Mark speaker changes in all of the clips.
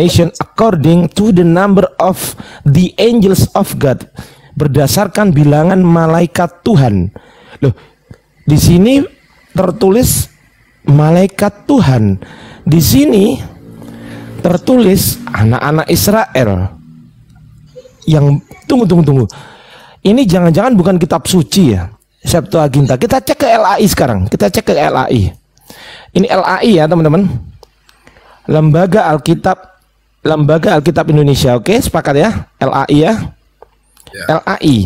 Speaker 1: nation according to the number of the angels of God berdasarkan bilangan malaikat Tuhan. Loh, di sini tertulis malaikat Tuhan. Di sini tertulis anak-anak Israel. Yang tunggu tunggu tunggu. Ini jangan-jangan bukan kitab suci ya. Septuaginta. Kita cek ke LAI sekarang. Kita cek ke LAI. Ini LAI ya, teman-teman. Lembaga Alkitab Lembaga Alkitab Indonesia. Oke, sepakat ya? LAI ya? ya. LAI.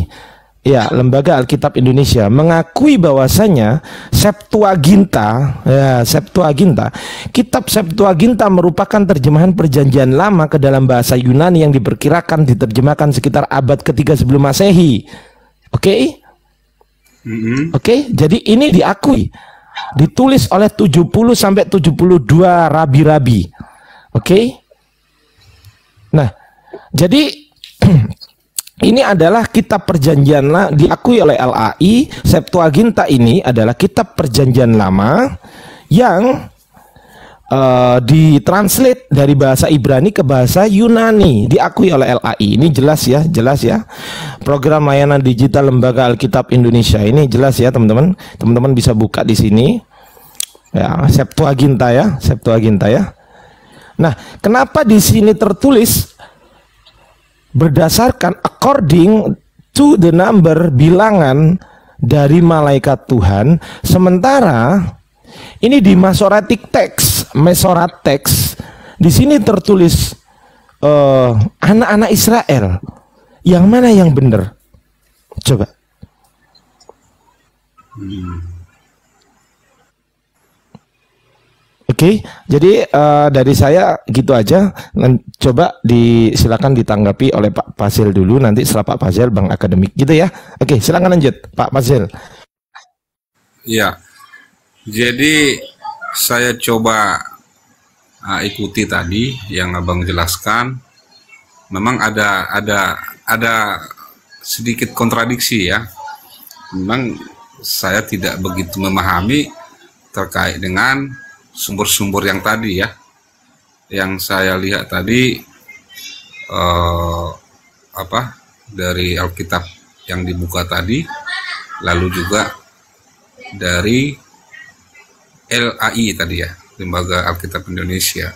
Speaker 1: Ya, Lembaga Alkitab Indonesia mengakui bahwasanya Septuaginta, ya, Septuaginta, kitab Septuaginta merupakan terjemahan perjanjian lama ke dalam bahasa Yunani yang diperkirakan diterjemahkan sekitar abad ketiga sebelum Masehi. Oke? Okay? Mm -hmm. Oke, okay? jadi ini diakui. Ditulis oleh 70 sampai 72 rabi-rabi. Oke? Okay? Nah, jadi ini adalah kitab perjanjian diakui oleh LAI. Septuaginta ini adalah kitab perjanjian lama yang uh, ditranslate dari bahasa Ibrani ke bahasa Yunani diakui oleh LAI. Ini jelas ya, jelas ya. Program layanan digital Lembaga Alkitab Indonesia ini jelas ya, teman-teman. Teman-teman bisa buka di sini. Ya, Septuaginta ya, Septuaginta ya. Nah, kenapa di sini tertulis berdasarkan according to the number bilangan dari malaikat Tuhan, sementara ini di Masoretic text, Masorat text, di sini tertulis eh, anak-anak uh, Israel. Yang mana yang benar? Coba. Hmm. Oke, okay, jadi uh, dari saya gitu aja. Coba disilakan ditanggapi oleh Pak Fasil dulu. Nanti setelah Pak Fasil, Bang Akademik, gitu ya. Oke, okay, silakan lanjut, Pak Fasil.
Speaker 2: Iya, jadi saya coba uh, ikuti tadi yang abang jelaskan. Memang ada ada ada sedikit kontradiksi ya. Memang saya tidak begitu memahami terkait dengan sumber-sumber yang tadi ya yang saya lihat tadi eh, apa dari Alkitab yang dibuka tadi lalu juga dari LAI tadi ya Lembaga Alkitab Indonesia.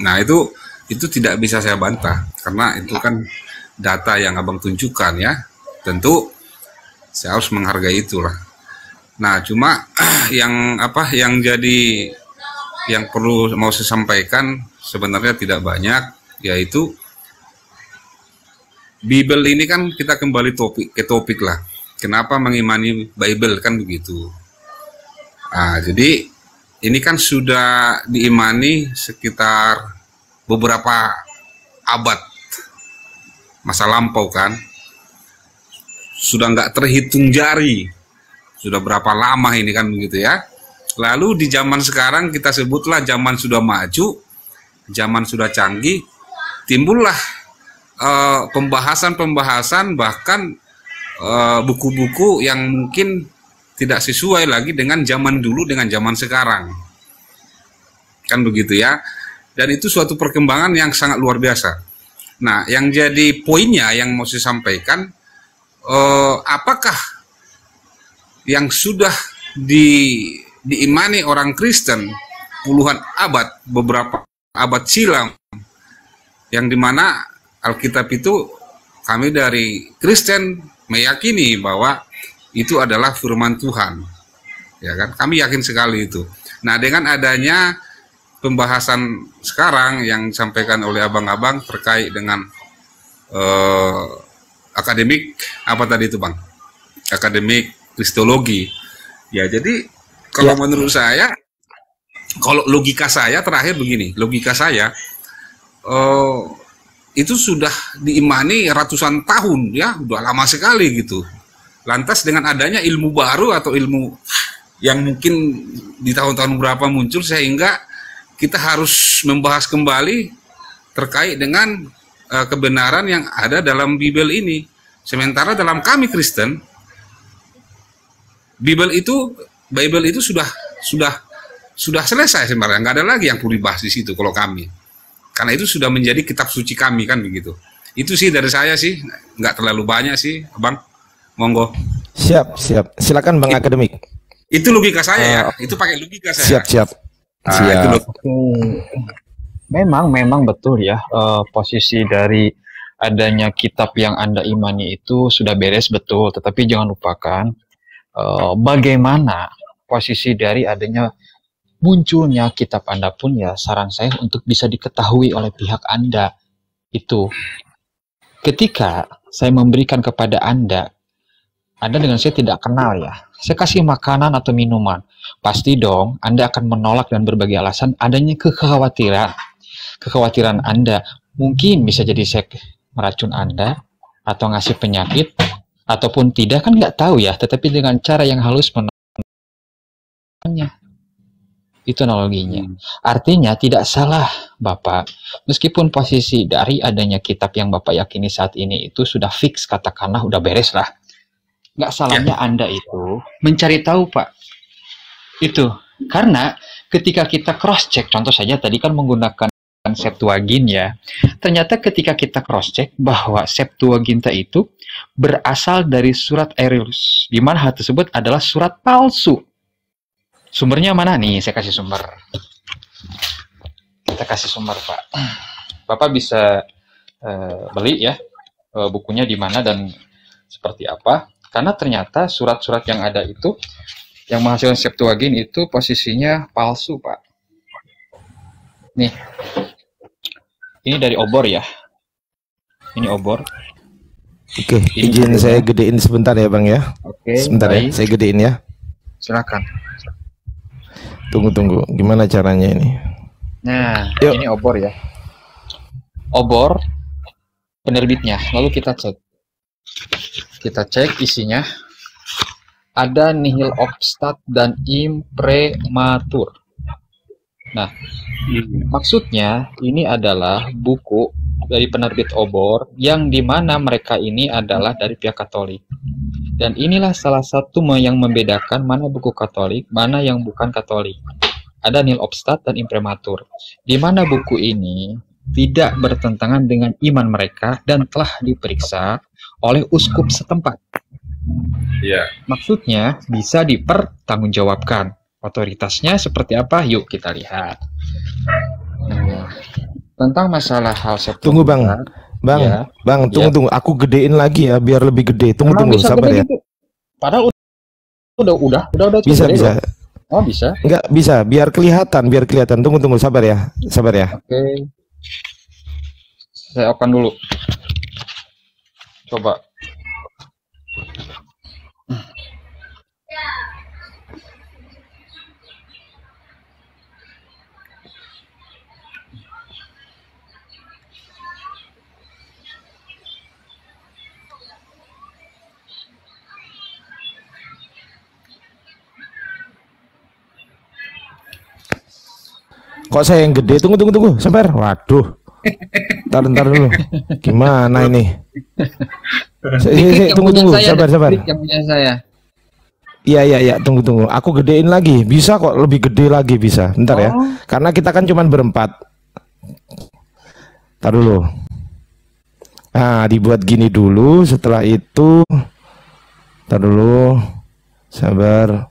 Speaker 2: Nah itu itu tidak bisa saya bantah karena itu kan data yang abang tunjukkan ya. Tentu saya harus menghargai itulah Nah, cuma yang apa yang jadi yang perlu mau saya sampaikan sebenarnya tidak banyak yaitu Bible ini kan kita kembali topik ke topik lah. Kenapa mengimani Bible kan begitu. Nah, jadi ini kan sudah diimani sekitar beberapa abad masa lampau kan. Sudah nggak terhitung jari sudah berapa lama ini kan begitu ya. Lalu di zaman sekarang kita sebutlah zaman sudah maju, zaman sudah canggih, timbullah eh, pembahasan-pembahasan uh, bahkan eh, buku-buku uh, yang mungkin tidak sesuai lagi dengan zaman dulu dengan zaman sekarang. Kan begitu ya. Dan itu suatu perkembangan yang sangat luar biasa. Nah, yang jadi poinnya yang mau saya sampaikan, uh, apakah yang sudah di, diimani orang Kristen puluhan abad, beberapa abad silam, yang di mana Alkitab itu kami dari Kristen meyakini bahwa itu adalah firman Tuhan. Ya kan? Kami yakin sekali itu. Nah, dengan adanya pembahasan sekarang yang disampaikan oleh abang-abang terkait dengan uh, akademik apa tadi itu, Bang? Akademik kristologi. Ya, jadi kalau ya. menurut saya kalau logika saya terakhir begini, logika saya uh, itu sudah diimani ratusan tahun ya, udah lama sekali gitu. Lantas dengan adanya ilmu baru atau ilmu yang mungkin di tahun-tahun berapa muncul sehingga kita harus membahas kembali terkait dengan uh, kebenaran yang ada dalam Bible ini. Sementara dalam kami Kristen Bible itu Bible itu sudah sudah sudah selesai sebenarnya nggak ada lagi yang perlu dibahas di situ kalau kami Karena itu sudah menjadi kitab suci kami kan begitu. Itu sih dari saya sih, nggak terlalu banyak sih, Bang. Monggo.
Speaker 1: Siap, siap. Silakan Bang Akademik.
Speaker 2: Itu logika saya ya. Itu pakai logika saya.
Speaker 1: Siap, siap.
Speaker 2: Ah,
Speaker 1: Siap.
Speaker 2: itu
Speaker 3: Memang, memang betul ya eh, posisi dari adanya kitab yang Anda imani itu sudah beres betul, tetapi jangan lupakan eh, bagaimana posisi dari adanya munculnya kitab Anda pun ya saran saya untuk bisa diketahui oleh pihak Anda itu ketika saya memberikan kepada Anda Anda dengan saya tidak kenal ya. Saya kasih makanan atau minuman. Pasti dong Anda akan menolak dan berbagai alasan adanya kekhawatiran. Kekhawatiran Anda mungkin bisa jadi saya meracun Anda atau ngasih penyakit ataupun tidak kan nggak tahu ya. Tetapi dengan cara yang halus menolaknya. Itu analoginya. Artinya tidak salah Bapak. Meskipun posisi dari adanya kitab yang Bapak yakini saat ini itu sudah fix katakanlah udah beres lah. Nggak salahnya Anda itu mencari tahu Pak. Itu. Karena ketika kita cross check contoh saja tadi kan menggunakan Septuagint ya. Ternyata ketika kita cross check bahwa Septuaginta itu berasal dari surat Aerius di mana hal tersebut adalah surat palsu. Sumbernya mana nih? Saya kasih sumber. Kita kasih sumber, Pak. Bapak bisa eh, beli ya eh, bukunya di mana dan seperti apa. Karena ternyata surat-surat yang ada itu yang menghasilkan Septuagint itu posisinya palsu, Pak. Nih. Ini dari obor ya. Ini obor.
Speaker 1: Oke,
Speaker 3: Ini
Speaker 1: izin saya gedein sebentar ya Bang ya.
Speaker 3: Oke,
Speaker 1: Sebentar ya,
Speaker 3: baik.
Speaker 1: saya gedein ya.
Speaker 3: Silakan.
Speaker 1: Tunggu tunggu, gimana caranya ini?
Speaker 3: Nah,
Speaker 1: Yuk.
Speaker 3: ini obor ya. Obor penerbitnya. Lalu kita cek. Kita cek isinya. Ada nihil obstat dan imprematur. Nah, maksudnya ini adalah buku dari penerbit obor yang di mana mereka ini adalah dari pihak Katolik. Dan inilah salah satu yang membedakan mana buku Katolik, mana yang bukan Katolik. Ada nil obstat dan imprematur. Di mana buku ini tidak bertentangan dengan iman mereka dan telah diperiksa oleh uskup setempat.
Speaker 2: Iya.
Speaker 3: Maksudnya bisa dipertanggungjawabkan. Otoritasnya seperti apa? Yuk kita lihat. Nah, tentang masalah hal Septuagint.
Speaker 1: Tunggu, Bang. Bang,
Speaker 3: Ya.
Speaker 1: Bang, tunggu
Speaker 3: Ya.
Speaker 1: tunggu, aku gedein lagi ya biar lebih gede. Tunggu
Speaker 3: Emang
Speaker 1: tunggu, sabar ya.
Speaker 3: gitu? Padahal udah udah udah udah udah
Speaker 1: Bisa
Speaker 3: gede
Speaker 1: bisa.
Speaker 3: loh. Oh bisa.
Speaker 1: Enggak bisa, biar kelihatan, biar kelihatan. Tunggu tunggu, sabar ya. Sabar ya.
Speaker 3: Oke. Saya open dulu. Coba.
Speaker 1: Kok saya yang gede? Tunggu tunggu tunggu, sabar. Waduh. Ntar ntar dulu. Gimana ini? Si, si, si,
Speaker 3: Dikit yang
Speaker 1: tunggu tunggu,
Speaker 3: saya,
Speaker 1: sabar sabar.
Speaker 3: dikit yang punya saya.
Speaker 1: Iya iya iya, tunggu tunggu. Aku gedein lagi. Bisa kok lebih gede lagi bisa. Bentar ya.
Speaker 3: Oh.
Speaker 1: Karena kita kan cuman berempat. Ntar dulu. Nah, dibuat gini dulu. Setelah itu, ntar dulu. Sabar.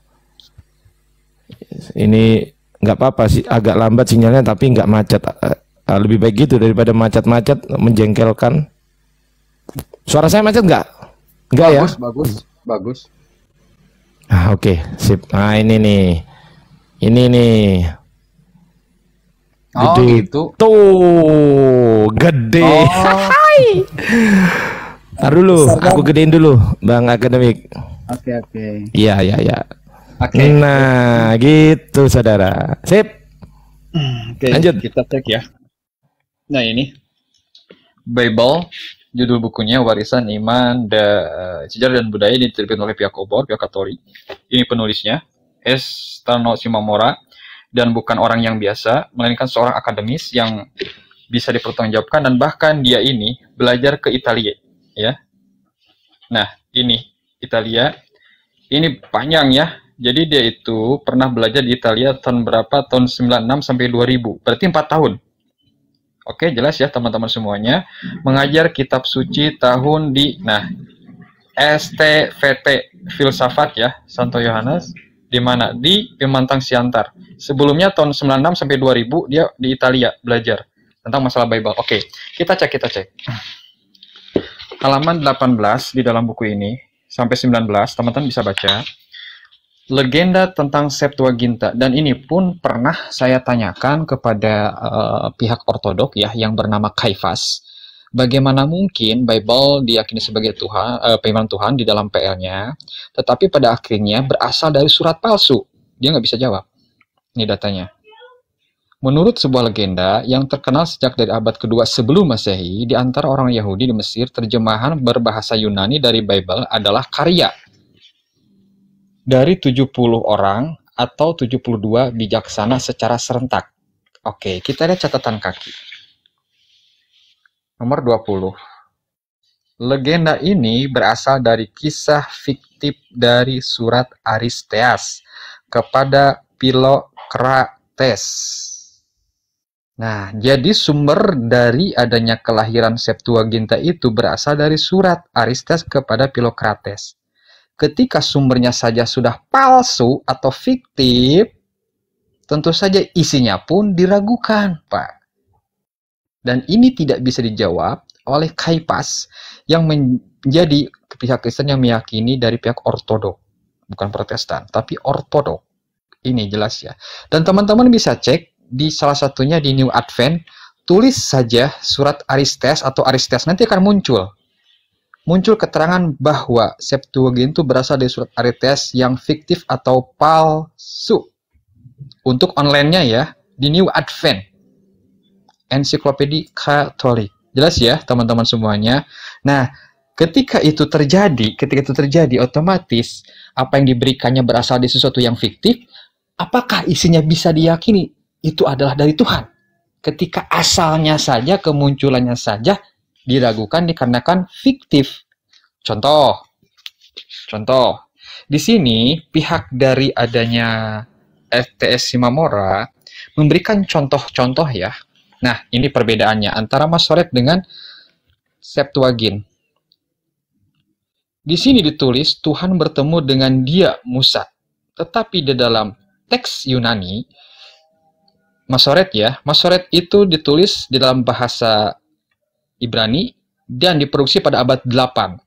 Speaker 1: Ini nggak apa-apa sih, agak lambat sinyalnya tapi nggak macet. Eh, lebih baik gitu daripada macet-macet menjengkelkan. Suara saya macet nggak? Nggak ya?
Speaker 3: Bagus, bagus, bagus.
Speaker 1: Ah, oke, sip. Nah, ini nih. Ini nih.
Speaker 3: Oh,
Speaker 1: Gede.
Speaker 3: gitu.
Speaker 1: Tuh, gede.
Speaker 3: Oh,
Speaker 1: Ntar dulu, aku gedein dulu, Bang Akademik.
Speaker 3: oke oke.
Speaker 1: Iya, iya, iya.
Speaker 3: Oke.
Speaker 1: Nah, gitu, saudara. Sip.
Speaker 3: Oke,
Speaker 1: Lanjut.
Speaker 3: kita cek ya. Nah, ini Bible judul bukunya Warisan Iman da, Sejarah dan Budaya diterbitkan oleh pihak obor, pihak Katolik. Ini penulisnya S. Tano Simamora dan bukan orang yang biasa, melainkan seorang akademis yang bisa dipertanggungjawabkan dan bahkan dia ini belajar ke Italia, ya. Nah, ini Italia. Ini panjang ya. Jadi dia itu pernah belajar di Italia tahun berapa? Tahun 96 sampai 2000. Berarti 4 tahun. Oke, jelas ya teman-teman semuanya. Mengajar kitab suci tahun di nah STVT Filsafat ya, Santo Yohanes di mana? Di Pemantang Siantar. Sebelumnya tahun 96 sampai 2000 dia di Italia belajar tentang masalah Bible. Oke, kita cek kita cek. Halaman 18 di dalam buku ini sampai 19, teman-teman bisa baca legenda tentang Septuaginta. Dan ini pun pernah saya tanyakan kepada uh, pihak ortodok ya yang bernama Kaifas. Bagaimana mungkin Bible diyakini sebagai Tuhan uh, firman Tuhan di dalam PL-nya tetapi pada akhirnya berasal dari surat palsu? Dia nggak bisa jawab ini datanya. Menurut sebuah legenda yang terkenal sejak dari abad kedua sebelum Masehi, di antara orang Yahudi di Mesir, terjemahan berbahasa Yunani dari Bible adalah karya dari 70 orang atau 72 bijaksana secara serentak. Oke, kita lihat catatan kaki. Nomor 20. Legenda ini berasal dari kisah fiktif dari surat Aristeas kepada Pilokrates. Nah, jadi sumber dari adanya kelahiran Septuaginta itu berasal dari surat Aristeas kepada Pilokrates ketika sumbernya saja sudah palsu atau fiktif, tentu saja isinya pun diragukan, Pak. Dan ini tidak bisa dijawab oleh Kaipas yang menjadi pihak Kristen yang meyakini dari pihak ortodok, bukan protestan, tapi ortodok. Ini jelas ya. Dan teman-teman bisa cek di salah satunya di New Advent, tulis saja surat Aristes atau Aristes, nanti akan muncul muncul keterangan bahwa Septuagint itu berasal dari surat Arites yang fiktif atau palsu. Untuk online-nya ya, di New Advent. Ensiklopedia Katolik. Jelas ya, teman-teman semuanya. Nah, ketika itu terjadi, ketika itu terjadi, otomatis apa yang diberikannya berasal dari sesuatu yang fiktif, apakah isinya bisa diyakini itu adalah dari Tuhan? Ketika asalnya saja, kemunculannya saja diragukan dikarenakan fiktif. Contoh, contoh, di sini pihak dari adanya FTS Simamora memberikan contoh-contoh ya. Nah, ini perbedaannya antara Masoret dengan Septuagint. Di sini ditulis Tuhan bertemu dengan dia Musa. Tetapi di dalam teks Yunani, Masoret ya, Masoret itu ditulis di dalam bahasa Ibrani dan diproduksi pada abad 8.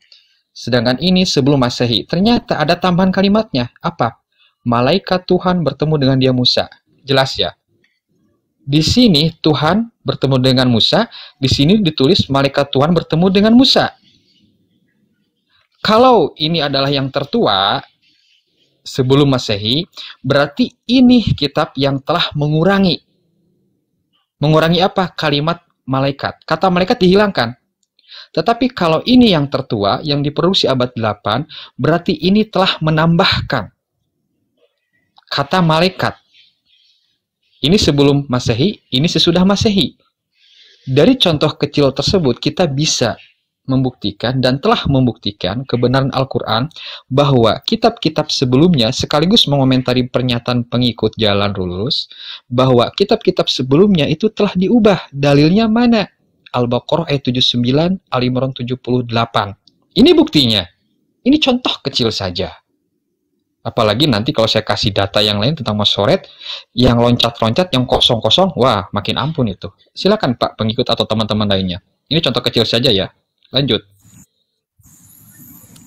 Speaker 3: Sedangkan ini sebelum Masehi. Ternyata ada tambahan kalimatnya. Apa? Malaikat Tuhan bertemu dengan dia Musa. Jelas ya? Di sini Tuhan bertemu dengan Musa, di sini ditulis malaikat Tuhan bertemu dengan Musa. Kalau ini adalah yang tertua sebelum Masehi, berarti ini kitab yang telah mengurangi. Mengurangi apa? Kalimat malaikat. Kata malaikat dihilangkan. Tetapi kalau ini yang tertua, yang diproduksi abad 8, berarti ini telah menambahkan kata malaikat. Ini sebelum masehi, ini sesudah masehi. Dari contoh kecil tersebut, kita bisa membuktikan dan telah membuktikan kebenaran Al-Quran bahwa kitab-kitab sebelumnya sekaligus mengomentari pernyataan pengikut jalan lurus bahwa kitab-kitab sebelumnya itu telah diubah. Dalilnya mana? Al-Baqarah ayat 79, Al-Imran 78. Ini buktinya. Ini contoh kecil saja. Apalagi nanti kalau saya kasih data yang lain tentang masoret, yang loncat-loncat, yang kosong-kosong, wah makin ampun itu. Silakan Pak pengikut atau teman-teman lainnya. Ini contoh kecil saja ya. Lanjut.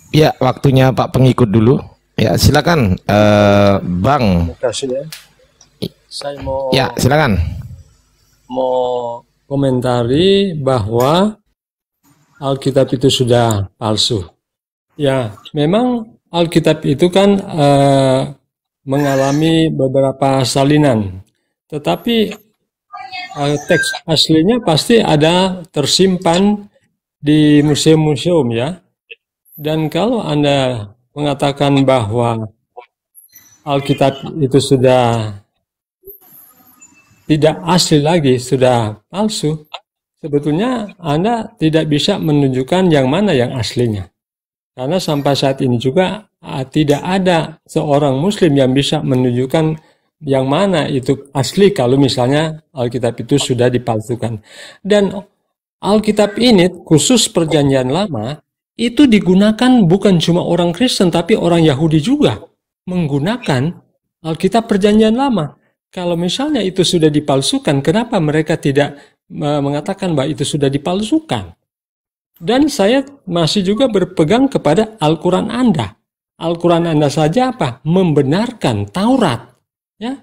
Speaker 1: Ya, waktunya Pak pengikut dulu. Ya, silakan uh, Bang.
Speaker 4: Terima kasih ya. Saya mau
Speaker 1: Ya, silakan.
Speaker 4: Mau komentari bahwa Alkitab itu sudah palsu. Ya, memang Alkitab itu kan uh, mengalami beberapa salinan. Tetapi uh, teks aslinya pasti ada tersimpan di museum-museum ya. Dan kalau Anda mengatakan bahwa Alkitab itu sudah tidak asli lagi, sudah palsu, sebetulnya Anda tidak bisa menunjukkan yang mana yang aslinya. Karena sampai saat ini juga tidak ada seorang muslim yang bisa menunjukkan yang mana itu asli kalau misalnya Alkitab itu sudah dipalsukan. Dan Alkitab ini khusus perjanjian lama itu digunakan bukan cuma orang Kristen tapi orang Yahudi juga menggunakan Alkitab perjanjian lama. Kalau misalnya itu sudah dipalsukan, kenapa mereka tidak mengatakan bahwa itu sudah dipalsukan? Dan saya masih juga berpegang kepada Al-Quran Anda. Al-Quran Anda saja apa? Membenarkan Taurat. Ya,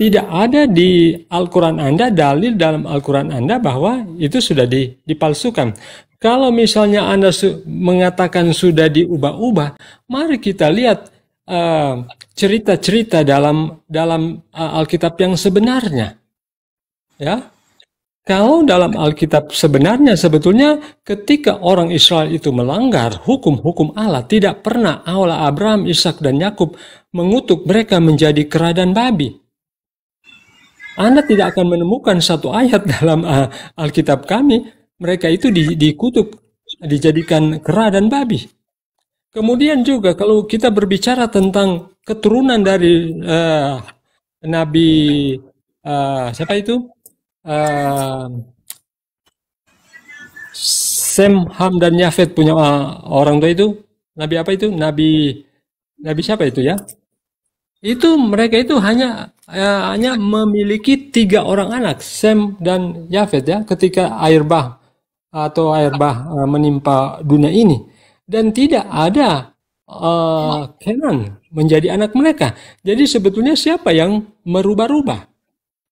Speaker 4: tidak ada di Al-Quran Anda dalil dalam Al-Quran Anda bahwa itu sudah dipalsukan. Kalau misalnya Anda su mengatakan sudah diubah-ubah, mari kita lihat eh, cerita-cerita uh, dalam dalam uh, Alkitab yang sebenarnya. Ya, kalau dalam Alkitab sebenarnya sebetulnya ketika orang Israel itu melanggar hukum-hukum Allah tidak pernah Allah Abraham, Ishak dan Yakub mengutuk mereka menjadi kera babi. Anda tidak akan menemukan satu ayat dalam uh, Alkitab kami mereka itu di, dikutuk dijadikan kera dan babi. Kemudian juga kalau kita berbicara tentang keturunan dari uh, Nabi uh, siapa itu? uh, Sem, Ham dan Yafet punya uh, orang tua itu Nabi apa itu? Nabi Nabi siapa itu ya? Itu mereka itu hanya uh, hanya memiliki tiga orang anak Sem dan Yafet ya ketika air bah atau air bah uh, menimpa dunia ini dan tidak ada uh, Kenan menjadi anak mereka. Jadi sebetulnya siapa yang merubah-rubah?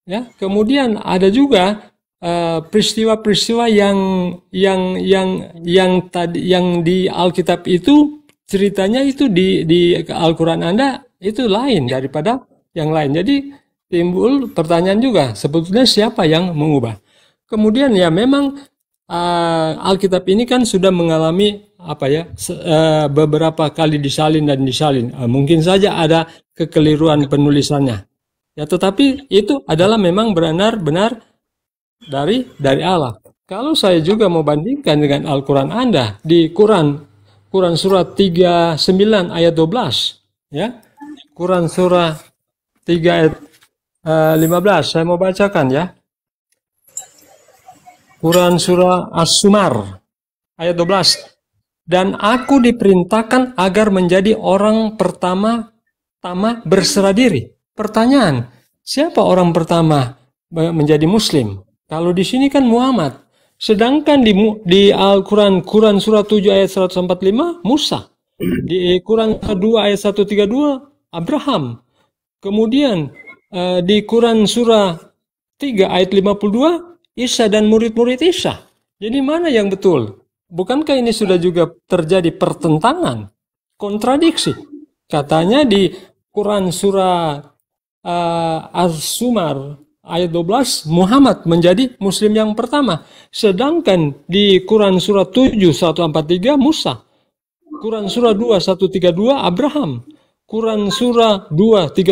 Speaker 4: Ya, kemudian ada juga eh, peristiwa-peristiwa uh, yang yang yang yang tadi yang di Alkitab itu ceritanya itu di di Al-Qur'an Anda itu lain daripada yang lain. Jadi timbul pertanyaan juga sebetulnya siapa yang mengubah. Kemudian ya memang uh, Alkitab ini kan sudah mengalami apa ya uh, beberapa kali disalin dan disalin. Uh, mungkin saja ada kekeliruan penulisannya. Ya, tetapi itu adalah memang benar-benar dari dari Allah. Kalau saya juga mau bandingkan dengan Al-Qur'an Anda di Quran Quran surat 39 ayat 12 ya. Quran surah 3 ayat uh, eh, 15 saya mau bacakan ya. Quran surah As-Sumar ayat 12 dan aku diperintahkan agar menjadi orang pertama tama berserah diri Pertanyaan, siapa orang pertama menjadi muslim? Kalau di sini kan Muhammad. Sedangkan di, di Al-Quran, Quran surat 7 ayat 145, Musa. Di Quran kedua ayat 132, Abraham. Kemudian uh, di Quran surah 3 ayat 52, Isa dan murid-murid Isa. Jadi mana yang betul? Bukankah ini sudah juga terjadi pertentangan, kontradiksi? Katanya di Quran surah uh, Az-Sumar ayat 12 Muhammad menjadi muslim yang pertama. Sedangkan di Quran surat 7 143 Musa. Quran surah 2 132 Abraham. Quran surah 2 37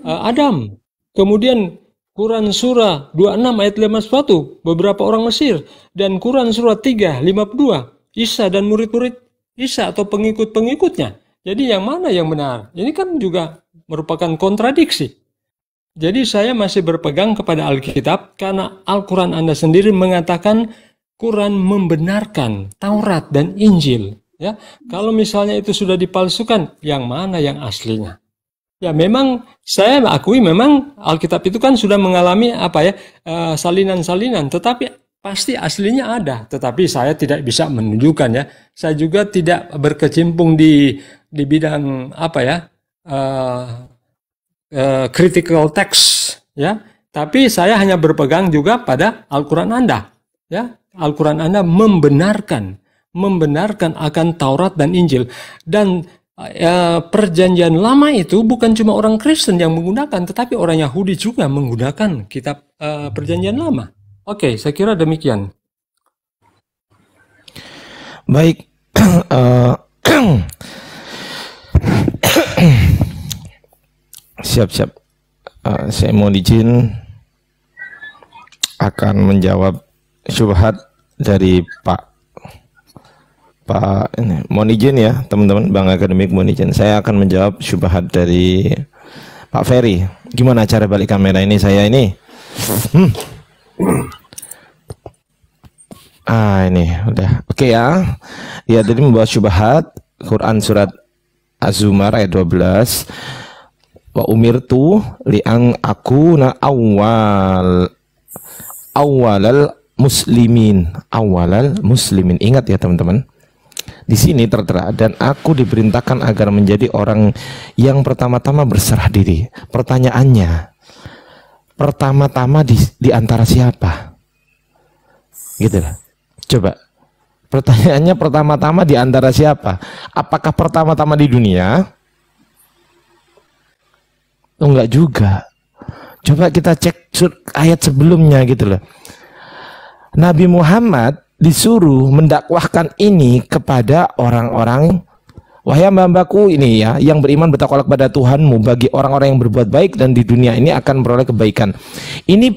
Speaker 4: uh, Adam. Kemudian Quran surah 26 ayat 51 beberapa orang Mesir dan Quran surah 3 52 Isa dan murid-murid Isa atau pengikut-pengikutnya. Jadi yang mana yang benar? Ini kan juga merupakan kontradiksi. Jadi saya masih berpegang kepada Alkitab karena Al-Quran Anda sendiri mengatakan Quran membenarkan Taurat dan Injil. Ya, kalau misalnya itu sudah dipalsukan, yang mana yang aslinya? Ya memang saya akui memang Alkitab itu kan sudah mengalami apa ya eh, salinan-salinan, tetapi pasti aslinya ada. Tetapi saya tidak bisa menunjukkan ya. Saya juga tidak berkecimpung di di bidang apa ya uh, uh, critical text ya tapi saya hanya berpegang juga pada Al-Quran Anda ya Al-Quran Anda membenarkan membenarkan akan Taurat dan Injil. Dan uh, perjanjian lama itu bukan cuma orang Kristen yang menggunakan tetapi orang Yahudi juga menggunakan kitab uh, perjanjian lama. Oke okay, saya kira demikian.
Speaker 1: Baik. Siap-siap. Uh, saya mau izin akan menjawab syubhat dari Pak Pak ini mohon izin ya teman-teman Bang Akademik mohon izin saya akan menjawab syubhat dari Pak Ferry, gimana cara balik kamera ini saya ini? Hmm. Ah ini udah oke ya. Ya tadi membawa syubhat Quran surat Az-Zumar ayat 12 wa umirtu liang aku na awal awalal muslimin awalal muslimin ingat ya teman-teman di sini tertera dan aku diperintahkan agar menjadi orang yang pertama-tama berserah diri pertanyaannya pertama-tama di, di antara siapa gitu lah Coba. Pertanyaannya pertama-tama di antara siapa? Apakah pertama-tama di dunia? Oh, enggak juga. Coba kita cek ayat sebelumnya gitu loh. Nabi Muhammad disuruh mendakwahkan ini kepada orang-orang Wahai hambaku ini ya yang beriman bertakwa kepada Tuhanmu bagi orang-orang yang berbuat baik dan di dunia ini akan beroleh kebaikan. Ini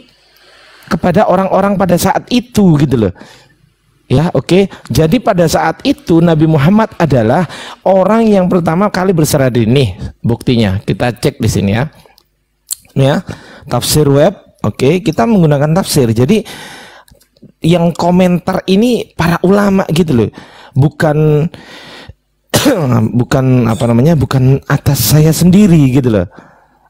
Speaker 1: kepada orang-orang pada saat itu gitu loh. Ya, oke. Okay. Jadi pada saat itu Nabi Muhammad adalah orang yang pertama kali berserah diri. Nih, buktinya. Kita cek di sini ya. Ya, tafsir web. Oke, okay. kita menggunakan tafsir. Jadi yang komentar ini para ulama gitu loh. Bukan bukan apa namanya? Bukan atas saya sendiri gitu loh.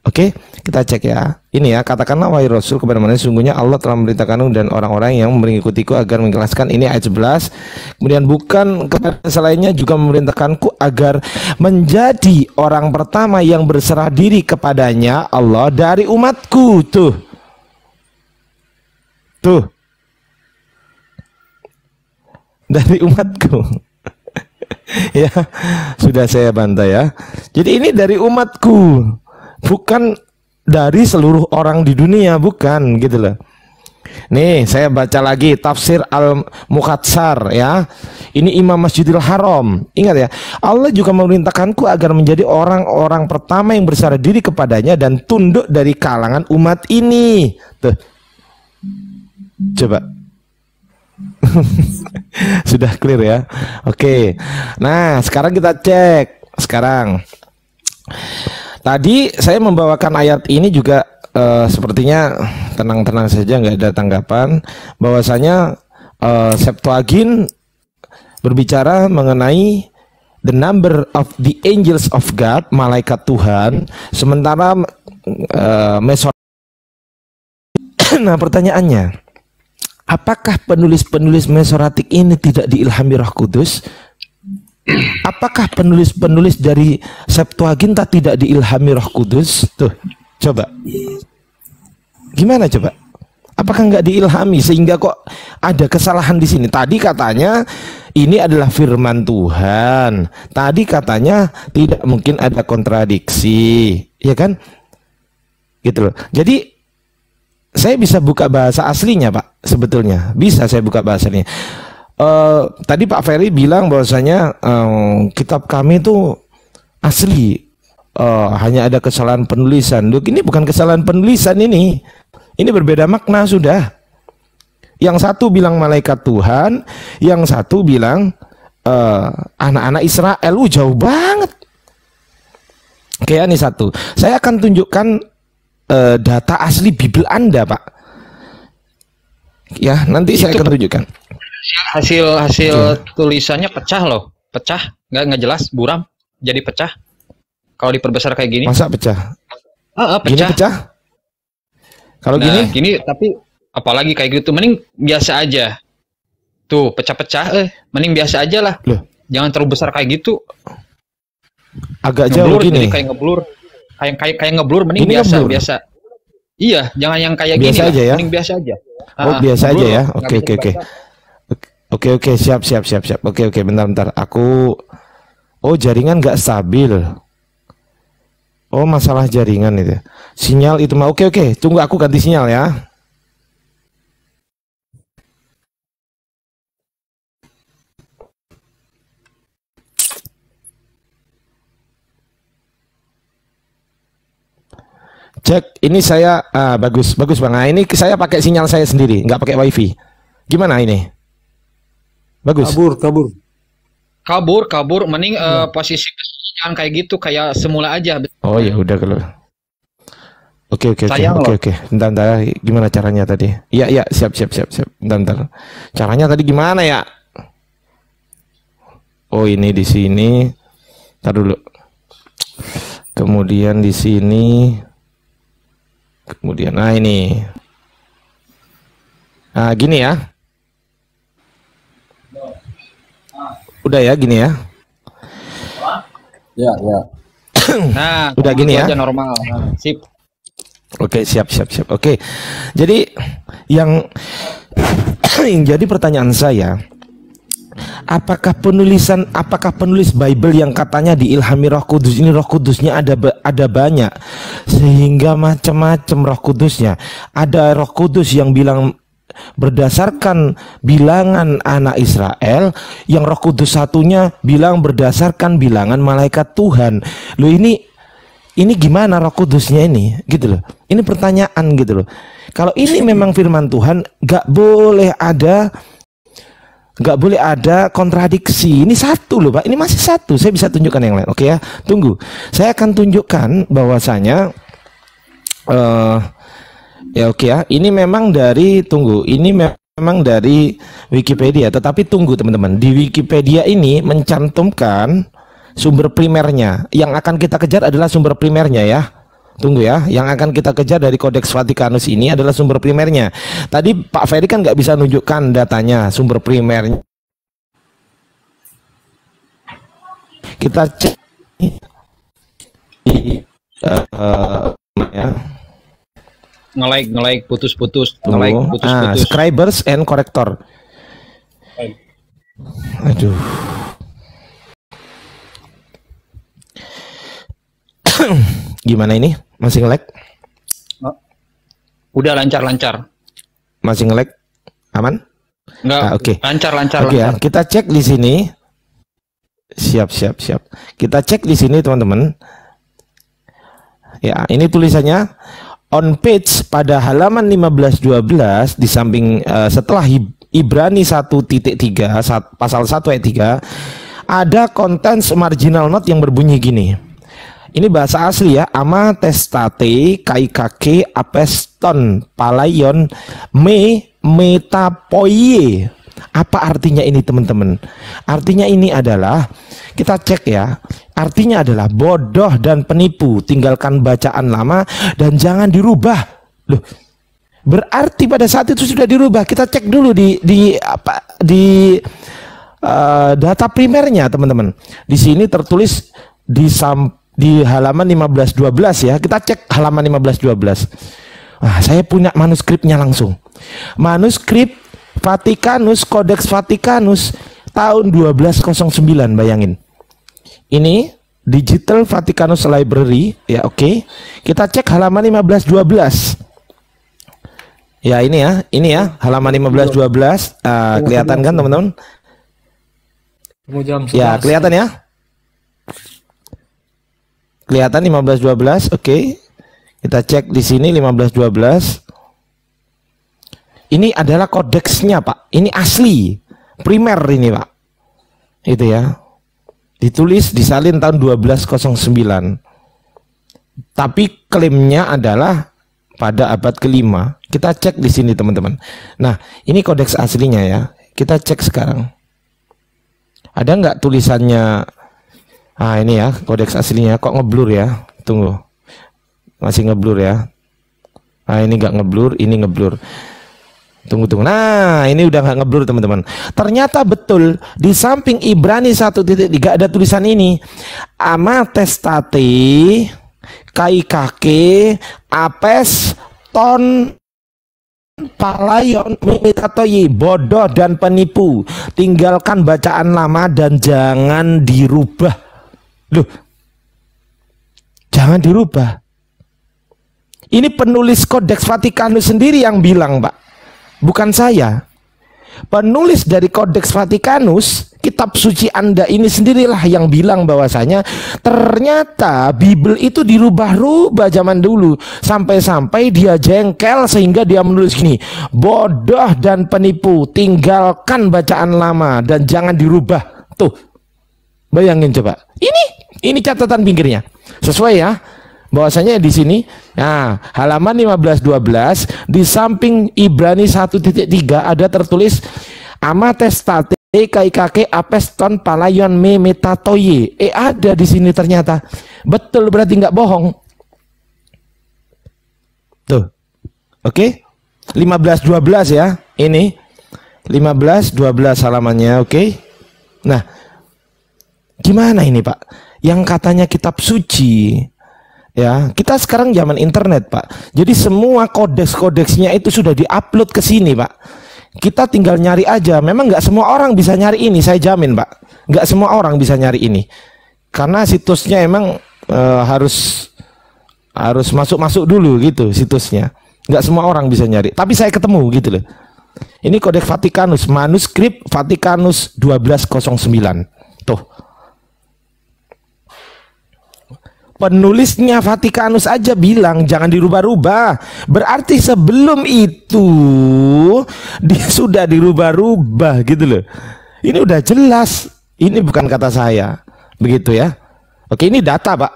Speaker 1: Oke, kita cek ya. Ini ya, katakanlah wahai Rasul kepada mana sungguhnya Allah telah memerintahkanmu dan orang-orang yang mengikutiku agar mengikhlaskan ini ayat 11. Kemudian bukan kepada selainnya juga memerintahkanku agar menjadi orang pertama yang berserah diri kepadanya Allah dari umatku. Tuh. Tuh. Dari umatku. ya, sudah saya bantah ya. Jadi ini dari umatku bukan dari seluruh orang di dunia, bukan gitu loh. Nih, saya baca lagi tafsir Al-Mukatsar ya. Ini Imam Masjidil Haram. Ingat ya, Allah juga memerintahkanku agar menjadi orang-orang pertama yang bersara diri kepadanya dan tunduk dari kalangan umat ini. Tuh. Coba. Sudah clear ya. Oke. Nah, sekarang kita cek. Sekarang Tadi saya membawakan ayat ini juga uh, sepertinya tenang-tenang saja nggak ada tanggapan bahwasanya uh, Septuagint berbicara mengenai the number of the angels of God, malaikat Tuhan, sementara uh, Mesor Nah, pertanyaannya, apakah penulis-penulis Mesoratik ini tidak diilhami Roh Kudus? Apakah penulis-penulis dari Septuaginta tidak diilhami Roh Kudus? Tuh, coba. Gimana coba? Apakah nggak diilhami sehingga kok ada kesalahan di sini? Tadi katanya ini adalah firman Tuhan. Tadi katanya tidak mungkin ada kontradiksi, ya kan? Gitu loh. Jadi saya bisa buka bahasa aslinya, Pak, sebetulnya. Bisa saya buka bahasanya uh, tadi Pak Ferry bilang bahwasanya uh, kitab kami itu asli uh, hanya ada kesalahan penulisan. Loh, ini bukan kesalahan penulisan ini. Ini berbeda makna sudah. Yang satu bilang malaikat Tuhan, yang satu bilang anak-anak uh, Israel. Uh, jauh banget. Kayak ini satu. Saya akan tunjukkan uh, data asli Bible Anda, Pak. Ya, nanti Itu saya akan tunjukkan.
Speaker 3: Hasil hasil tulisannya pecah loh. Pecah. Nggak nggak jelas. Buram. Jadi pecah. Kalau diperbesar kayak gini.
Speaker 1: Masa pecah?
Speaker 3: Ah, ah pecah,
Speaker 1: gini pecah. kalau
Speaker 3: nah,
Speaker 1: gini?
Speaker 3: gini tapi apalagi kayak gitu. Mending biasa aja. Tuh pecah-pecah eh. Mending biasa aja lah. Loh. Jangan terlalu besar kayak gitu.
Speaker 1: Agak jauh gini.
Speaker 3: jadi kayak ngeblur kayak kayak kayak ngeblur mending ini biasa ngeblur. biasa iya jangan yang kayak
Speaker 1: biasa
Speaker 3: gini
Speaker 1: aja lah. ya
Speaker 3: mending biasa aja
Speaker 1: oh ah, biasa aja ya oke oke oke Oke oke siap siap siap siap. Oke oke bentar bentar. Aku oh jaringan nggak stabil. Oh masalah jaringan itu. Sinyal itu mah oke oke. Tunggu aku ganti sinyal ya. Cek, ini saya ah, bagus, bagus bang. Nah, ini saya pakai sinyal saya sendiri, nggak pakai wifi. Gimana ini? Bagus.
Speaker 4: Kabur, kabur.
Speaker 3: Kabur, kabur. Mending uh, posisi jangan kayak gitu, kayak semula aja.
Speaker 1: Oh ya udah kalau. Oke oke oke oke oke. Bentar bentar gimana caranya tadi? Iya iya siap siap siap siap. Bentar bentar. Caranya tadi gimana ya? Oh ini di sini. Ntar dulu. Kemudian di sini. Kemudian nah ini. Nah gini ya. Udah ya gini ya.
Speaker 5: Ya, ya.
Speaker 3: Nah,
Speaker 1: Udah gini ya?
Speaker 3: aja normal. Nah, sip.
Speaker 1: Oke, siap, siap, siap. Oke, jadi yang yang jadi pertanyaan saya, apakah penulisan, apakah penulis Bible yang katanya diilhami Roh Kudus ini Roh Kudusnya ada ada banyak, sehingga macam-macam Roh Kudusnya. Ada Roh Kudus yang bilang berdasarkan bilangan anak Israel, yang Roh Kudus satunya bilang berdasarkan bilangan malaikat Tuhan. Loh ini ini gimana roh kudusnya ini gitu loh ini pertanyaan gitu loh kalau ini memang firman Tuhan gak boleh ada gak boleh ada kontradiksi. Ini satu loh pak. Ini masih satu. Saya bisa tunjukkan yang lain. Oke ya. Tunggu. Saya akan tunjukkan bahwasanya eh ya oke ya. Ini memang dari tunggu. Ini memang dari Wikipedia. Tetapi tunggu teman-teman. Di Wikipedia ini mencantumkan sumber primernya. Yang akan kita kejar adalah sumber primernya ya. Tunggu ya, yang akan kita kejar dari Kodeks Vatikanus ini adalah sumber primernya. Tadi Pak Ferry kan nggak bisa nunjukkan datanya sumber primernya. Kita cek di eh, ya.
Speaker 3: Nge-like, nge-like, putus-putus, nge-like,
Speaker 1: Ah,
Speaker 3: putus-putus.
Speaker 1: scribers and corrector. Aduh. Gimana ini? Masih nge-lag?
Speaker 3: Udah lancar-lancar.
Speaker 1: Masih nge-lag? Aman?
Speaker 3: Enggak,
Speaker 1: Ah, oke.
Speaker 3: lancar-lancar.
Speaker 1: Oke ya,
Speaker 3: lancar.
Speaker 1: kita cek di sini. Siap, siap, siap. Kita cek di sini teman-teman. Ya, ini tulisannya on page pada halaman 1512 di samping eh, setelah Ibrani 1.3 sat- pasal 1 ayat 3 ada contents marginal note yang berbunyi gini. Ini bahasa asli ya, ama testate kaikake apeston palaion me metapoie. Apa artinya ini teman-teman? Artinya ini adalah kita cek ya. Artinya adalah bodoh dan penipu, tinggalkan bacaan lama dan jangan dirubah. Loh, berarti pada saat itu sudah dirubah. Kita cek dulu di di apa di eh, data primernya teman-teman. Di sini tertulis di sam, di halaman 1512 ya. Kita cek halaman 1512. Ah, saya punya manuskripnya langsung. Manuskrip Vatikanus Codex Vatikanus tahun 1209 bayangin. Ini Digital Vatikanus Library ya oke. Kita cek halaman 1512. Ya ini ya, ini ya halaman 1512 Ah, kelihatan kan teman-teman? Ya,
Speaker 4: 11.
Speaker 1: kelihatan ya? Kelihatan 1512. Oke. Kita cek di sini 1512. Ini adalah kodeksnya, Pak. Ini asli. Primer ini, Pak. Itu ya. Ditulis disalin tahun 1209. Tapi klaimnya adalah pada abad kelima. Kita cek di sini, teman-teman. Nah, ini kodeks aslinya ya. Kita cek sekarang. Ada nggak tulisannya? Ah ini ya kodeks aslinya. Kok ngeblur ya? Tunggu. Masih ngeblur ya. Ah ini nggak ngeblur, ini ngeblur. Tunggu tunggu. Nah ini udah nggak ngeblur teman-teman. Ternyata betul di samping Ibrani 1.3 ada tulisan ini. Ama testate kai kake apes ton Palayon mitatoyi bodoh dan penipu tinggalkan bacaan lama dan jangan dirubah loh jangan dirubah. Ini penulis kodeks Vatikanus sendiri yang bilang pak. Bukan saya. Penulis dari kodeks Vatikanus kitab suci anda ini sendirilah yang bilang bahwasanya ternyata Bible itu dirubah-rubah zaman dulu. Sampai-sampai dia jengkel sehingga dia menulis gini bodoh dan penipu tinggalkan bacaan lama dan jangan dirubah. Tuh bayangin coba. Ini ini catatan pinggirnya. Sesuai ya bahwasanya di sini nah halaman 1512 di samping Ibrani 1.3 ada tertulis amatestate kaikake apeston palayon me metatoye. Eh ada di sini ternyata. Betul berarti nggak bohong. Tuh. Oke? okay? 15 12 ya ini. 15 12 halamannya oke? Okay? nah gimana ini Pak? Yang katanya kitab suci ya kita sekarang zaman internet Pak. Jadi semua kodeks-kodeksnya itu sudah diupload ke sini Pak. Kita tinggal nyari aja. Memang nggak semua orang bisa nyari ini saya jamin Pak. Nggak semua orang bisa nyari ini. Karena situsnya emang e, harus harus masuk-masuk dulu gitu situsnya. Nggak semua orang bisa nyari. Tapi saya ketemu gitu loh. Ini kodeks Vatikanus manuskrip Vatikanus 1209 tuh penulisnya Vatikanus aja bilang jangan dirubah-rubah berarti sebelum itu dia sudah dirubah-rubah gitu loh ini udah jelas ini bukan kata saya begitu ya oke ini data pak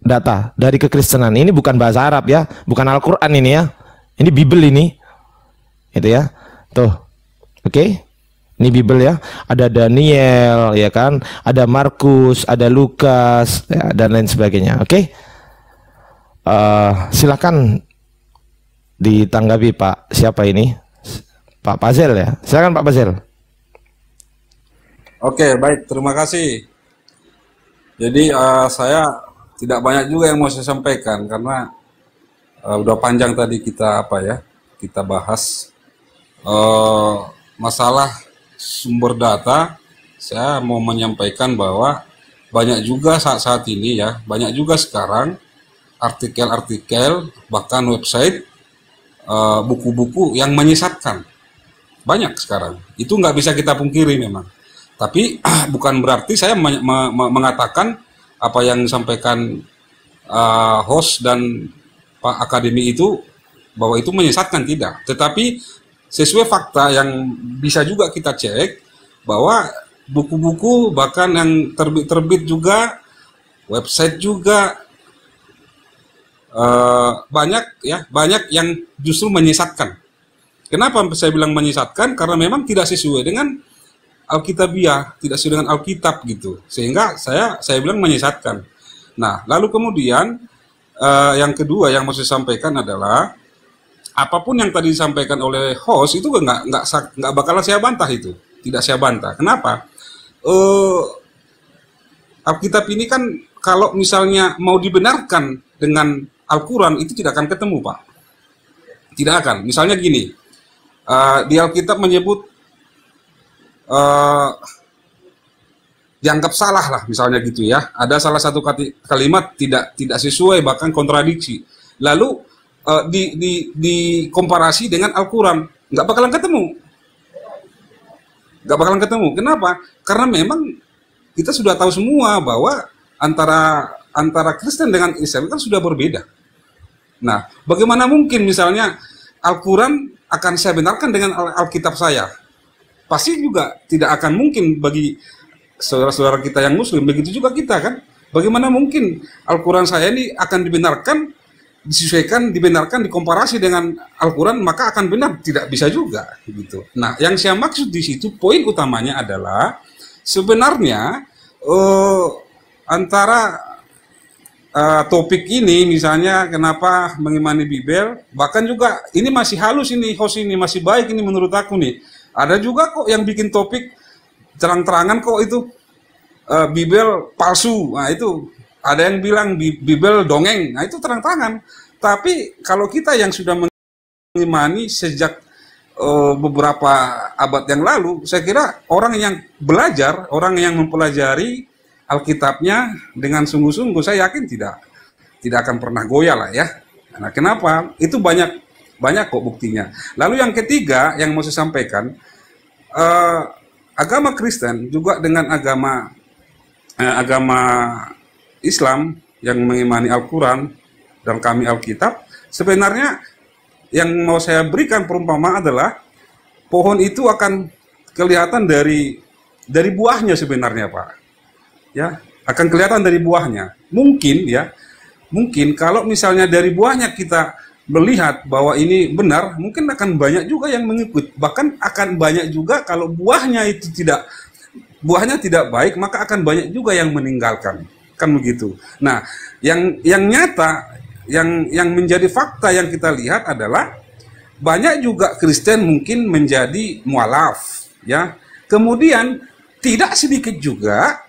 Speaker 1: data dari kekristenan ini bukan bahasa Arab ya bukan Al-Quran ini ya ini Bible ini. Itu ya. Tuh. Oke. Okay? Ini Bible ya. Ada Daniel ya kan, ada Markus, ada Lukas ya, dan lain sebagainya. Oke. Okay? Uh, eh, silakan ditanggapi Pak. Siapa ini? Pak Pazel ya. Silakan Pak Pazel.
Speaker 2: Oke, baik. Terima kasih. Jadi uh, saya tidak banyak juga yang mau saya sampaikan karena uh, udah panjang tadi kita apa ya kita bahas uh, masalah sumber data saya mau menyampaikan bahwa banyak juga saat-saat ini ya banyak juga sekarang artikel-artikel bahkan website eh, buku-buku uh, yang menyesatkan. Banyak sekarang. Itu nggak bisa kita pungkiri memang. Tapi bukan berarti saya mengatakan apa yang disampaikan uh, host dan Pak Akademi itu bahwa itu menyesatkan tidak, tetapi sesuai fakta yang bisa juga kita cek bahwa buku-buku bahkan yang terbit-terbit juga website juga uh, banyak ya banyak yang justru menyesatkan. Kenapa saya bilang menyesatkan? Karena memang tidak sesuai dengan Alkitabiah, tidak sesuai dengan Alkitab gitu. Sehingga saya saya bilang menyesatkan. Nah, lalu kemudian uh, yang kedua yang mau saya sampaikan adalah apa pun yang tadi disampaikan oleh host itu nggak nggak nggak bakalan saya bantah itu. Tidak saya bantah. Kenapa? Uh, Alkitab ini kan kalau misalnya mau dibenarkan dengan Al-Quran itu tidak akan ketemu pak. Tidak akan. Misalnya gini uh, di Alkitab menyebut uh, dianggap salah lah misalnya gitu ya. Ada salah satu kalimat tidak tidak sesuai bahkan kontradiksi. Lalu uh, di, di di komparasi dengan Al-Quran. Nggak bakalan ketemu. Nggak bakalan ketemu. Kenapa? Karena memang kita sudah tahu semua bahwa antara antara Kristen dengan Islam kan sudah berbeda. Nah bagaimana mungkin misalnya Al-Quran akan saya benarkan dengan Alkitab saya? Pasti juga tidak akan mungkin bagi saudara-saudara kita yang muslim, begitu juga kita kan. Bagaimana mungkin Al-Quran saya ini akan dibenarkan, disesuaikan, dibenarkan, dikomparasi dengan Al-Quran, maka akan benar? Tidak bisa juga. gitu. Nah, yang saya maksud di situ, poin utamanya adalah sebenarnya uh, antara uh, topik ini, misalnya kenapa mengimani Bibel, bahkan juga ini masih halus ini, host ini masih baik ini menurut aku nih. Ada juga kok yang bikin topik terang-terangan kok itu uh, Bibel palsu. Nah, itu ada yang bilang Bibel dongeng. Nah, itu terang-terangan. Tapi kalau kita yang sudah mengimani sejak uh, beberapa abad yang lalu, saya kira orang yang belajar, orang yang mempelajari Alkitabnya dengan sungguh-sungguh, saya yakin tidak tidak akan pernah goyah lah ya. Nah, kenapa? Itu banyak banyak kok buktinya. Lalu yang ketiga yang mau saya sampaikan, uh, agama Kristen juga dengan agama eh, agama Islam yang mengimani Al-Quran dan kami Alkitab, sebenarnya yang mau saya berikan perumpamaan adalah pohon itu akan kelihatan dari dari buahnya sebenarnya Pak. Ya, akan kelihatan dari buahnya. Mungkin ya mungkin kalau misalnya dari buahnya kita melihat bahwa ini benar, mungkin akan banyak juga yang mengikut. Bahkan akan banyak juga kalau buahnya itu tidak buahnya tidak baik, maka akan banyak juga yang meninggalkan. Kan begitu. Nah, yang yang nyata yang yang menjadi fakta yang kita lihat adalah banyak juga Kristen mungkin menjadi mualaf, ya. Kemudian tidak sedikit juga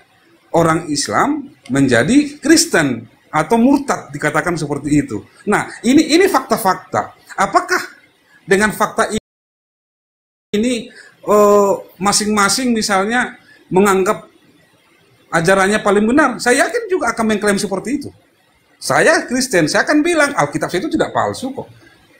Speaker 2: orang Islam menjadi Kristen atau murtad dikatakan seperti itu. Nah, ini ini fakta-fakta. Apakah dengan fakta ini, eh, masing-masing uh, misalnya menganggap ajarannya paling benar? Saya yakin juga akan mengklaim seperti itu. Saya Kristen, saya akan bilang Alkitab saya itu tidak palsu kok.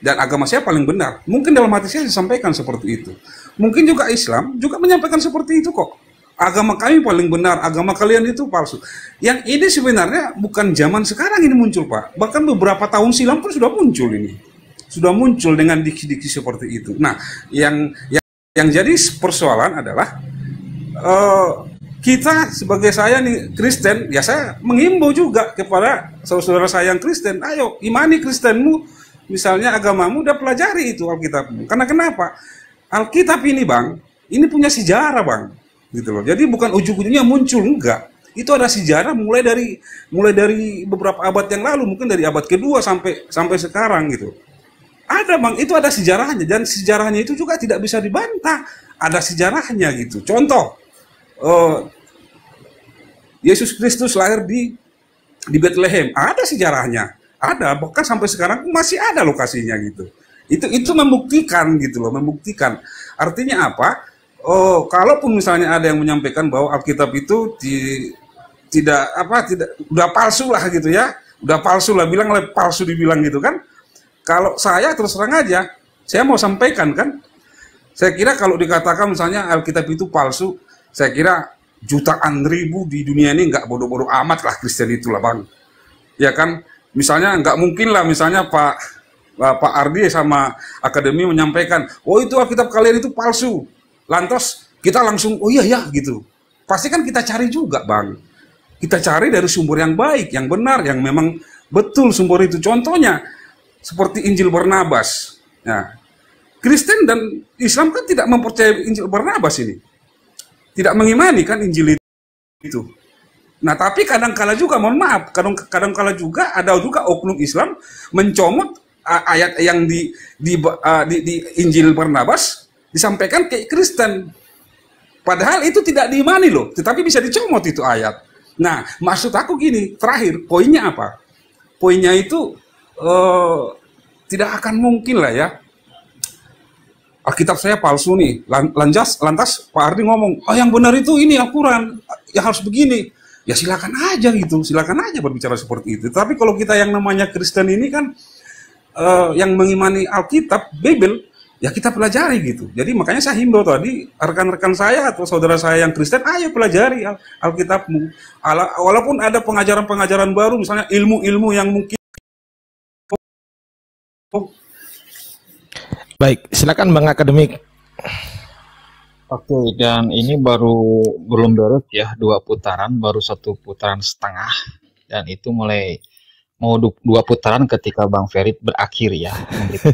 Speaker 2: Dan agama saya paling benar. Mungkin dalam hati saya disampaikan seperti itu. Mungkin juga Islam juga menyampaikan seperti itu kok agama kami paling benar, agama kalian itu palsu. Yang ini sebenarnya bukan zaman sekarang ini muncul, Pak. Bahkan beberapa tahun silam pun sudah muncul ini. Sudah muncul dengan diksi-diksi seperti itu. Nah, yang yang, yang jadi persoalan adalah uh, kita sebagai saya nih Kristen, ya saya menghimbau juga kepada saudara-saudara saya yang Kristen, ayo imani Kristenmu, misalnya agamamu, udah pelajari itu Alkitabmu. Karena kenapa? Alkitab ini, Bang, ini punya sejarah, Bang gitu loh. Jadi bukan ujung-ujungnya muncul enggak. Itu ada sejarah mulai dari mulai dari beberapa abad yang lalu, mungkin dari abad kedua sampai sampai sekarang gitu. Ada bang, itu ada sejarahnya dan sejarahnya itu juga tidak bisa dibantah. Ada sejarahnya gitu. Contoh, uh, Yesus Kristus lahir di di Bethlehem. Ada sejarahnya, ada bahkan sampai sekarang masih ada lokasinya gitu. Itu itu membuktikan gitu loh, membuktikan. Artinya apa? Oh, kalaupun misalnya ada yang menyampaikan bahwa Alkitab itu di, tidak apa tidak udah palsu lah gitu ya, udah palsu lah bilang palsu dibilang gitu kan. Kalau saya terus terang aja, saya mau sampaikan kan, saya kira kalau dikatakan misalnya Alkitab itu palsu, saya kira jutaan ribu di dunia ini nggak bodoh-bodoh amat lah Kristen itulah bang, ya kan. Misalnya nggak mungkin lah misalnya Pak Pak Ardi sama akademi menyampaikan, oh itu Alkitab kalian itu palsu. Lantas kita langsung oh iya ya gitu. Pasti kan kita cari juga bang. Kita cari dari sumber yang baik yang benar yang memang betul sumber itu. Contohnya seperti Injil Barnabas. Ya. Kristen dan Islam kan tidak mempercayai Injil Barnabas ini tidak mengimani kan Injil itu Nah, tapi kadang-kala juga, mohon maaf, kadang-kala juga ada juga oknum Islam mencomot ayat yang di di, di, di Injil Barnabas disampaikan ke Kristen. Padahal itu tidak diimani loh, tetapi bisa dicomot itu ayat. Nah, maksud aku gini, terakhir, poinnya apa? Poinnya itu uh, tidak akan mungkin lah ya. Alkitab saya palsu nih. Lantas, lantas Pak Ardi ngomong, oh yang benar itu ini Al-Quran, ya harus begini. Ya silakan aja gitu, silakan aja berbicara seperti itu. Tapi kalau kita yang namanya Kristen ini kan, uh, yang mengimani Alkitab, Bible, ya kita pelajari gitu. Jadi makanya saya himbau tadi rekan-rekan saya atau saudara saya yang Kristen, ayo pelajari Al Alkitabmu. Walaupun ada pengajaran-pengajaran baru, misalnya ilmu-ilmu yang mungkin
Speaker 1: Baik, silakan Bang Akademik.
Speaker 3: Oke, dan ini baru belum beres ya dua putaran, baru satu putaran setengah, dan itu mulai mau dua putaran ketika Bang Ferit berakhir ya.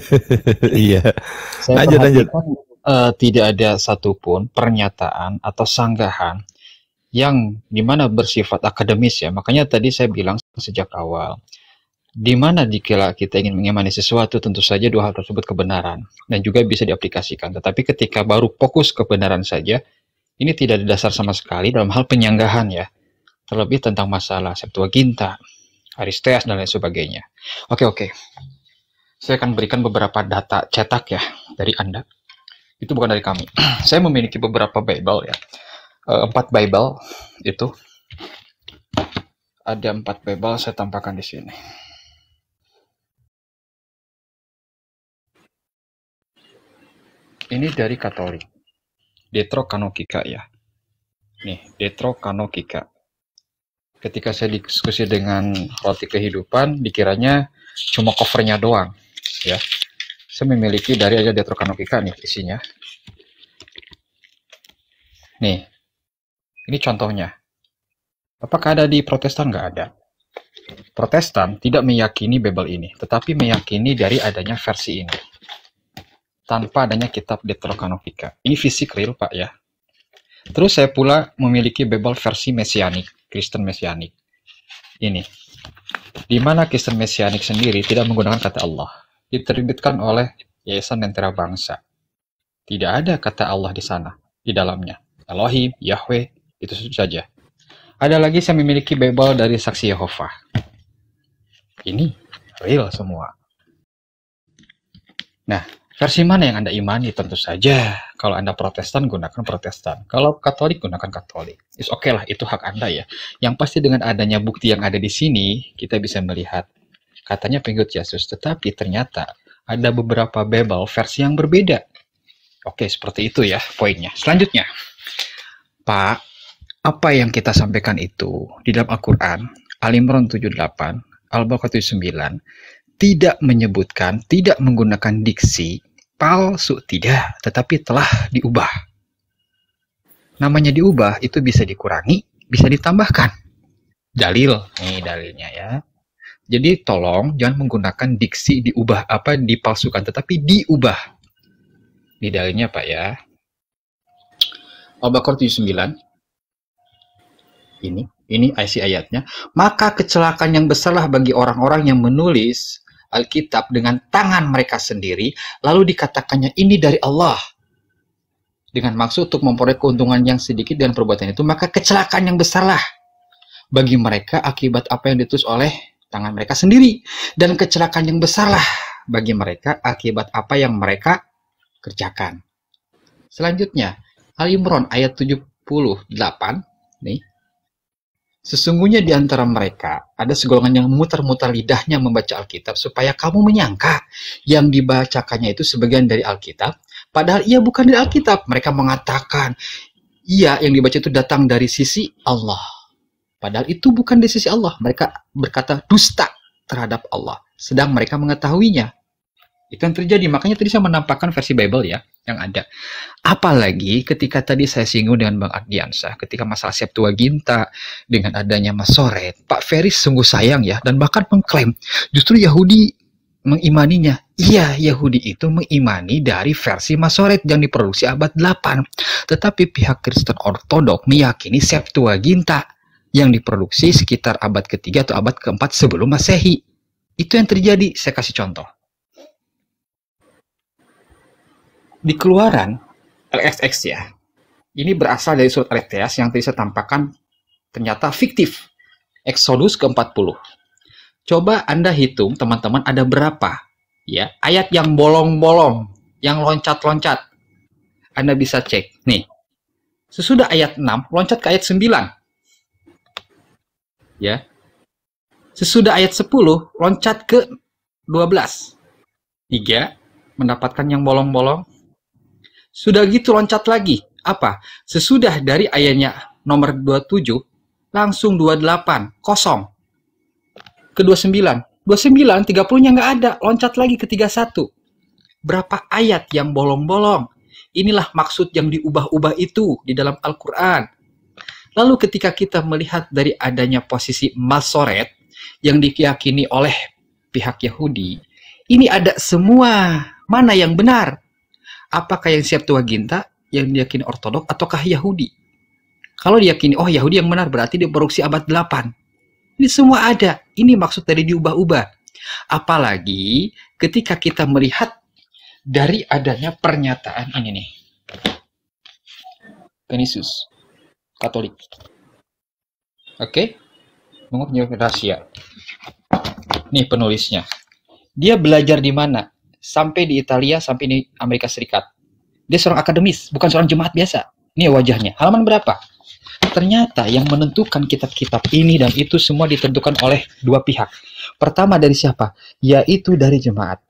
Speaker 1: Iya.
Speaker 3: Saya lanjut, lanjut. Uh, tidak ada satupun pernyataan atau sanggahan yang di mana bersifat akademis ya. Makanya tadi saya bilang sejak awal, di mana jika kita ingin mengimani sesuatu tentu saja dua hal tersebut kebenaran dan juga bisa diaplikasikan. Tetapi ketika baru fokus kebenaran saja, ini tidak ada dasar sama sekali dalam hal penyanggahan ya. Terlebih tentang masalah Septuaginta, Aristeas dan lain sebagainya. Oke, oke. Saya akan berikan beberapa data cetak ya dari Anda. Itu bukan dari kami. Saya memiliki beberapa Bible ya. Eh, empat Bible itu. Ada empat Bible saya tampakkan di sini. Ini dari Katolik. Detro Kanokika ya. Nih, Detro Kanokika ketika saya diskusi dengan roti kehidupan dikiranya cuma covernya doang ya saya memiliki dari aja Detrokanokika nih isinya nih ini contohnya apakah ada di protestan nggak ada Protestan tidak meyakini Bible ini, tetapi meyakini dari adanya versi ini. Tanpa adanya kitab Deuterocanonical. Ini fisik real, Pak ya. Terus saya pula memiliki Bible versi mesianik, Kristen mesianik. Ini. Di mana Kristen mesianik sendiri tidak menggunakan kata Allah. Diterbitkan oleh Yayasan Lentera Bangsa. Tidak ada kata Allah di sana, di dalamnya. Elohim, Yahweh, itu saja. Ada lagi saya memiliki Bible dari Saksi Yehova. Ini real semua. Nah, versi mana yang Anda imani? Tentu saja, kalau Anda protestan, gunakan protestan. Kalau katolik, gunakan katolik. Is oke okay lah, itu hak Anda ya. Yang pasti dengan adanya bukti yang ada di sini, kita bisa melihat katanya pengikut Yesus, tetapi ternyata ada beberapa Bible versi yang berbeda. Oke, seperti itu ya poinnya. Selanjutnya, Pak, apa yang kita sampaikan itu di dalam Al-Quran, Al-Imran 78, Al-Baqarah 79, tidak menyebutkan, tidak menggunakan diksi palsu, tidak, tetapi telah diubah. Namanya diubah itu bisa dikurangi, bisa ditambahkan. Dalil, nih dalilnya ya. Jadi tolong jangan menggunakan diksi diubah apa dipalsukan, tetapi diubah. Di dalilnya Pak ya. Al-Baqarah 79 ini ini IC ayatnya maka kecelakaan yang besarlah bagi orang-orang yang menulis Alkitab dengan tangan mereka sendiri lalu dikatakannya ini dari Allah. Dengan maksud untuk memperoleh keuntungan yang sedikit dengan perbuatan itu maka kecelakaan yang besarlah bagi mereka akibat apa yang ditulis oleh tangan mereka sendiri. Dan kecelakaan yang besarlah bagi mereka akibat apa yang mereka kerjakan. Selanjutnya, Al Imran ayat 78 nih Sesungguhnya di antara mereka ada segolongan yang muter-muter lidahnya membaca Alkitab supaya kamu menyangka yang dibacakannya itu sebagian dari Alkitab, padahal ia bukan dari Alkitab. Mereka mengatakan, iya yang dibaca itu datang dari sisi Allah. Padahal itu bukan dari sisi Allah. Mereka berkata dusta terhadap Allah. Sedang mereka mengetahuinya. Itu yang terjadi. Makanya tadi saya menampakkan versi Bible ya yang ada. Apalagi ketika tadi saya singgung dengan Bang Ardiansa, ketika masalah Septuaginta dengan adanya Masoret, Pak Ferry sungguh sayang ya dan bahkan mengklaim justru Yahudi mengimaninya. Iya, Yahudi itu mengimani dari versi Masoret yang diproduksi abad 8. Tetapi pihak Kristen Ortodok meyakini Septuaginta yang diproduksi sekitar abad ketiga atau abad keempat sebelum Masehi. Itu yang terjadi. Saya kasih contoh. Di keluaran LXX ya, ini berasal dari surat Aletheas yang tadi saya tampakkan ternyata fiktif. Exodus ke-40. Coba Anda hitung teman-teman ada berapa ya ayat yang bolong-bolong, yang loncat-loncat. Anda bisa cek. Nih. Sesudah ayat 6 loncat ke ayat 9. Ya. Sesudah ayat 10 loncat ke 12. 3 mendapatkan yang bolong-bolong sudah gitu loncat lagi. Apa? Sesudah dari ayatnya nomor 27, langsung 28, kosong. Ke 29. 29, 30-nya nggak ada. Loncat lagi ke 31. Berapa ayat yang bolong-bolong? Inilah maksud yang diubah-ubah itu di dalam Al-Quran. Lalu ketika kita melihat dari adanya posisi masoret yang diyakini oleh pihak Yahudi, ini ada semua mana yang benar apakah yang siap Ginta yang diyakini ortodok ataukah Yahudi? Kalau diyakini, oh Yahudi yang benar berarti dia produksi abad 8. Ini semua ada. Ini maksud dari diubah-ubah. Apalagi ketika kita melihat dari adanya pernyataan ini nih. Penisius. Katolik. Oke? Okay? Mengutip rahasia. Nih penulisnya. Dia belajar di mana? Sampai di Italia, sampai di Amerika Serikat. Dia seorang akademis, bukan seorang jemaat biasa. Ini wajahnya. Halaman berapa? Ternyata yang menentukan kitab-kitab ini dan itu semua ditentukan oleh dua pihak. Pertama dari siapa? Yaitu dari jemaat.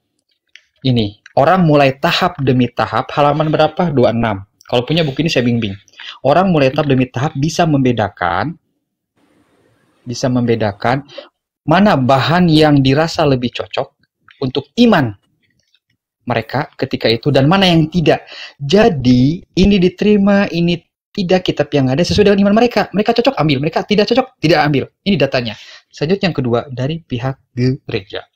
Speaker 3: Ini, orang mulai tahap demi tahap, halaman berapa? 26. Kalau punya buku ini saya bimbing. Orang mulai tahap demi tahap bisa membedakan bisa membedakan mana bahan yang dirasa lebih cocok untuk iman mereka ketika itu dan mana yang tidak. Jadi ini diterima, ini tidak kitab yang ada sesuai dengan iman mereka. Mereka cocok ambil, mereka tidak cocok tidak ambil. Ini datanya. Selanjutnya yang kedua dari pihak gereja.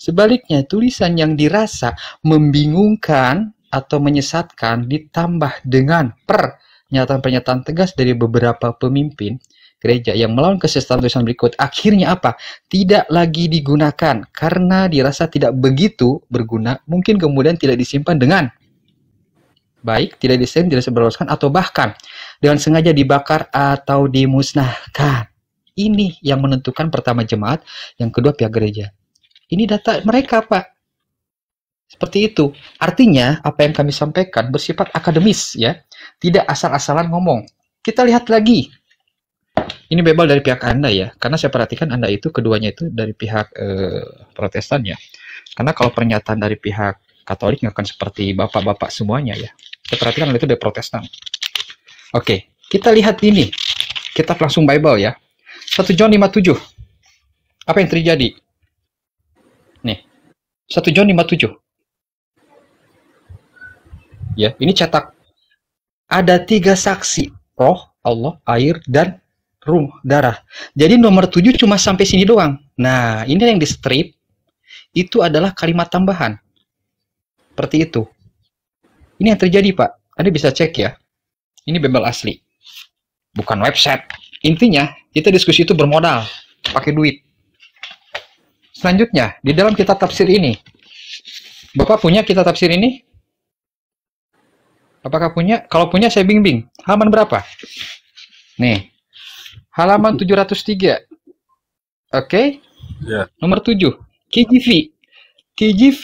Speaker 3: Sebaliknya, tulisan yang dirasa membingungkan atau menyesatkan ditambah dengan pernyataan-pernyataan tegas dari beberapa pemimpin gereja yang melawan kesesatan tulisan berikut akhirnya apa? Tidak lagi digunakan karena dirasa tidak begitu berguna, mungkin kemudian tidak disimpan dengan baik, tidak disimpan, tidak disebarluaskan atau bahkan dengan sengaja dibakar atau dimusnahkan. Ini yang menentukan pertama jemaat, yang kedua pihak gereja. Ini data mereka, Pak. Seperti itu. Artinya, apa yang kami sampaikan bersifat akademis, ya. Tidak asal-asalan ngomong. Kita lihat lagi. Ini bebal dari pihak Anda ya, karena saya perhatikan Anda itu keduanya itu dari pihak eh, Protestan ya. Karena kalau pernyataan dari pihak Katolik akan seperti bapak-bapak semuanya ya. Saya perhatikan Anda itu dari Protestan. Oke, kita lihat ini. Kita langsung Bible ya. 1 John 57. Apa yang terjadi? Nih. 1 John 57. Ya, ini cetak. Ada tiga saksi. Roh, Allah, air, dan rum, darah. Jadi nomor 7 cuma sampai sini doang. Nah, ini yang di strip. Itu adalah kalimat tambahan. Seperti itu. Ini yang terjadi, Pak. Anda bisa cek ya. Ini bebel asli. Bukan website. Intinya, kita diskusi itu bermodal. Pakai duit. Selanjutnya, di dalam kitab tafsir ini. Bapak punya kitab tafsir ini? Apakah punya? Kalau punya saya bimbing. Halaman berapa? Nih. Halaman 703. Oke?
Speaker 2: Ya.
Speaker 3: Nomor 7. KJV. KJV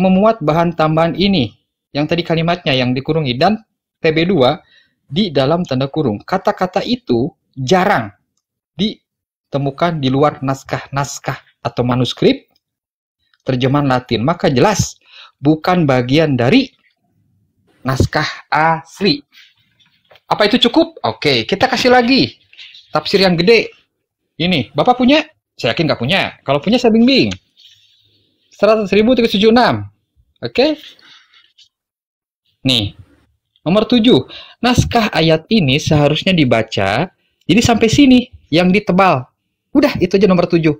Speaker 3: memuat bahan tambahan ini. Yang tadi kalimatnya yang dikurungi. Dan TB2 di dalam tanda kurung. Kata-kata itu jarang ditemukan di luar naskah-naskah atau manuskrip terjemahan Latin. Maka jelas bukan bagian dari naskah asli. Apa itu cukup? Oke, kita kasih lagi. Tafsir yang gede. Ini, Bapak punya? Saya yakin nggak punya. Kalau punya saya bimbing. 100.376. Oke? Nih, nomor 7. Naskah ayat ini seharusnya dibaca, jadi sampai sini, yang ditebal. Udah, itu aja nomor 7.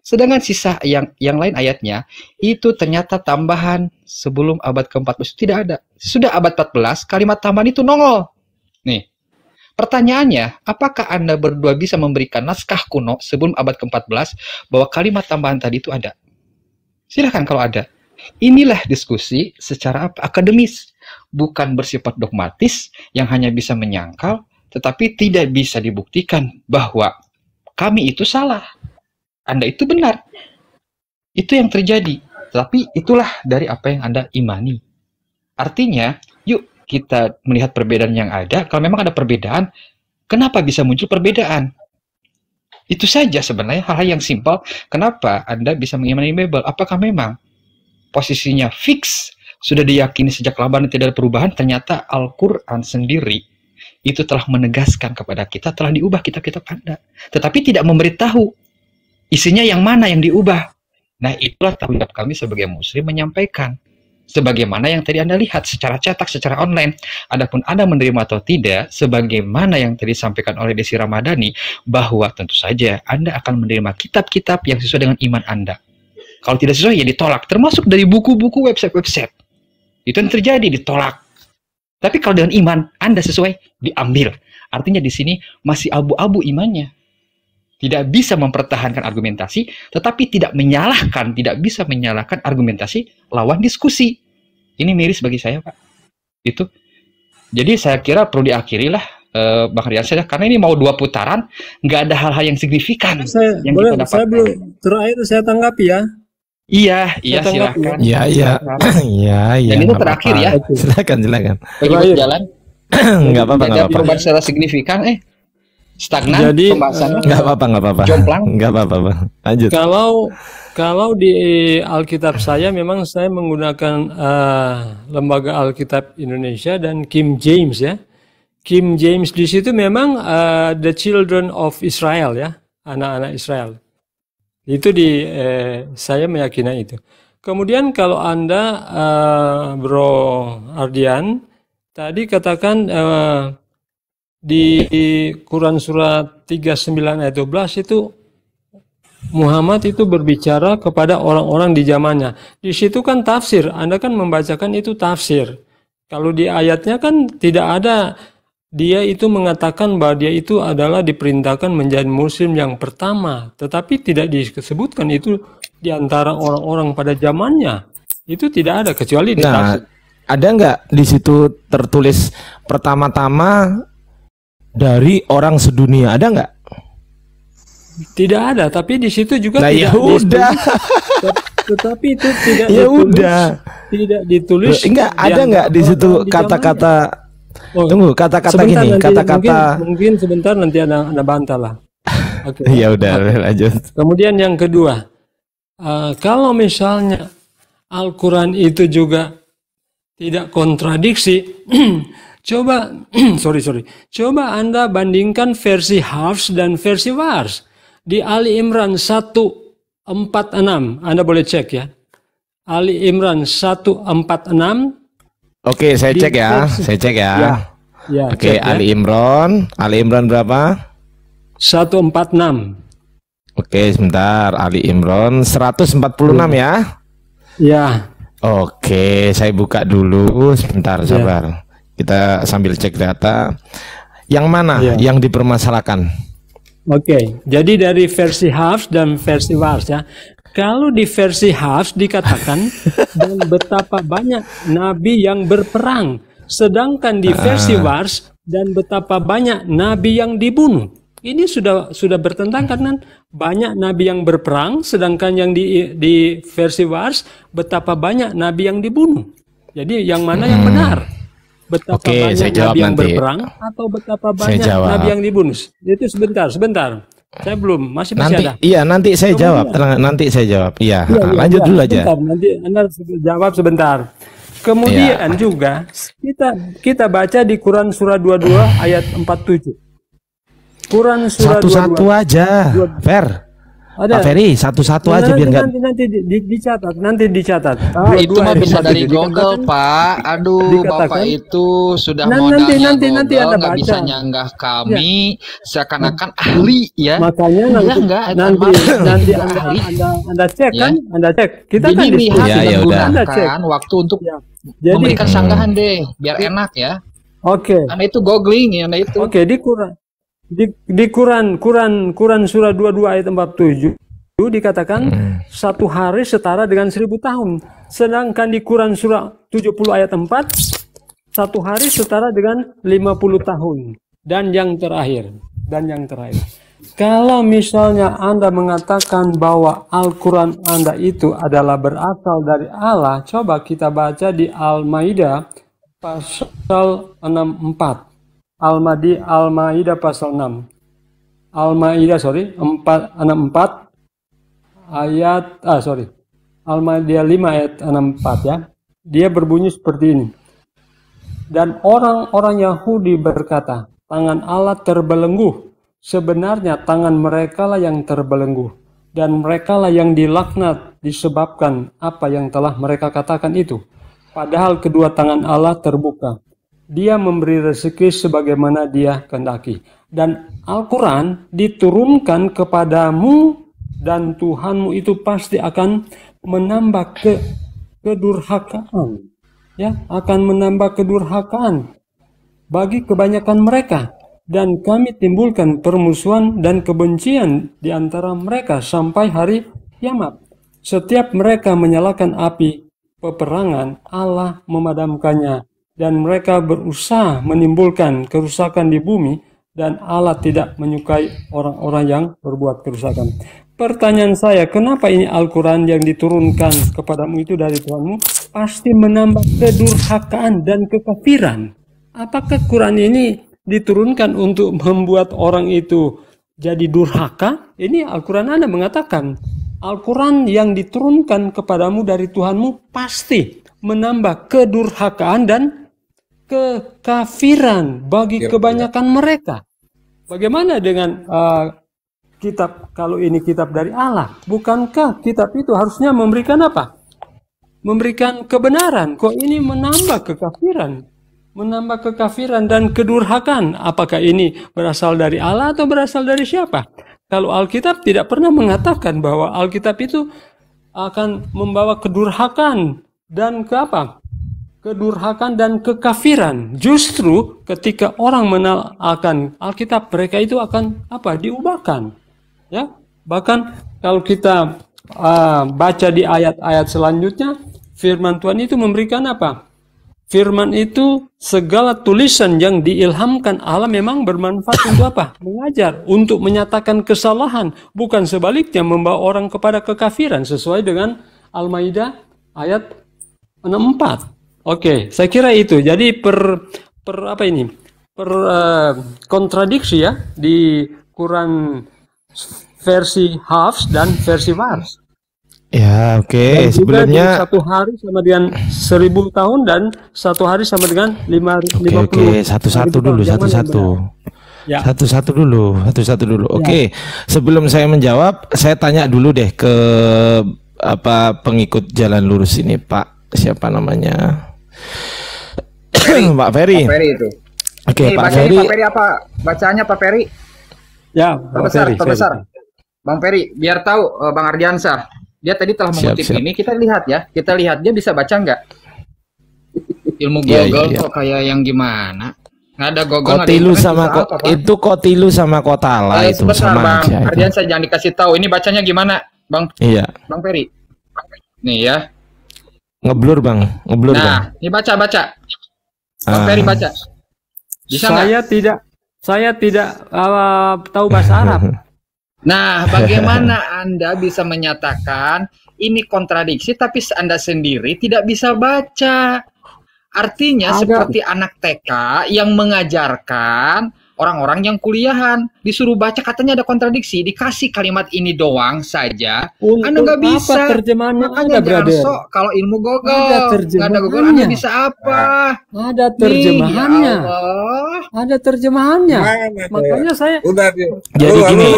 Speaker 3: Sedangkan sisa yang yang lain ayatnya itu ternyata tambahan sebelum abad ke-14 tidak ada. Sudah abad 14 kalimat tambahan itu nongol. Pertanyaannya, apakah Anda berdua bisa memberikan naskah kuno sebelum abad ke-14 bahwa kalimat tambahan tadi itu ada? Silahkan kalau ada. Inilah diskusi secara akademis, bukan bersifat dogmatis yang hanya bisa menyangkal, tetapi tidak bisa dibuktikan bahwa kami itu salah. Anda itu benar. Itu yang terjadi. Tapi itulah dari apa yang Anda imani. Artinya, kita melihat perbedaan yang ada. Kalau memang ada perbedaan, kenapa bisa muncul perbedaan? Itu saja sebenarnya hal-hal yang simpel. Kenapa Anda bisa mengimani Bible? Apakah memang posisinya fix sudah diyakini sejak lama dan tidak ada perubahan? Ternyata Al-Quran sendiri itu telah menegaskan kepada kita telah diubah kitab-kitab Anda. Tetapi tidak memberitahu isinya yang mana yang diubah. Nah, itulah tanggung jawab kami sebagai muslim menyampaikan sebagaimana yang tadi Anda lihat secara cetak, secara online. Adapun Anda menerima atau tidak, sebagaimana yang tadi disampaikan oleh Desi Ramadhani, bahwa tentu saja Anda akan menerima kitab-kitab yang sesuai dengan iman Anda. Kalau tidak sesuai, ya ditolak. Termasuk dari buku-buku website-website. Itu yang terjadi, ditolak. Tapi kalau dengan iman, Anda sesuai, diambil. Artinya di sini masih abu-abu imannya. Tidak bisa mempertahankan argumentasi, tetapi tidak menyalahkan, tidak bisa menyalahkan argumentasi lawan diskusi. Ini miris bagi saya, Pak. Itu. Jadi saya kira perlu diakhiri lah uh, Bang Rian saja karena ini mau dua putaran, nggak ada hal-hal yang signifikan
Speaker 4: saya,
Speaker 3: yang
Speaker 4: boleh,
Speaker 3: kita
Speaker 4: saya belum terakhir saya tanggapi ya.
Speaker 3: Iya, iya
Speaker 4: tanggapi.
Speaker 3: silakan.
Speaker 1: Ya, ya. ya, ya.
Speaker 3: Dan itu terakhir
Speaker 1: apa-apa.
Speaker 3: ya.
Speaker 1: Silakan, silakan.
Speaker 3: Bagi
Speaker 4: Terakhir.
Speaker 3: jalan,
Speaker 1: Enggak apa-apa,
Speaker 3: tidak
Speaker 1: enggak apa-apa.
Speaker 3: perubahan secara signifikan, eh stagnan
Speaker 4: Jadi,
Speaker 3: pembahasannya.
Speaker 1: Enggak apa-apa, enggak apa-apa.
Speaker 3: Jomplang.
Speaker 1: Enggak apa-apa, Bang. Lanjut.
Speaker 4: Kalau kalau di Alkitab saya memang saya menggunakan eh, lembaga Alkitab Indonesia dan King James ya. King James di situ memang eh, the children of Israel ya, anak-anak Israel. Itu di eh, saya meyakini itu. Kemudian kalau Anda eh, Bro Ardian tadi katakan eh, di Quran surat 39 ayat 12 itu Muhammad itu berbicara kepada orang-orang di zamannya. Di situ kan tafsir, Anda kan membacakan itu tafsir. Kalau di ayatnya kan tidak ada dia itu mengatakan bahwa dia itu adalah diperintahkan menjadi muslim yang pertama, tetapi tidak disebutkan itu di antara orang-orang pada zamannya. Itu tidak ada kecuali di
Speaker 1: Nah,
Speaker 4: tafsir.
Speaker 1: ada nggak di situ tertulis pertama-tama dari orang sedunia? Ada nggak?
Speaker 4: Tidak ada, tapi di situ juga
Speaker 1: Nah,
Speaker 4: tidak
Speaker 1: ya udah.
Speaker 4: Tet- Tetapi itu tidak
Speaker 1: Ya
Speaker 4: ditulis,
Speaker 1: udah.
Speaker 4: tidak ditulis.
Speaker 1: Enggak, ada nggak di situ kata-kata.
Speaker 4: Oh,
Speaker 1: Tunggu, kata-kata gini, kata-kata
Speaker 4: mungkin, mungkin sebentar nanti ada ada bantah lah. Oke.
Speaker 1: Ya udah, lanjut.
Speaker 4: Kemudian yang kedua, eh, kalau misalnya Al-Quran itu juga tidak kontradiksi, coba, sorry sorry, coba anda bandingkan versi Hafs dan versi Wars di Ali Imran 146, anda boleh cek ya. Ali Imran 146,
Speaker 1: Oke, saya cek ya,
Speaker 4: versi-
Speaker 1: saya cek ya.
Speaker 4: ya, ya,
Speaker 1: Oke,
Speaker 4: cek ya.
Speaker 1: Ali Imran, Ali Imran berapa?
Speaker 4: 146,
Speaker 1: Oke, sebentar. Ali Imran 146 ya.
Speaker 4: ya.
Speaker 1: Oke, saya buka dulu sebentar, sabar. Kita sambil cek data. Yang mana
Speaker 4: Ya.
Speaker 1: yang dipermasalahkan?
Speaker 4: Oke, jadi dari versi Hafs dan versi Wars ya. Kalau di versi Hafs dikatakan dan betapa banyak nabi yang berperang, sedangkan di versi Wars dan betapa banyak nabi yang dibunuh. Ini sudah sudah bertentangan kan banyak nabi yang berperang, sedangkan yang di di versi Wars betapa banyak nabi yang dibunuh. Jadi yang mana yang benar? Betapa
Speaker 1: Oke,
Speaker 4: banyak
Speaker 1: saya jawab
Speaker 4: nabi yang
Speaker 1: nanti.
Speaker 4: berperang atau betapa banyak
Speaker 1: jawab.
Speaker 4: nabi yang dibunuh? Itu sebentar, sebentar. Saya belum, masih masih
Speaker 1: Nanti
Speaker 4: ada.
Speaker 1: iya, nanti saya
Speaker 4: Kemudian-
Speaker 1: jawab. Tenang, nanti saya jawab. Iya,
Speaker 4: Iya, iya,
Speaker 1: lanjut
Speaker 4: iya,
Speaker 1: dulu aja.
Speaker 4: sebentar, nanti Anda jawab sebentar. Kemudian
Speaker 1: Iya.
Speaker 4: juga kita kita baca di Quran surah 22 ayat 47. Quran surah
Speaker 1: Satu-satu
Speaker 4: 22.
Speaker 1: aja.
Speaker 4: Ada.
Speaker 1: Pak Ferry, satu-satu aja
Speaker 4: nanti,
Speaker 1: biar nggak
Speaker 4: nanti, nanti di- di- dicatat, nanti dicatat.
Speaker 3: Ah, itu
Speaker 4: 22
Speaker 3: mah bisa
Speaker 4: 47.
Speaker 3: dari Google,
Speaker 4: Dikatakan-
Speaker 3: Pak. Aduh,
Speaker 4: dikatakan-
Speaker 3: Bapak itu sudah
Speaker 4: Nah,
Speaker 3: modalnya
Speaker 4: nanti- nanti-
Speaker 3: Google,
Speaker 4: nanti Anda
Speaker 3: nggak bisa nyanggah kami seakan-akan ahli ya.
Speaker 4: Makanya nanti
Speaker 3: enggak,
Speaker 4: nanti nanti anda,
Speaker 3: ahli.
Speaker 4: anda anda cek
Speaker 3: Ya.
Speaker 4: kan, anda cek. Kita
Speaker 3: Jadi
Speaker 4: kan
Speaker 3: lihat
Speaker 4: diskusi.
Speaker 1: Ya, ya
Speaker 3: dan
Speaker 1: udah.
Speaker 4: Anda cek.
Speaker 3: gunakan waktu untuk
Speaker 4: Ya. Jadi
Speaker 3: memberikan sanggahan deh, biar enak ya.
Speaker 4: oke.
Speaker 3: Anda itu googling ya, Anda itu.
Speaker 4: Oke, di Quran di, di Quran Quran Quran surah 22 ayat 47 dikatakan satu hari setara dengan seribu tahun. Sedangkan di Quran surah 70 ayat 4 satu hari setara dengan 50 tahun. Dan yang terakhir, dan yang terakhir. Kalau misalnya Anda mengatakan bahwa Al-Quran Anda itu adalah berasal dari Allah, coba kita baca di Al-Maidah pasal 64. Al-Madi Al-Maidah pasal 6. Al-Maidah sorry 4 64 ayat ah sorry. Al-Maidah 5 ayat 64 ya. Dia berbunyi seperti ini. Dan orang-orang Yahudi berkata, tangan Allah terbelenggu. Sebenarnya tangan mereka lah yang terbelenggu. Dan mereka lah yang dilaknat disebabkan apa yang telah mereka katakan itu. Padahal kedua tangan Allah terbuka. Dia memberi rezeki sebagaimana dia kehendaki. Dan Al-Quran diturunkan kepadamu dan Tuhanmu itu pasti akan menambah ke kedurhakaan. Ya, akan menambah kedurhakaan bagi kebanyakan mereka dan kami timbulkan permusuhan dan kebencian di antara mereka sampai hari kiamat. Setiap mereka menyalakan api peperangan, Allah memadamkannya dan mereka berusaha menimbulkan kerusakan di bumi dan Allah tidak menyukai orang-orang yang berbuat kerusakan. Pertanyaan saya, kenapa ini Al-Quran yang diturunkan kepadamu itu dari Tuhanmu pasti menambah kedurhakaan dan kekafiran? Apakah Quran ini diturunkan untuk membuat orang itu jadi durhaka? Ini Al-Quran Anda mengatakan, Al-Quran yang diturunkan kepadamu dari Tuhanmu pasti menambah kedurhakaan dan kekafiran bagi kebanyakan mereka. Bagaimana dengan uh, kitab kalau ini kitab dari Allah? Bukankah kitab itu harusnya memberikan apa? Memberikan kebenaran. Kok ini menambah kekafiran? menambah kekafiran dan kedurhakan. Apakah ini berasal dari Allah atau berasal dari siapa? Kalau Alkitab tidak pernah mengatakan bahwa Alkitab itu akan membawa kedurhakan dan ke apa? Kedurhakan dan kekafiran. Justru ketika orang menalakan Alkitab, mereka itu akan apa? Diubahkan. Ya, bahkan kalau kita uh, baca di ayat-ayat selanjutnya, firman Tuhan itu memberikan apa? Firman itu segala tulisan yang diilhamkan Allah memang bermanfaat untuk apa? Mengajar, untuk menyatakan kesalahan, bukan sebaliknya membawa orang kepada kekafiran sesuai dengan Al-Maidah ayat 64. Oke, saya kira itu. Jadi per per apa ini? Per uh, kontradiksi ya di Quran versi Hafs dan versi Wars.
Speaker 1: Ya, oke. Okay. Sebelumnya
Speaker 4: satu hari sama dengan seribu tahun dan satu hari sama dengan lima
Speaker 1: Oke, okay, oke. Okay. Satu-satu dulu, satu-satu. Ya. Satu-satu dulu, satu-satu dulu. Ya. Oke. Okay. Sebelum saya menjawab, saya tanya dulu deh ke apa pengikut jalan lurus ini, Pak. Siapa namanya? Pak Ferry.
Speaker 3: Pak Ferry itu.
Speaker 1: Oke, okay, Pak Ferry.
Speaker 3: Pak Ferry apa? Bacanya Pak Ferry?
Speaker 4: Ya,
Speaker 3: Pak Ferry. Pak Besar. Bang Ferry, biar tahu uh, Bang Ardiansa dia tadi telah mengutip siap, siap. ini, kita lihat ya, kita lihat dia bisa baca nggak? Ilmu Google yeah, yeah, yeah. kok kayak yang gimana? Nggak ada Google.
Speaker 1: Kotilu sama ko apa, itu Kotilu sama Kotala eh, itu sebentar, sama
Speaker 3: Bang. aja. Ardian saya jangan dikasih tahu. Ini bacanya gimana, Bang?
Speaker 1: Iya.
Speaker 3: Bang Ferry. Nih ya.
Speaker 1: Ngeblur Bang, ngeblur
Speaker 3: nah, Bang. Nah, ini baca baca. Bang ah. Ferry baca.
Speaker 4: Bisa saya gak? tidak saya tidak uh, tahu bahasa Arab.
Speaker 3: Nah, bagaimana Anda bisa menyatakan ini kontradiksi tapi Anda sendiri tidak bisa baca? Artinya Ada. seperti anak TK yang mengajarkan orang-orang yang kuliahan disuruh baca katanya ada kontradiksi. Dikasih kalimat ini doang saja Untuk anda nggak bisa.
Speaker 4: terjemahannya?
Speaker 3: Makanya ada, jangan sok kalau ilmu Google. Ada ada Google anda bisa apa?
Speaker 4: Ada terjemahannya Nih, ya ada terjemahannya. Mana, makanya saya
Speaker 1: udah jadi gini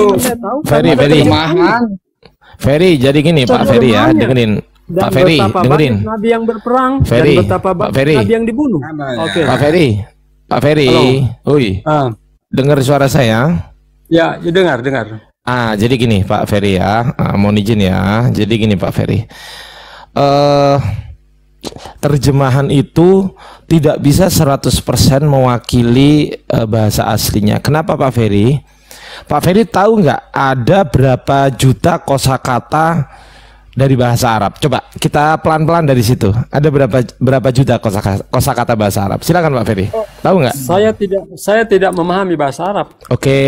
Speaker 1: Ferry Ferry. Ferry jadi gini Pak Ferry ya dengerin. Pak Ferry dengerin.
Speaker 4: Nabi yang berperang
Speaker 1: Ferry dan betapa
Speaker 4: Pak Ferry. Nabi yang dibunuh.
Speaker 1: Oke. Okay. Pak Ferry Pak Ferry, Ui. Ah. Dengar suara saya?
Speaker 4: Ya, ya dengar, dengar.
Speaker 1: Ah, jadi gini Pak Ferry ya, ah, mohon izin ya. Jadi gini Pak Ferry. Uh, terjemahan itu tidak bisa 100% mewakili uh, bahasa aslinya. Kenapa Pak Ferry? Pak Ferry tahu nggak ada berapa juta kosakata dari bahasa Arab. Coba kita pelan-pelan dari situ. Ada berapa berapa juta kosakata kosa kata bahasa Arab? Silakan Pak Ferry. Oh, tahu nggak?
Speaker 4: Saya tidak saya tidak memahami bahasa Arab.
Speaker 1: Oke,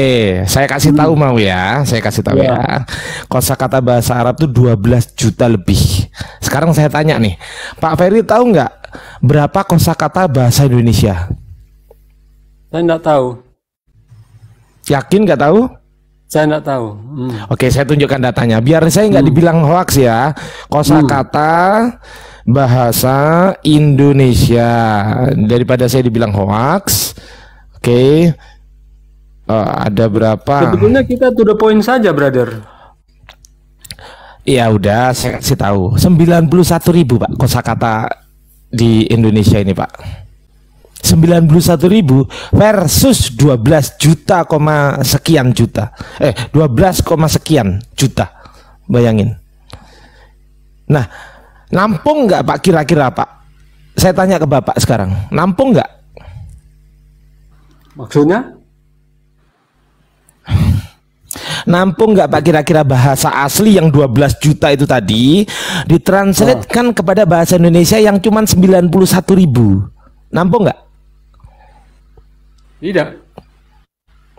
Speaker 1: saya kasih tahu mau ya. Saya kasih tahu ya. ya. Kosakata bahasa Arab itu 12 juta lebih. Sekarang saya tanya nih, Pak Ferry tahu nggak berapa kosakata bahasa Indonesia?
Speaker 4: Saya nggak tahu.
Speaker 1: Yakin nggak tahu?
Speaker 4: Saya tidak tahu. Hmm.
Speaker 1: Oke, saya tunjukkan datanya. Biar saya nggak hmm. dibilang hoax ya. Kosakata hmm. bahasa Indonesia daripada saya dibilang hoax. Oke. Uh, ada berapa?
Speaker 4: Sebetulnya kita to the point saja, brother.
Speaker 1: Iya udah, saya kasih tahu. 91 ribu pak kosakata di Indonesia ini pak. 91 ribu versus 12 juta koma sekian juta. Eh 12 koma sekian juta. Bayangin. Nah nampung nggak pak kira-kira pak? Saya tanya ke bapak sekarang. Nampung nggak?
Speaker 4: Maksudnya?
Speaker 1: Nampung nggak Pak kira-kira bahasa asli yang 12 juta itu tadi ditranslatekan oh. kepada bahasa Indonesia yang cuma 91 ribu? Nampung nggak?
Speaker 4: Tidak.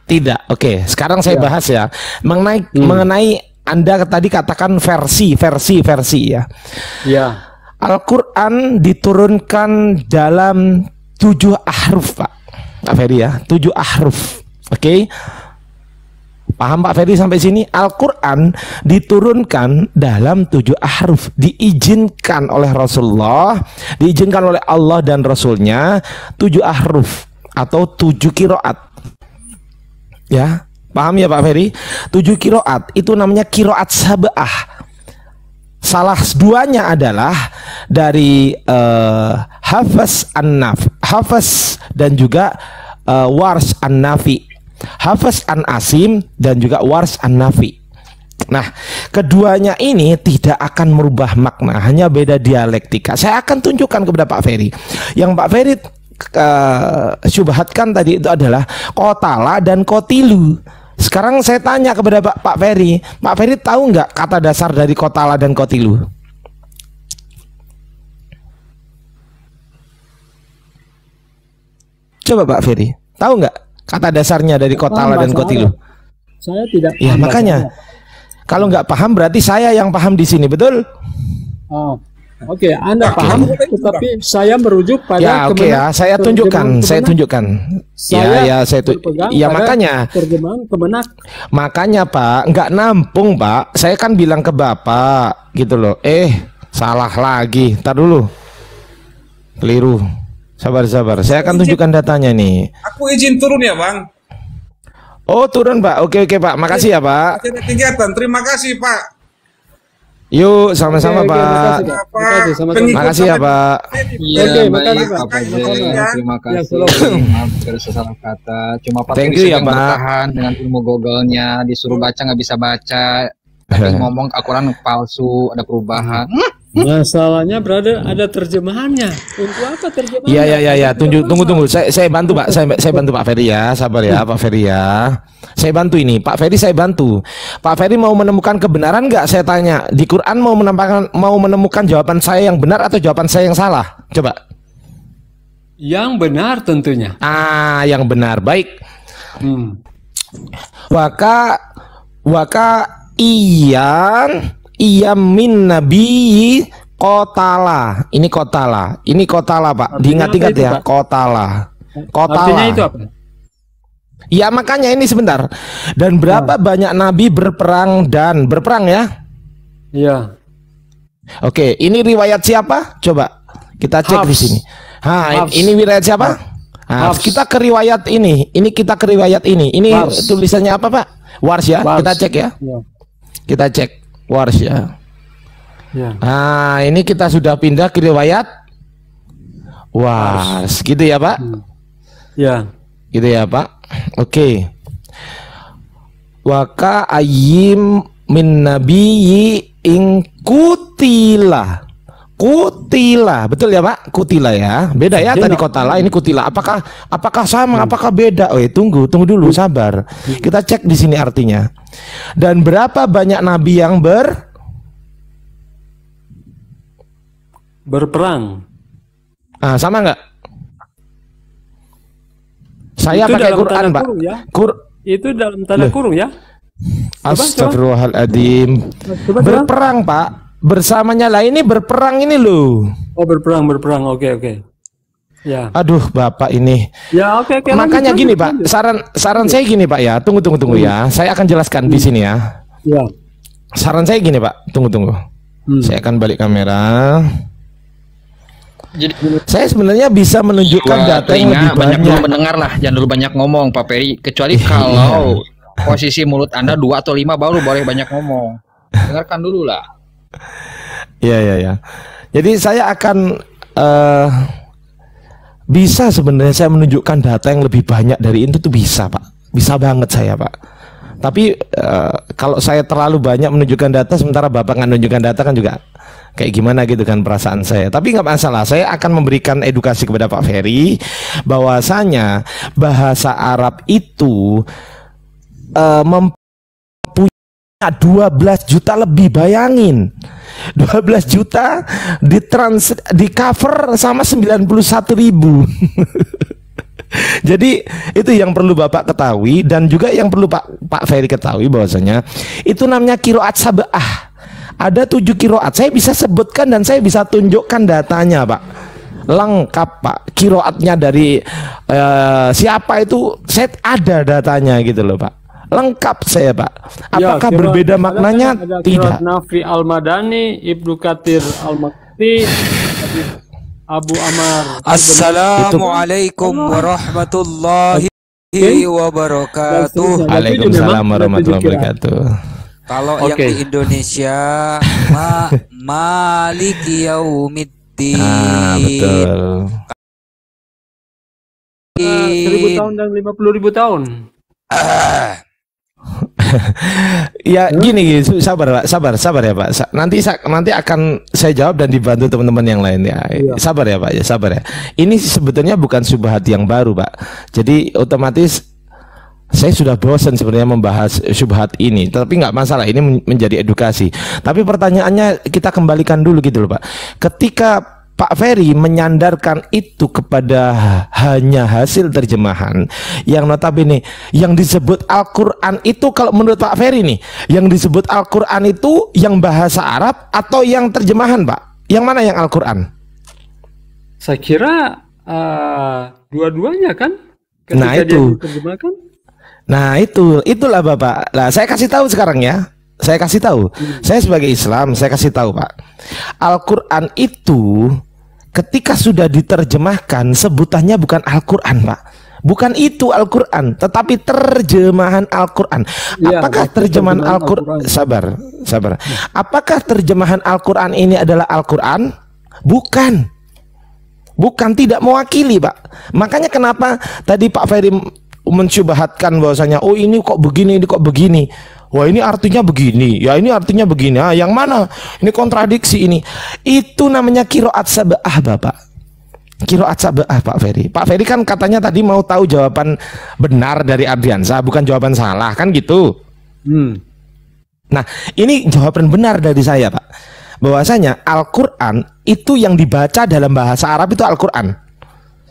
Speaker 1: Tidak. Oke, sekarang saya ya. bahas ya mengenai hmm. mengenai Anda tadi katakan versi, versi, versi ya.
Speaker 4: Ya.
Speaker 1: Al-Qur'an diturunkan dalam tujuh ahruf, Pak. Pak Ferry ya, tujuh ahruf. Oke. Paham Pak Ferry sampai sini? Al-Quran diturunkan dalam tujuh ahruf Diizinkan oleh Rasulullah Diizinkan oleh Allah dan Rasulnya Tujuh ahruf atau tujuh kiroat ya paham ya Pak Ferry tujuh kiroat itu namanya kiroat sabah salah duanya adalah dari uh, Hafiz An-Naf, Hafiz dan juga uh, Wars An-Nafi. Hafiz An-Asim dan juga Wars An-Nafi. Nah, keduanya ini tidak akan merubah makna, hanya beda dialektika. Saya akan tunjukkan kepada Pak Ferry. Yang Pak Ferry uh, syubhatkan tadi itu adalah kotala dan kotilu. Sekarang saya tanya kepada Pak, Pak Ferry, Pak Ferry tahu nggak kata dasar dari kotala dan kotilu? Coba Pak Ferry, tahu nggak kata dasarnya dari kotala dan kotilu?
Speaker 4: Saya tidak.
Speaker 1: Ya makanya, kalau nggak paham berarti saya yang paham di sini, betul?
Speaker 4: Oh, Oke, okay, Anda paham, tetapi saya merujuk pada
Speaker 1: Ya, oke okay, ya, saya tunjukkan, saya tunjukkan.
Speaker 4: Saya
Speaker 1: ya, ya, saya tu ya makanya
Speaker 4: terjemahan kemenak.
Speaker 1: Makanya, Pak, nggak nampung, Pak. Saya kan bilang ke Bapak gitu loh. Eh, salah lagi. Tar dulu. Keliru. Sabar, sabar. Saya akan tunjukkan datanya nih.
Speaker 2: Aku izin turun ya, Bang.
Speaker 1: Oh, turun, Pak. Oke, oke, Pak. Makasih ya, Pak.
Speaker 2: kegiatan. Terima kasih, Pak.
Speaker 1: Yuk, sama-sama Pak.
Speaker 4: Makasih, makasih, sama -sama.
Speaker 1: makasih ya Pak.
Speaker 3: Iya,
Speaker 4: Oke,
Speaker 3: baik,
Speaker 4: makasih, Pak.
Speaker 3: Terima kasih. kalau saya salah kata. Cuma Pak
Speaker 1: Thank you ya, Pak.
Speaker 3: bertahan dengan ilmu Google-nya, disuruh baca nggak bisa baca. Tapi ngomong Al-Quran palsu, ada perubahan.
Speaker 4: Masalahnya berada ada terjemahannya. Untuk apa terjemahannya?
Speaker 1: Iya iya iya ya. tunjuk tunggu tunggu. Saya saya bantu Pak. Saya saya bantu Pak Ferry ya. Sabar ya Pak Ferry ya. Saya bantu ini. Pak Ferry saya bantu. Pak Ferry mau menemukan kebenaran nggak? Saya tanya. Di Quran mau menemukan mau menemukan jawaban saya yang benar atau jawaban saya yang salah? Coba.
Speaker 4: Yang benar tentunya.
Speaker 1: Ah, yang benar. Baik.
Speaker 4: Hmm.
Speaker 1: Waka waka iyan iya min nabi kotala. Ini kotala. Ini kotala, Pak. Diingat-ingat ya,
Speaker 4: Pak?
Speaker 1: kotala. Kotala.
Speaker 4: Artinya itu apa?
Speaker 1: Ya makanya ini sebentar. Dan berapa banyak nabi berperang dan berperang ya?
Speaker 4: Iya.
Speaker 1: Oke, ini riwayat siapa? Coba kita cek di
Speaker 4: Hafs.
Speaker 1: sini. Ha,
Speaker 4: Hafs.
Speaker 1: ini riwayat siapa? Kita ke riwayat ini. Ini kita ke riwayat ini. Ini
Speaker 4: Wars.
Speaker 1: tulisannya apa, Pak? Wars ya.
Speaker 4: Wars.
Speaker 1: Kita cek ya.
Speaker 4: Iya.
Speaker 1: Kita cek Wars ya. Nah, ini kita sudah pindah ke riwayat Wars. Gitu ya, Pak?
Speaker 4: Iya.
Speaker 1: Gitu ya, Pak. Oke. Waka ayim min nabiyyi ing kutila. Betul ya Pak? Kutila ya. Beda ya
Speaker 4: Iya,
Speaker 1: tadi
Speaker 4: Pak.
Speaker 1: kotala, ini kutila. Apakah apakah sama? Apakah beda? Oh, tunggu, tunggu dulu, sabar. Kita cek di sini artinya. Dan berapa banyak nabi yang ber
Speaker 4: Berperang.
Speaker 1: Ah, sama nggak? Saya
Speaker 4: Itu
Speaker 1: pakai Quran, Pak.
Speaker 4: ya?
Speaker 1: Kur
Speaker 4: Itu dalam tanda
Speaker 1: Loh.
Speaker 4: kurung ya?
Speaker 1: Astagfirullahaladzim. Berperang, Pak. Bersamanya lah ini berperang ini loh.
Speaker 4: Oh berperang berperang. Oke oke. Ya.
Speaker 1: Aduh, Bapak ini.
Speaker 4: Ya oke oke.
Speaker 1: Makanya
Speaker 4: lanjut,
Speaker 1: gini,
Speaker 4: lanjut,
Speaker 1: Pak.
Speaker 4: lanjut.
Speaker 1: Saran saran saya gini, Pak ya. Tunggu tunggu tunggu ya. Saya akan jelaskan di sini ya.
Speaker 4: Ya.
Speaker 1: Saran saya gini, Pak. Tunggu tunggu.
Speaker 4: Hmm.
Speaker 1: Saya akan balik kamera.
Speaker 3: Jadi
Speaker 1: Saya sebenarnya bisa menunjukkan data yang lebih
Speaker 3: banyak
Speaker 1: banyak.
Speaker 3: mendengar lah, jangan dulu banyak ngomong Pak Peri. Kecuali kalau posisi mulut Anda dua atau lima baru boleh banyak ngomong. Dengarkan dulu lah.
Speaker 1: Iya iya ya. Jadi saya akan eh bisa sebenarnya saya menunjukkan data yang lebih banyak dari itu tuh bisa pak, bisa banget saya pak. Tapi eh, kalau saya terlalu banyak menunjukkan data sementara bapak nggak menunjukkan data kan juga kayak gimana gitu kan perasaan saya. Tapi nggak masalah, saya akan memberikan edukasi kepada Pak Ferry bahwasanya bahasa Arab itu eh, mempunyai 12 juta lebih bayangin 12 juta di trans di cover sama 91 ribu Jadi itu yang perlu Bapak ketahui dan juga yang perlu Pak Pak Ferry ketahui bahwasanya itu namanya kiroat sabah. Ada tujuh kiroat. Saya bisa sebutkan dan saya bisa tunjukkan datanya, Pak. Lengkap, Pak. Kiroatnya dari eh, siapa itu saya ada datanya gitu loh, Pak. Lengkap saya, Pak.
Speaker 4: Ya,
Speaker 1: Apakah
Speaker 4: kira-
Speaker 1: berbeda maknanya?
Speaker 4: ada
Speaker 1: Tidak.
Speaker 4: Nafi Al-Madani, Ibnu Katir Al-Makti, Abu Amar
Speaker 6: Assalamualaikum warahmatullahi wabarakatuh.
Speaker 1: Waalaikumsalam warahmatullahi wabarakatuh.
Speaker 6: Kalau yang
Speaker 4: Oke.
Speaker 6: di Indonesia ma Maliki Yaumiddin.
Speaker 1: Ah, betul.
Speaker 4: Seribu tahun dan lima puluh ribu tahun.
Speaker 1: Ya gini, gini sabar Pak, sabar, sabar ya Pak. Sa- nanti nanti akan saya jawab dan dibantu teman-teman yang lain ya. Sabar ya Pak, ya sabar ya. Ini sebetulnya bukan subhat yang baru Pak. Jadi otomatis saya sudah bosan sebenarnya membahas subhat ini, tapi nggak masalah. Ini men- menjadi edukasi. Tapi pertanyaannya kita kembalikan dulu gitu loh Pak. Ketika Pak Ferry menyandarkan itu kepada hanya hasil terjemahan yang notabene yang disebut Al-Qur'an itu kalau menurut Pak Ferry nih yang disebut Al-Qur'an itu yang bahasa Arab atau yang terjemahan Pak? Yang mana yang Al-Qur'an?
Speaker 4: Saya kira eh, dua-duanya kan?
Speaker 1: Nah,
Speaker 4: dia
Speaker 1: itu. Nah itu itulah Bapak. Nah saya kasih tahu sekarang ya. Saya kasih tahu. Saya sebagai Islam saya kasih tahu Pak. Al-Quran itu ketika sudah diterjemahkan sebutannya bukan Al-Quran Pak. Bukan itu Al-Quran, tetapi terjemahan Al-Quran.
Speaker 4: Iya,
Speaker 1: Apakah terjemahan Al-Quran?
Speaker 4: Al-Quran.
Speaker 1: Sabar, sabar. Apakah terjemahan Al-Quran ini adalah Al-Quran? Bukan. Bukan tidak mewakili, Pak. Makanya kenapa tadi Pak Ferry mensyubhatkan bahwasanya oh ini kok begini, ini kok begini. Wah ini artinya begini, ya ini artinya begini. Ah, yang mana? Ini kontradiksi ini. Itu namanya kiroat sabah, Bapak. Kiroat sabah, Pak Ferry. Pak Ferry kan katanya tadi mau tahu jawaban benar dari Ardiansa, bukan jawaban salah, kan gitu.
Speaker 4: Hmm.
Speaker 1: Nah, ini jawaban benar dari saya, Pak. Bahwasanya Al-Qur'an itu yang dibaca dalam bahasa Arab itu Al-Qur'an.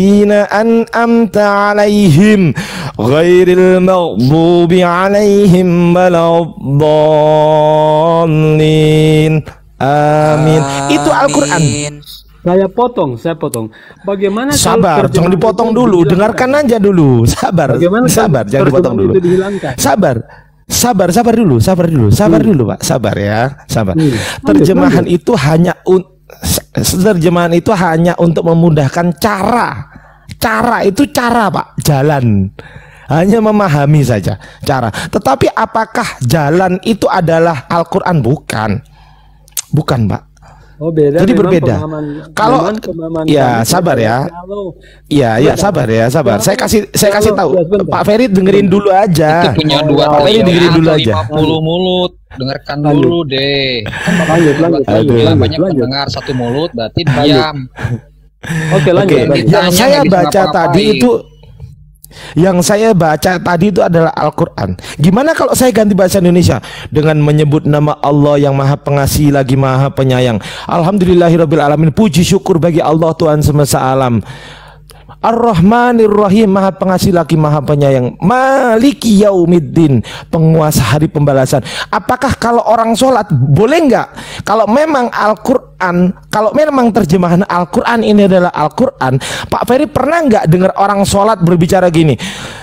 Speaker 1: ladzina an'amta 'alaihim ghairil maghdubi 'alaihim waladdallin. Amin. Itu Al-Qur'an.
Speaker 6: Amin.
Speaker 4: Saya potong, saya potong. Bagaimana
Speaker 1: Sabar, jangan dipotong dulu,
Speaker 4: dihilangkan?
Speaker 1: dengarkan aja dulu. Sabar,
Speaker 4: Bagaimana
Speaker 1: sabar, jangan dipotong dulu. Sabar. Sabar, sabar dulu, sabar dulu, sabar dulu, Pak. Sabar ya, sabar.
Speaker 4: Hmm.
Speaker 1: Terjemahan
Speaker 4: Lanjut,
Speaker 1: itu hanya un terjemahan itu hanya untuk memudahkan cara. Cara itu cara, Pak, jalan. Hanya memahami saja cara. Tetapi apakah jalan itu adalah Al-Qur'an bukan? Bukan, Pak.
Speaker 4: Oh beda.
Speaker 1: Jadi
Speaker 4: memang
Speaker 1: berbeda.
Speaker 4: pemahaman-
Speaker 1: Kalau-
Speaker 4: pemahaman
Speaker 1: ya, sabar ya. Iya, iya, sabar ya, sabar. Saya kasih saya kasih tahu. Pak Ferry dengerin dulu aja.
Speaker 5: Itu punya dua
Speaker 1: Pak Ferry
Speaker 5: telinga
Speaker 1: dengerin dulu
Speaker 5: atau
Speaker 1: aja.
Speaker 5: 50 mulut. Dengarkan
Speaker 4: Lanjut.
Speaker 5: dulu deh. Kan Bapak
Speaker 4: Lanjut, lanjut,
Speaker 1: lanjut,
Speaker 5: bilang
Speaker 4: lanjut,
Speaker 5: banyak
Speaker 4: lanjut.
Speaker 5: pendengar satu mulut berarti diam.
Speaker 4: Oke lanjut.
Speaker 1: Oke, yang saya baca tadi itu yang saya baca tadi itu adalah Al-Qur'an. Gimana kalau saya ganti bahasa Indonesia dengan menyebut nama Allah yang Maha Pengasih lagi Maha Penyayang. Alhamdulillahirabbil alamin. Puji syukur bagi Allah Tuhan semesta alam. Ar-Rahmanir Rahim Maha Pengasih lagi Maha Penyayang. Maliki Yaumiddin Penguasa hari pembalasan. Apakah kalau orang sholat Boleh nggak? Kalau memang Al-Quran Kalau memang terjemahan Al-Quran ini adalah Al-Quran Pak Ferry pernah nggak dengar orang sholat berbicara gini?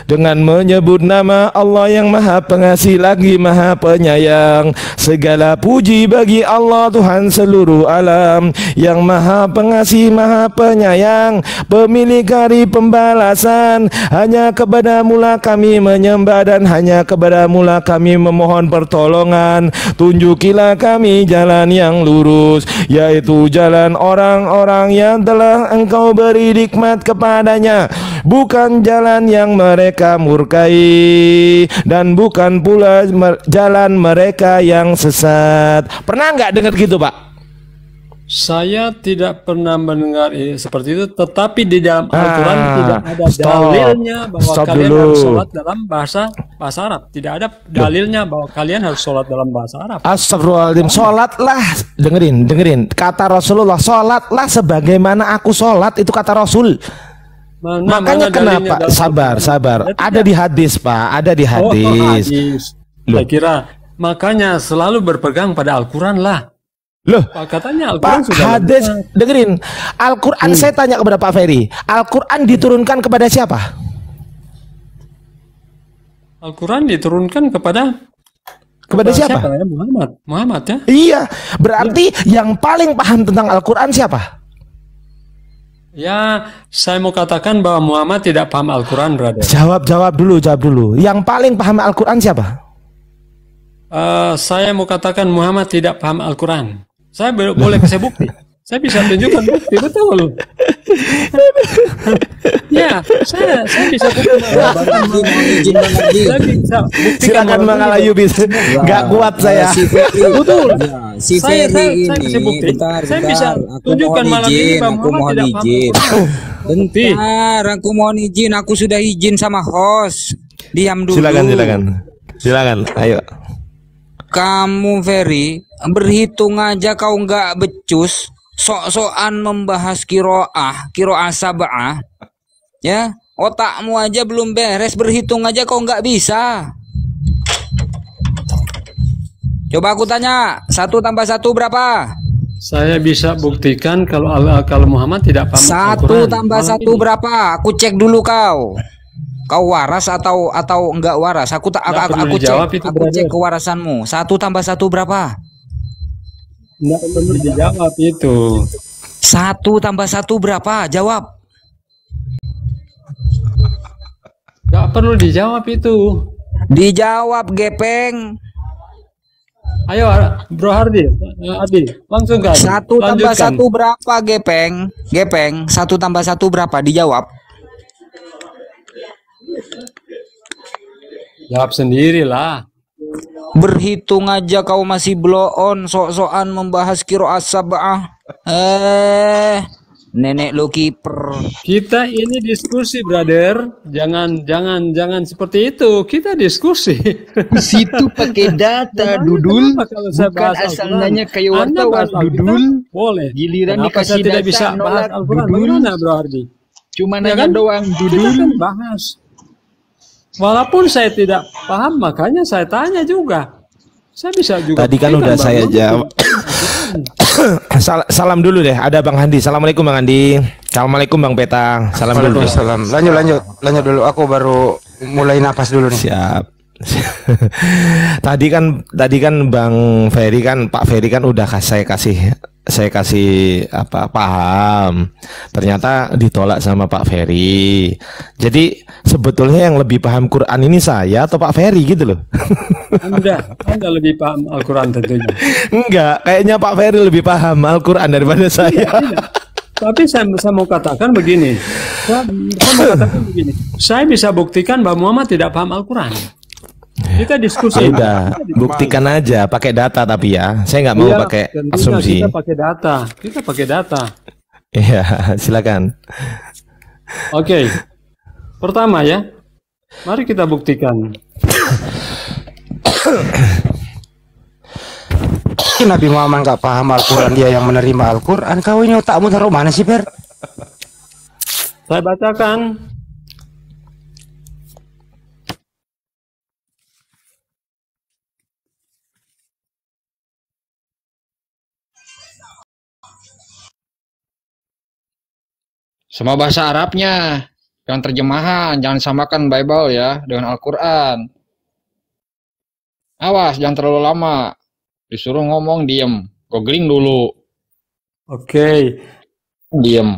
Speaker 1: Dengan menyebut nama Allah yang Maha Pengasih lagi Maha Penyayang. Segala puji bagi Allah Tuhan seluruh alam. Yang Maha Pengasih Maha Penyayang. Pemilik hari pembalasan. Hanya kepada mula kami menyembah Dan hanya kepada mula kami memohon pertolongan. Tunjukilah kami jalan yang lurus Yaitu jalan orang-orang yang telah engkau beri nikmat kepadanya. Bukan jalan yang mereka murkai Dan bukan pula jalan mereka yang sesat. Pernah nggak dengar gitu Pak?
Speaker 4: Saya tidak pernah mendengar eh, seperti itu, tetapi di dalam Al-Quran
Speaker 1: Ah,
Speaker 4: tidak ada
Speaker 1: stop.
Speaker 4: dalilnya bahwa
Speaker 1: Stop
Speaker 4: kalian
Speaker 1: dulu.
Speaker 4: harus sholat dalam bahasa bahasa Arab. Tidak ada dalilnya bahwa kalian harus sholat dalam bahasa Arab.
Speaker 1: Astagfirullahaladzim Sholatlah Dengerin dengerin Kata Rasulullah Sholatlah sebagaimana aku sholat Itu kata Rasul
Speaker 4: Mana,
Speaker 1: Makanya
Speaker 4: mana
Speaker 1: kenapa Sabar
Speaker 4: Al-Quran?
Speaker 1: sabar. Ada di hadis pak Ada di
Speaker 4: Oh,
Speaker 1: hadis
Speaker 4: hadis.
Speaker 1: Loh.
Speaker 4: Saya kira makanya selalu berpegang pada Al-Quran lah.
Speaker 1: Loh,
Speaker 4: Pak katanya Al-Quran
Speaker 1: Pak
Speaker 4: sudah
Speaker 1: hadis
Speaker 4: lengkap.
Speaker 1: dengerin. Al-Qur'an saya tanya kepada Pak Ferry. Al-Qur'an diturunkan kepada siapa?
Speaker 4: Al-Quran diturunkan kepada
Speaker 1: Kepada siapa?
Speaker 4: ya? Muhammad. Muhammad ya.
Speaker 1: Iya, berarti yang paling paham tentang Al-Qur'an siapa?
Speaker 4: Ya, saya mau katakan bahwa Muhammad tidak paham Al-Quran, brother.
Speaker 1: Jawab jawab dulu, jawab dulu. Yang paling paham Al-Qur'an siapa?
Speaker 4: Eh, saya mau katakan Muhammad tidak paham Al-Quran. Saya be- boleh kasih bukti. Saya bisa tunjukkan bukti, betul. ya, saya saya bisa
Speaker 7: Bang.
Speaker 4: Saya bisa.
Speaker 1: Silakan Bang Alayu bis. Enggak kuat saya.
Speaker 4: Betul.
Speaker 7: Ya, si
Speaker 4: Saya- saya- saya
Speaker 7: ini,
Speaker 4: bisa bukti. Saya bisa
Speaker 7: aku
Speaker 4: tunjukkan malam ini bahwa
Speaker 7: aku
Speaker 4: Muhammad
Speaker 7: mohon izin. Bentar, aku mohon izin, aku sudah izin sama host. Diam dulu.
Speaker 1: Silakan silakan. Silakan, ayo.
Speaker 7: Kamu Ferry, berhitung aja kau nggak becus, sok-sokan membahas kiroah, kiroah sabah, ya otakmu aja belum beres, berhitung aja kau nggak bisa. Coba aku tanya, satu tambah satu berapa?
Speaker 4: Saya bisa buktikan kalau Al- kalau Muhammad tidak paham
Speaker 7: Satu tambah satu berapa? Aku cek dulu kau. Kau waras atau atau enggak waras? Aku tak aku,
Speaker 4: perlu
Speaker 7: aku cek.
Speaker 4: itu,
Speaker 7: Aku
Speaker 4: brother.
Speaker 7: cek kewarasanmu. Satu tambah satu berapa?
Speaker 4: Nggak perlu dijawab itu.
Speaker 7: Satu tambah satu berapa? Jawab.
Speaker 4: Nggak perlu dijawab itu.
Speaker 7: Dijawab, gepeng.
Speaker 4: Ayo Bro Hardi, eh, Ardi, langsung kan.
Speaker 7: Satu tambah satu berapa, gepeng? Gepeng. Satu tambah satu berapa? Dijawab.
Speaker 4: Jawab sendiri lah.
Speaker 7: Berhitung aja kau masih blow on sok-sokan membahas kiro sabah. Eh, nenek lu kiper.
Speaker 4: Kita ini diskusi, brother. Jangan, jangan, jangan seperti itu. Kita diskusi.
Speaker 5: Di situ pakai data, Dudul.
Speaker 4: Kalau saya
Speaker 5: Bukan
Speaker 4: bahas
Speaker 5: asal nanya kayak wartawan, Dudul.
Speaker 4: Boleh.
Speaker 5: Giliran
Speaker 4: Kenapa
Speaker 5: dikasih
Speaker 4: saya tidak
Speaker 5: data,
Speaker 4: bisa bahas Al-Quran?
Speaker 5: Dudul.
Speaker 4: Bagaimana, Bro Hardi?
Speaker 5: Cuma
Speaker 4: Ya
Speaker 5: nanya
Speaker 4: kan?
Speaker 5: doang,
Speaker 4: Kita
Speaker 5: Dudul.
Speaker 4: kan bahas. Walaupun saya tidak paham, makanya saya tanya juga. Saya bisa juga.
Speaker 1: Tadi kan udah saya jawab. Sal- salam dulu deh. Ada Bang Handi. Assalamualaikum Bang Handi. Assalamualaikum Bang Peta. Salam dulu.
Speaker 8: Waalaikumsalam. Lanjut lanjut lanjut dulu. Aku baru mulai napas dulu nih.
Speaker 1: Siap. tadi kan tadi kan Bang Ferry kan Pak Ferry kan udah saya kasih saya kasih apa paham. Ternyata ditolak sama Pak Ferry. Jadi sebetulnya yang lebih paham Quran ini saya atau Pak Ferry gitu loh.
Speaker 4: Anda, Anda lebih paham Al-Quran tentunya.
Speaker 1: Enggak, kayaknya Pak Ferry lebih paham Al-Quran daripada saya.
Speaker 4: Tapi saya, saya mau katakan begini. Saya, saya mau katakan begini. Saya bisa buktikan bahwa Muhammad tidak paham Al-Quran. Kita diskusi.
Speaker 1: Ya udah, buktikan aja pakai data tapi ya. Saya nggak mau
Speaker 4: Iya,
Speaker 1: pakai asumsi.
Speaker 4: Kita pakai data. Kita pakai data.
Speaker 1: Iya, silakan.
Speaker 4: Oke. Pertama ya. Mari kita buktikan.
Speaker 8: Nabi Muhammad nggak paham Al-Quran dia yang menerima Al-Quran. Kau ini otakmu taruh mana sih Fer?
Speaker 4: Saya bacakan
Speaker 5: Sama bahasa Arabnya. Jangan terjemahan, jangan samakan Bible ya dengan Al-Quran. Awas, jangan terlalu lama. Disuruh ngomong, diem. Googling dulu,
Speaker 4: Oke.
Speaker 5: diem.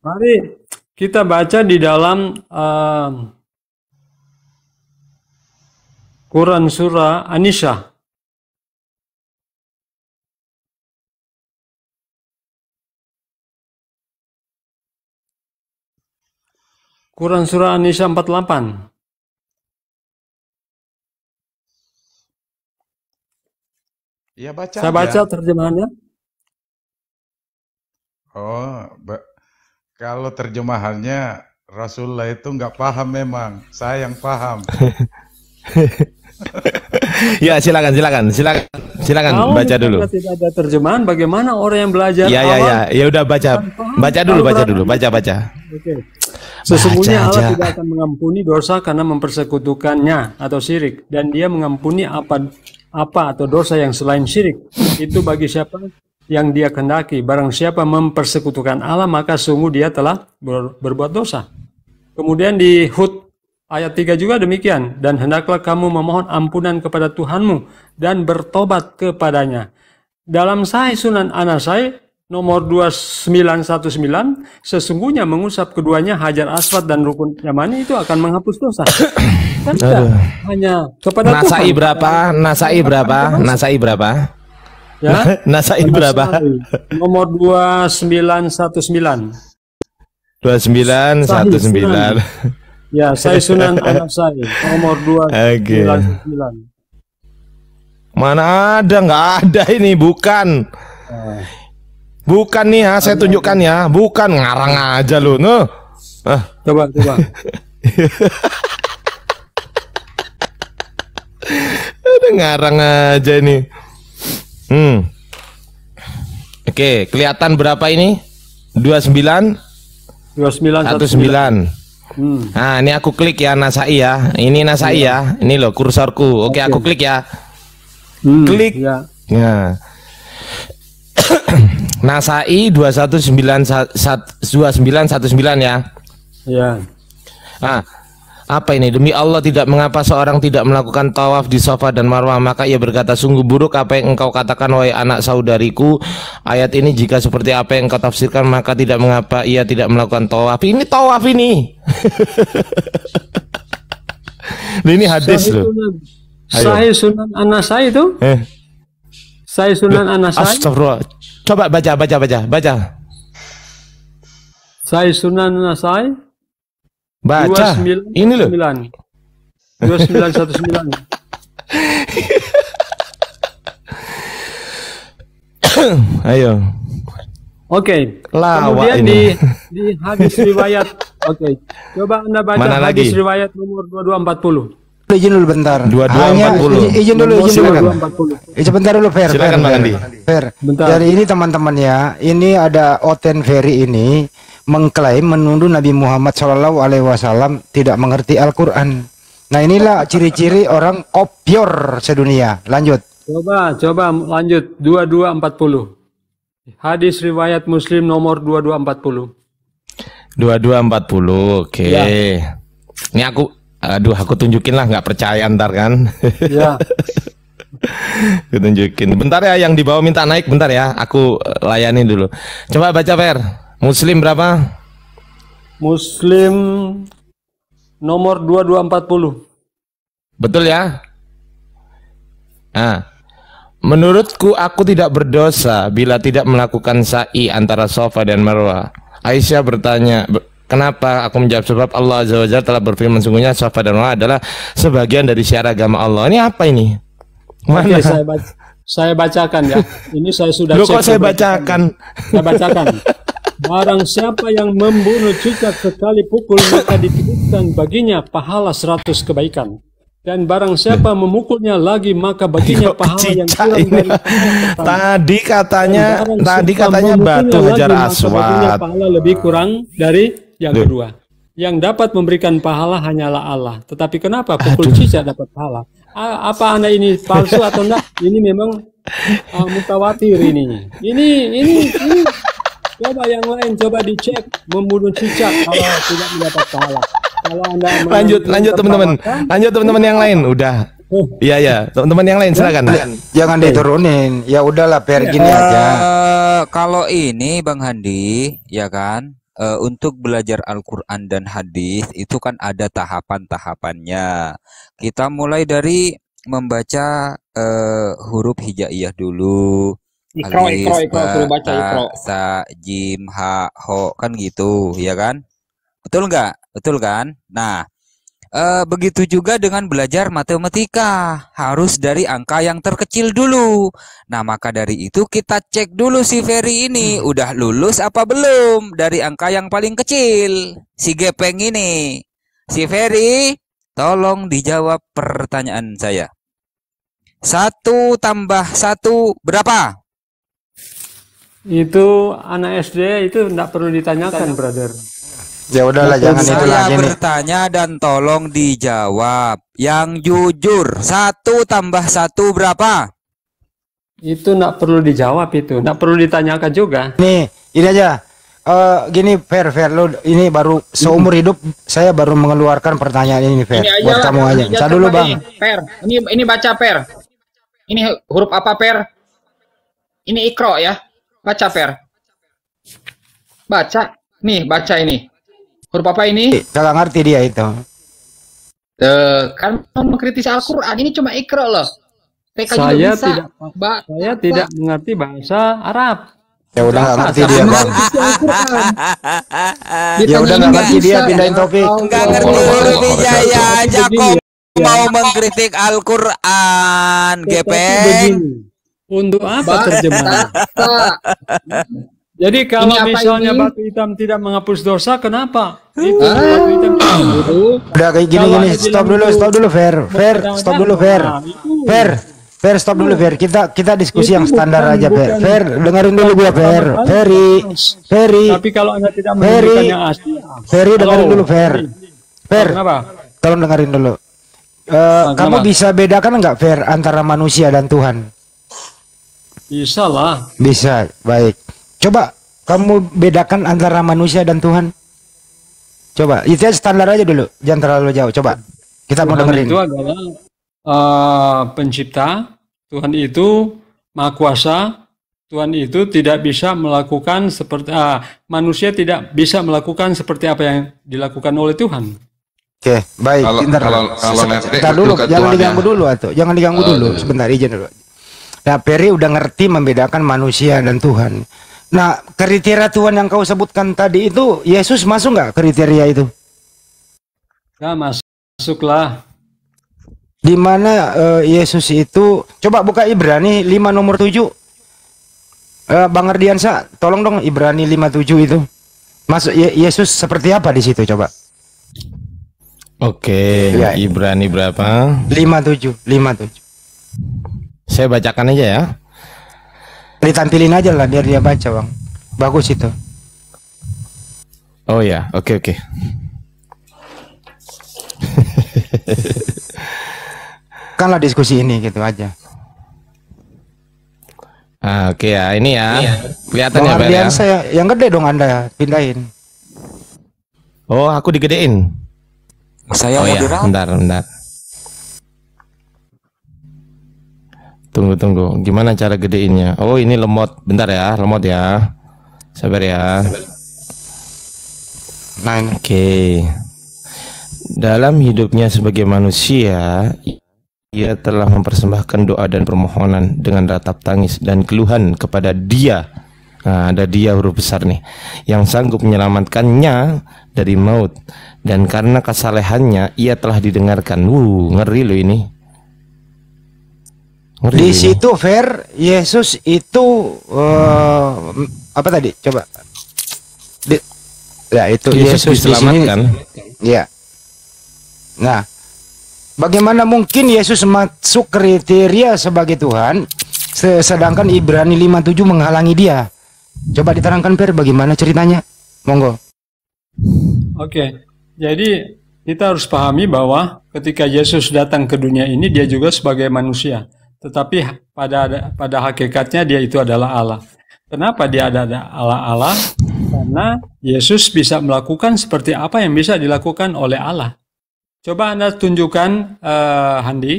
Speaker 4: Mari kita baca di dalam um, Quran surah An-Nisa. Quran surah An-Nisa 48.
Speaker 9: Ya baca
Speaker 4: Saya
Speaker 9: aja.
Speaker 4: baca terjemahannya.
Speaker 9: Oh, ba- kalau terjemahannya Rasulullah itu nggak paham memang. Saya yang paham.
Speaker 1: Ya, silakan, silakan, silakan, silakan
Speaker 4: Kalau
Speaker 1: baca dulu.
Speaker 4: Tidak ada terjemahan, bagaimana orang yang belajar
Speaker 1: Ya, ya, ya, ya udah baca, baca dulu, baca dulu, baca, baca.
Speaker 4: Oke. Sesungguhnya Allah
Speaker 1: aja.
Speaker 4: tidak akan mengampuni dosa karena mempersekutukannya atau syirik. Dan dia mengampuni apa apa atau dosa yang selain syirik. Itu bagi siapa yang dia kehendaki. Barang siapa mempersekutukan Allah maka sungguh dia telah ber- berbuat dosa. Kemudian di Hud ayat 3 juga demikian. Dan hendaklah kamu memohon ampunan kepada Tuhanmu dan bertobat kepadanya. Dalam Sahih Sunan Anasai nomor 2919 sesungguhnya mengusap keduanya Hajar Aswad dan Rukun Yamani itu akan menghapus dosa. Kan hanya kepada
Speaker 1: Nasai
Speaker 4: Tuhan.
Speaker 1: berapa? Nasai berapa? Nasai berapa?
Speaker 4: Ya.
Speaker 1: Nasai berapa?
Speaker 4: Nomor 2919.
Speaker 1: 2919.
Speaker 4: Ya, Sahih Sunan Anasai nomor
Speaker 1: Oke.
Speaker 4: 2919.
Speaker 1: Mana ada? Nggak ada ini, bukan. Bukan nih ya, saya tunjukkan ya. Bukan ngarang aja lu. Nuh. Ah,
Speaker 4: Coba, coba.
Speaker 1: ada ngarang aja ini. Hmm. Oke, kelihatan berapa ini? 29
Speaker 4: 2919.
Speaker 1: 19.
Speaker 4: Hmm.
Speaker 1: Nah, ini aku klik ya Nasai ya. Ini Nasai ya. Ini loh kursorku. Oke, aku klik ya.
Speaker 4: Hmm,
Speaker 1: Klik.
Speaker 4: Ya.
Speaker 1: Ya. Nasai 2191 2919 ya.
Speaker 4: Ya.
Speaker 1: Ah, apa ini? Demi Allah tidak mengapa seorang tidak melakukan tawaf di Safa dan Marwah maka ia berkata sungguh buruk apa yang engkau katakan wahai anak saudariku. Ayat ini jika seperti apa yang engkau tafsirkan maka tidak mengapa ia tidak melakukan tawaf. Ini tawaf ini. Nah, ini hadis
Speaker 4: Sahih
Speaker 1: loh.
Speaker 4: Sunan-. Sahih Sunan Anasai itu?
Speaker 1: Eh,
Speaker 4: Sahih Sunan Anasai?
Speaker 1: astagfirullah. Coba baca baca baca baca.
Speaker 4: Sahih Sunan Anasai?
Speaker 1: Baca. Ini loh.
Speaker 4: 2919.
Speaker 1: Ayo.
Speaker 4: Oke.
Speaker 1: Lawak
Speaker 4: Kemudian
Speaker 1: ini.
Speaker 4: di di hadis riwayat. Oke. Coba Anda baca
Speaker 1: Mana
Speaker 4: hadis
Speaker 1: lagi?
Speaker 4: riwayat nomor 2240.
Speaker 8: Izin dulu bentar.
Speaker 1: Dua dua
Speaker 8: Hanya
Speaker 1: empat puluh.
Speaker 8: izin- izin dulu, izin dulu.
Speaker 4: 2240.
Speaker 8: Eh, sebentar dulu Fer.
Speaker 1: Silakan,
Speaker 8: Fer,
Speaker 1: Bang
Speaker 8: Fer.
Speaker 1: Andi.
Speaker 8: Fer.
Speaker 4: Bentar.
Speaker 8: Dari ini teman-teman ya, ini ada Oten Ferry ini mengklaim menuduh Nabi Muhammad Shallallahu Alaihi Wasallam tidak mengerti Al-Quran. Nah inilah ciri-ciri orang kopior sedunia. Lanjut.
Speaker 4: Coba coba lanjut 2240. Hadis riwayat Muslim nomor 2240.
Speaker 1: 2240. Oke.
Speaker 4: Ya.
Speaker 1: Ini aku aduh aku tunjukin lah nggak percaya ntar kan.
Speaker 4: Ya.
Speaker 1: aku tunjukin. Bentar ya yang di bawah minta naik bentar ya. Aku eh, layani dulu. Coba baca Per. Muslim berapa?
Speaker 4: Muslim nomor 2240.
Speaker 1: Betul ya? Nah, menurutku aku tidak berdosa bila tidak melakukan sa'i antara Safa dan Marwah. Aisyah bertanya, "Be- kenapa? Aku menjawab sebab Allah Azza wa Jalla telah berfirman sungguhnya Safa dan Marwah adalah sebagian dari syiar agama Allah. Ini apa ini? Mana?
Speaker 4: Oke, saya baca, saya bacakan ya. Ini saya sudah
Speaker 1: Loh kok saya bacakan?
Speaker 4: Saya bacakan. Barang siapa yang membunuh cicak sekali pukul maka dituliskan baginya pahala 100 kebaikan. Dan barang siapa memukulnya lagi maka baginya pahala yang kurang
Speaker 1: ini?
Speaker 4: dari.
Speaker 1: Tadi katanya, tadi katanya batu hajar aswad.
Speaker 4: pahala lebih kurang dari yang kedua. Yang dapat memberikan pahala hanyalah Allah. Tetapi kenapa pukul cicak dapat pahala? A- apa anda ini palsu atau enggak? Ini memang uh, mutawatir ini. Ini ini ini. Coba yang lain coba dicek membunuh cicak kalau tidak mendapat pahala. Kalau anda
Speaker 1: Lanjut, lanjut teman-teman.
Speaker 4: tertawakan,
Speaker 1: Lanjut teman-teman yang lain. Udah.
Speaker 4: Oh.
Speaker 1: Iya ya, teman-teman yang lain silakan.
Speaker 8: Jangan diturunin. Ya udahlah Fer gini aja.
Speaker 7: Eh, kalau ini Bang Handi, ya kan, eh, untuk belajar Al-Quran dan hadis itu kan ada tahapan-tahapannya. Kita mulai dari membaca eh, huruf hijaiyah dulu.
Speaker 5: Ikro, ikro, ikro,
Speaker 7: ba,
Speaker 5: baca
Speaker 7: ta,
Speaker 5: ikro.
Speaker 7: sa, jim, ha, ho, kan gitu, ya kan? Betul nggak? Betul kan? Nah, eh, begitu juga dengan belajar matematika, harus dari angka yang terkecil dulu. Nah, maka dari itu kita cek dulu si Ferry ini udah lulus apa belum dari angka yang paling kecil. Si Gepeng ini. Si Ferry, tolong dijawab pertanyaan saya. Satu tambah satu berapa?
Speaker 4: Itu anak SD itu tidak perlu ditanyakan, brother.
Speaker 8: Ya udahlah jangan itu lagi nih.
Speaker 7: bertanya dan tolong dijawab. Yang jujur, satu tambah satu berapa?
Speaker 4: Itu nak perlu dijawab itu, nak perlu ditanyakan juga.
Speaker 8: Nih, ini aja. Eh gini fair fair lu ini baru seumur hidup saya baru mengeluarkan pertanyaan ini fair
Speaker 5: Ini
Speaker 8: buat kamu aja. Saya dulu bang.
Speaker 5: ini, Per. Ini ini baca Per. Ini huruf apa Per? Ini ikro ya. Baca Per. Baca. Nih, baca ini. Huruf apa ini?
Speaker 8: Kagak ngerti dia itu.
Speaker 5: Eh, kan mengkritisi Al-Qur'an ini cuma ikro loh. TK juga
Speaker 4: Saya
Speaker 5: bisa.
Speaker 4: tidak
Speaker 5: Ba
Speaker 4: saya tidak mengerti bahasa Arab.
Speaker 8: Ya udah nggak ngerti dia bang. Ya udah nggak ngerti dia pindahin topik.
Speaker 7: Enggak ngerti huruf hijaya aja kok mau mengkritik Al-Quran,
Speaker 4: begini, Untuk apa terjemahan? Jadi kalau
Speaker 5: Ini
Speaker 4: misalnya
Speaker 5: ini?
Speaker 4: batu hitam tidak menghapus dosa, kenapa? Itu
Speaker 5: Ah.
Speaker 4: batu hitam
Speaker 5: Bodoh.
Speaker 8: Udah kayak gini gini. Stop dulu
Speaker 4: itu
Speaker 8: stop dulu fair fair stop dulu fair
Speaker 4: itu-
Speaker 8: fair fair stop dulu fair. Kita kita diskusi
Speaker 4: Itu
Speaker 8: yang standar
Speaker 4: bukan-
Speaker 8: aja fair
Speaker 4: bukan-
Speaker 8: fair dengerin dulu gua fair Ferry Ferry
Speaker 4: Tapi kalau anda tidak
Speaker 8: Ferry.
Speaker 4: yang asli,
Speaker 8: Ferry dengerin dulu fair fair.
Speaker 4: Kenapa?
Speaker 8: Tolong dengerin dulu. Eh,
Speaker 4: kenapa?
Speaker 8: kamu bisa bedakan nggak fair antara manusia dan Tuhan?
Speaker 4: Bisa lah.
Speaker 8: Bisa, baik. Coba kamu bedakan antara manusia dan Tuhan. Coba, itu standar aja dulu, jangan terlalu jauh. Coba, kita mau
Speaker 4: Tuhan
Speaker 8: dengerin.
Speaker 4: itu adalah eh, pencipta, Tuhan itu maha kuasa, Tuhan itu tidak bisa melakukan seperti ah, manusia tidak bisa melakukan seperti apa yang dilakukan oleh Tuhan.
Speaker 8: Oke, baik.
Speaker 2: Kalau-
Speaker 8: Bentar,
Speaker 2: kalau- kalau
Speaker 8: sebentar dulu,
Speaker 2: kan
Speaker 8: jangan
Speaker 2: Tuhan
Speaker 8: diganggu
Speaker 2: ya.
Speaker 8: dulu atau jangan diganggu
Speaker 2: Oh,
Speaker 8: dulu.
Speaker 2: dulu.
Speaker 8: Sebentar, izin dulu. Nah, Peri udah ngerti membedakan manusia dan Tuhan. Nah, kriteria Tuhan yang kau sebutkan tadi itu Yesus masuk nggak kriteria itu?
Speaker 4: Ya masuklah.
Speaker 8: Di mana eh, Yesus itu coba buka Ibrani 5 nomor 7. Eh, Bang Ardiansa, tolong dong Ibrani 57 itu. Masuk Ye- Yesus seperti apa di situ coba?
Speaker 1: Oke,
Speaker 8: Ya.
Speaker 1: Ibrani berapa?
Speaker 8: 57, 57.
Speaker 1: Saya bacakan aja ya.
Speaker 8: Ditampilin aja lah biar dia baca, Bang. Bagus itu.
Speaker 1: Oh ya, oke oke.
Speaker 8: Kan lah diskusi ini gitu aja.
Speaker 1: Ah, oke ya, ini ya. Kelihatan
Speaker 8: Bang
Speaker 1: ya, Fer, ya.
Speaker 8: Ya, yang gede dong Anda pindahin.
Speaker 1: Oh, aku digedein.
Speaker 7: Saya
Speaker 1: Oh ya, bentar, bentar. Tunggu, tunggu. Gimana cara gedeinnya? Oh, ini lemot. Bentar ya, lemot ya. Sabar ya.
Speaker 8: Nah.
Speaker 1: Oke. Dalam hidupnya sebagai manusia, ia telah mempersembahkan doa dan permohonan dengan ratap tangis dan keluhan kepada Dia. Nah, ada Dia huruf besar nih, yang sanggup menyelamatkannya dari maut. Dan karena kesalehannya, ia telah didengarkan. Wuh, ngeri loh ini. Ngeri
Speaker 8: Di situ Fer, Yesus itu eh, apa tadi? Coba. Di, ya itu
Speaker 1: Yesus
Speaker 8: Yesus,
Speaker 1: diselamatkan.
Speaker 8: Ya. Nah, bagaimana mungkin Yesus masuk kriteria sebagai Tuhan, se- sedangkan Ibrani 57 menghalangi dia? Coba diterangkan Fer, bagaimana ceritanya? Monggo.
Speaker 4: Oke, jadi kita harus pahami bahwa ketika Yesus datang ke dunia ini, dia juga sebagai manusia. Tetapi pada pada hakikatnya dia itu adalah Allah. Kenapa dia ada ada Allah-Allah? Karena Yesus bisa melakukan seperti apa yang bisa dilakukan oleh Allah. Coba Anda tunjukkan, eh, Handi,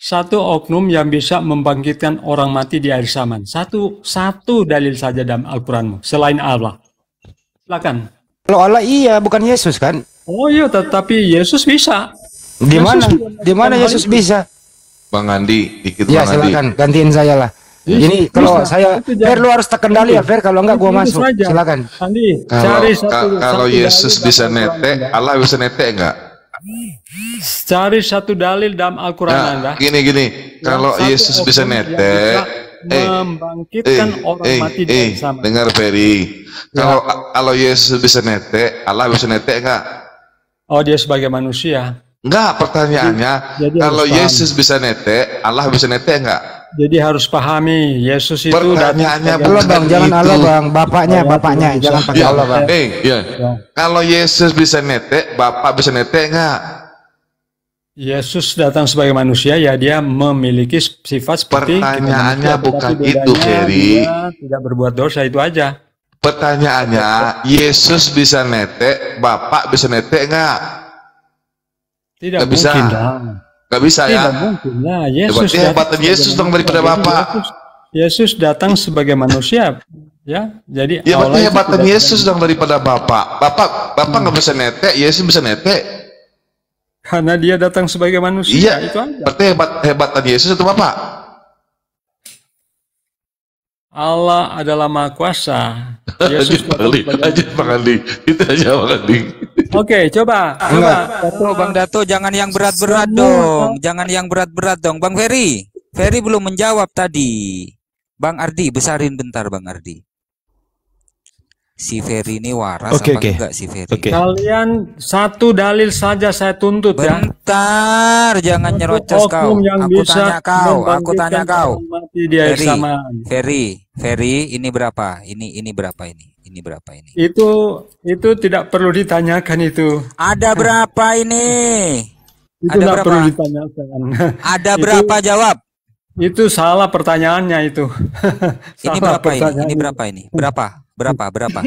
Speaker 4: satu oknum yang bisa membangkitkan orang mati di akhir zaman. Satu, satu dalil saja dalam Al-Quranmu, selain Allah. Silakan.
Speaker 8: Kalau Allah iya, bukan Yesus kan?
Speaker 4: Oh iya, tetapi Yesus bisa.
Speaker 8: Di mana? Di mana Yesus bisa?
Speaker 10: Bang Andi, dikit
Speaker 8: Ya
Speaker 10: Bang Andi.
Speaker 8: silakan gantiin saya lah.
Speaker 4: Bisa,
Speaker 8: Ini kalau
Speaker 4: bisa.
Speaker 8: saya Fer lu harus terkendali ya Fer kalau enggak gua masuk.
Speaker 4: saja.
Speaker 8: Silakan.
Speaker 4: Andi,
Speaker 10: Kalau,
Speaker 4: cari
Speaker 10: ka-
Speaker 4: satu,
Speaker 10: kalau
Speaker 4: satu
Speaker 10: Yesus
Speaker 4: dalil
Speaker 10: bisa netek,
Speaker 4: Anda.
Speaker 10: Allah bisa netek enggak?
Speaker 4: Cari satu dalil dalam Al-Quran Anda.
Speaker 10: Nah, gini gini, kalau
Speaker 4: satu
Speaker 10: Yesus bisa netek,
Speaker 4: bisa
Speaker 10: eh,
Speaker 4: membangkitkan orang
Speaker 10: eh,
Speaker 4: mati di
Speaker 10: eh,
Speaker 4: zaman.
Speaker 10: dengar Ferry. Kalau kalau Yesus bisa netek, Allah bisa netek enggak?
Speaker 4: Oh, dia sebagai manusia.
Speaker 10: Enggak, pertanyaannya,
Speaker 4: Jadi- jadi
Speaker 10: kalau. Yesus bisa netek, Allah bisa netek enggak?
Speaker 4: Jadi harus pahami Yesus itu
Speaker 10: Pertanyaannya bukan
Speaker 8: bang, jangan. Allah bang, bapaknya,
Speaker 4: Ya,
Speaker 8: bapaknya, jangan pakai
Speaker 10: Ya,
Speaker 8: Allah bang.
Speaker 10: eh, ya. Kalau Yesus bisa netek, Bapak bisa netek enggak?
Speaker 4: Yesus datang sebagai manusia ya dia memiliki sifat seperti kita
Speaker 10: Pertanyaannya
Speaker 4: manusia,
Speaker 10: bukan itu, Ferry.
Speaker 4: Tidak berbuat dosa itu aja.
Speaker 10: Pertanyaannya, Yesus bisa netek, Bapak bisa netek enggak?
Speaker 4: Tidak
Speaker 10: bisa.
Speaker 4: mungkin lah.
Speaker 10: Enggak bisa ya?
Speaker 4: Tidak mungkin lah. Yesus
Speaker 10: berarti hebatan Yesus dong daripada Bapak.
Speaker 4: Yesus, datang sebagai manusia, ya. Jadi
Speaker 10: Ya berarti hebatan
Speaker 4: tidak-
Speaker 10: Yesus dong daripada Bapak. Bapak, Bapak nggak bisa netek, Yesus bisa netek.
Speaker 4: karena dia datang sebagai manusia
Speaker 10: Iya.
Speaker 4: itu aja.
Speaker 10: Berarti hebat hebatan Yesus itu Bapak.
Speaker 4: Allah adalah Maha Kuasa. Yesus
Speaker 10: Aja Bang Ali. Itu aja Bang Ali.
Speaker 4: Oke, coba, coba.
Speaker 7: Dato, Bang Dato, jangan yang berat-berat dong. Jangan yang berat-berat dong. Bang Ferry. Ferry belum menjawab tadi. Bang Ardi, besarin bentar Bang Ardi. Si Ferry ini waras
Speaker 1: Oke,
Speaker 7: apa
Speaker 1: oke.
Speaker 7: enggak si Ferry?
Speaker 1: Oke.
Speaker 4: Kalian satu dalil saja saya tuntut ya.
Speaker 7: Bentar, jangan nyerocos kau.
Speaker 4: yang
Speaker 7: Aku
Speaker 4: bisa
Speaker 7: tanya kau, aku tanya kau. Ferry. Ferry, Ferry, ini berapa? Ini ini berapa ini? Ini berapa ini?
Speaker 4: Itu itu tidak perlu ditanyakan itu.
Speaker 7: Ada berapa ini?
Speaker 4: Itu
Speaker 7: Ada berapa?
Speaker 4: perlu ditanyakan.
Speaker 7: Ada
Speaker 4: Itu-
Speaker 7: berapa jawab?
Speaker 4: Itu salah pertanyaannya itu.
Speaker 7: Ini
Speaker 4: Salah
Speaker 7: berapa ini? Ini berapa ini? Berapa? Berapa? Berapa?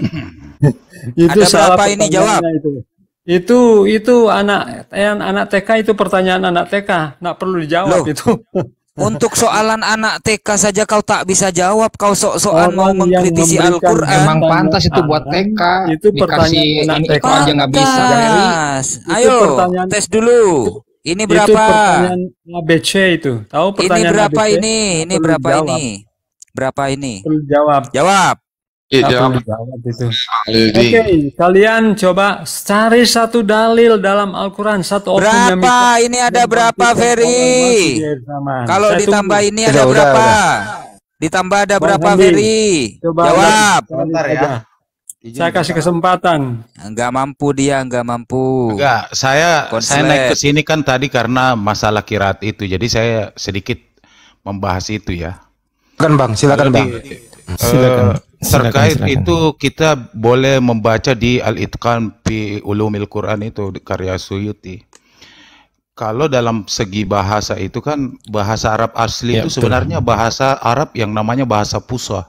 Speaker 4: Itu
Speaker 7: Ada
Speaker 4: salah
Speaker 7: berapa ini? Jawab.
Speaker 4: Itu. itu itu anak eh, anak TK itu pertanyaan anak TK, nggak perlu dijawab
Speaker 7: Loh.
Speaker 4: itu.
Speaker 7: Untuk soalan anak TK saja kau tak bisa jawab, kau sok-sokan mau mengkritisi Al-Quran.
Speaker 5: Emang pantas itu buat TK.
Speaker 4: Itu
Speaker 5: Dikasih
Speaker 4: pertanyaan anak
Speaker 5: ini
Speaker 4: TK.
Speaker 5: aja nggak bisa.
Speaker 7: Ayo,
Speaker 4: pertanyaan-
Speaker 7: tes dulu. Ini
Speaker 4: Itu
Speaker 7: berapa?
Speaker 4: pertanyaan ABC itu. Tahu
Speaker 7: Ini
Speaker 4: pertanyaan
Speaker 7: berapa
Speaker 4: ABC?
Speaker 7: ini? Ini berapa ini? Berapa ini?
Speaker 4: Perlu jawab.
Speaker 7: Jawab.
Speaker 10: Iya
Speaker 4: itu. Oke, kalian coba cari satu dalil dalam Al-Quran satu
Speaker 7: Berapa?
Speaker 4: bisa
Speaker 7: Ini ada berapa, Ferry? Kalau
Speaker 4: Saya
Speaker 7: ditambah
Speaker 4: tunggu.
Speaker 7: ini ada
Speaker 8: udah,
Speaker 7: berapa?
Speaker 8: udah.
Speaker 7: Ditambah ada
Speaker 4: Bang
Speaker 7: berapa, Ferry?
Speaker 4: Coba
Speaker 7: Jawab.
Speaker 8: Sebentar ya.
Speaker 4: Saya kasih kesempatan.
Speaker 7: Enggak mampu dia, enggak mampu.
Speaker 9: Enggak, saya saya
Speaker 7: Konslet.
Speaker 9: naik ke sini kan tadi karena masalah kiraat itu. Jadi saya sedikit membahas itu ya.
Speaker 8: Silakan bang, silakan bang.
Speaker 9: Jadi,
Speaker 1: Silakan.
Speaker 9: eh,
Speaker 1: Silakan,
Speaker 9: terkait
Speaker 1: silakan.
Speaker 9: itu kita boleh membaca di Al-Itqan fi Ulumil Quran itu karya Suyuti. Kalau dalam segi bahasa itu kan bahasa Arab asli
Speaker 1: Ya,
Speaker 9: itu
Speaker 1: betul.
Speaker 9: sebenarnya bahasa Arab yang namanya bahasa Fusha.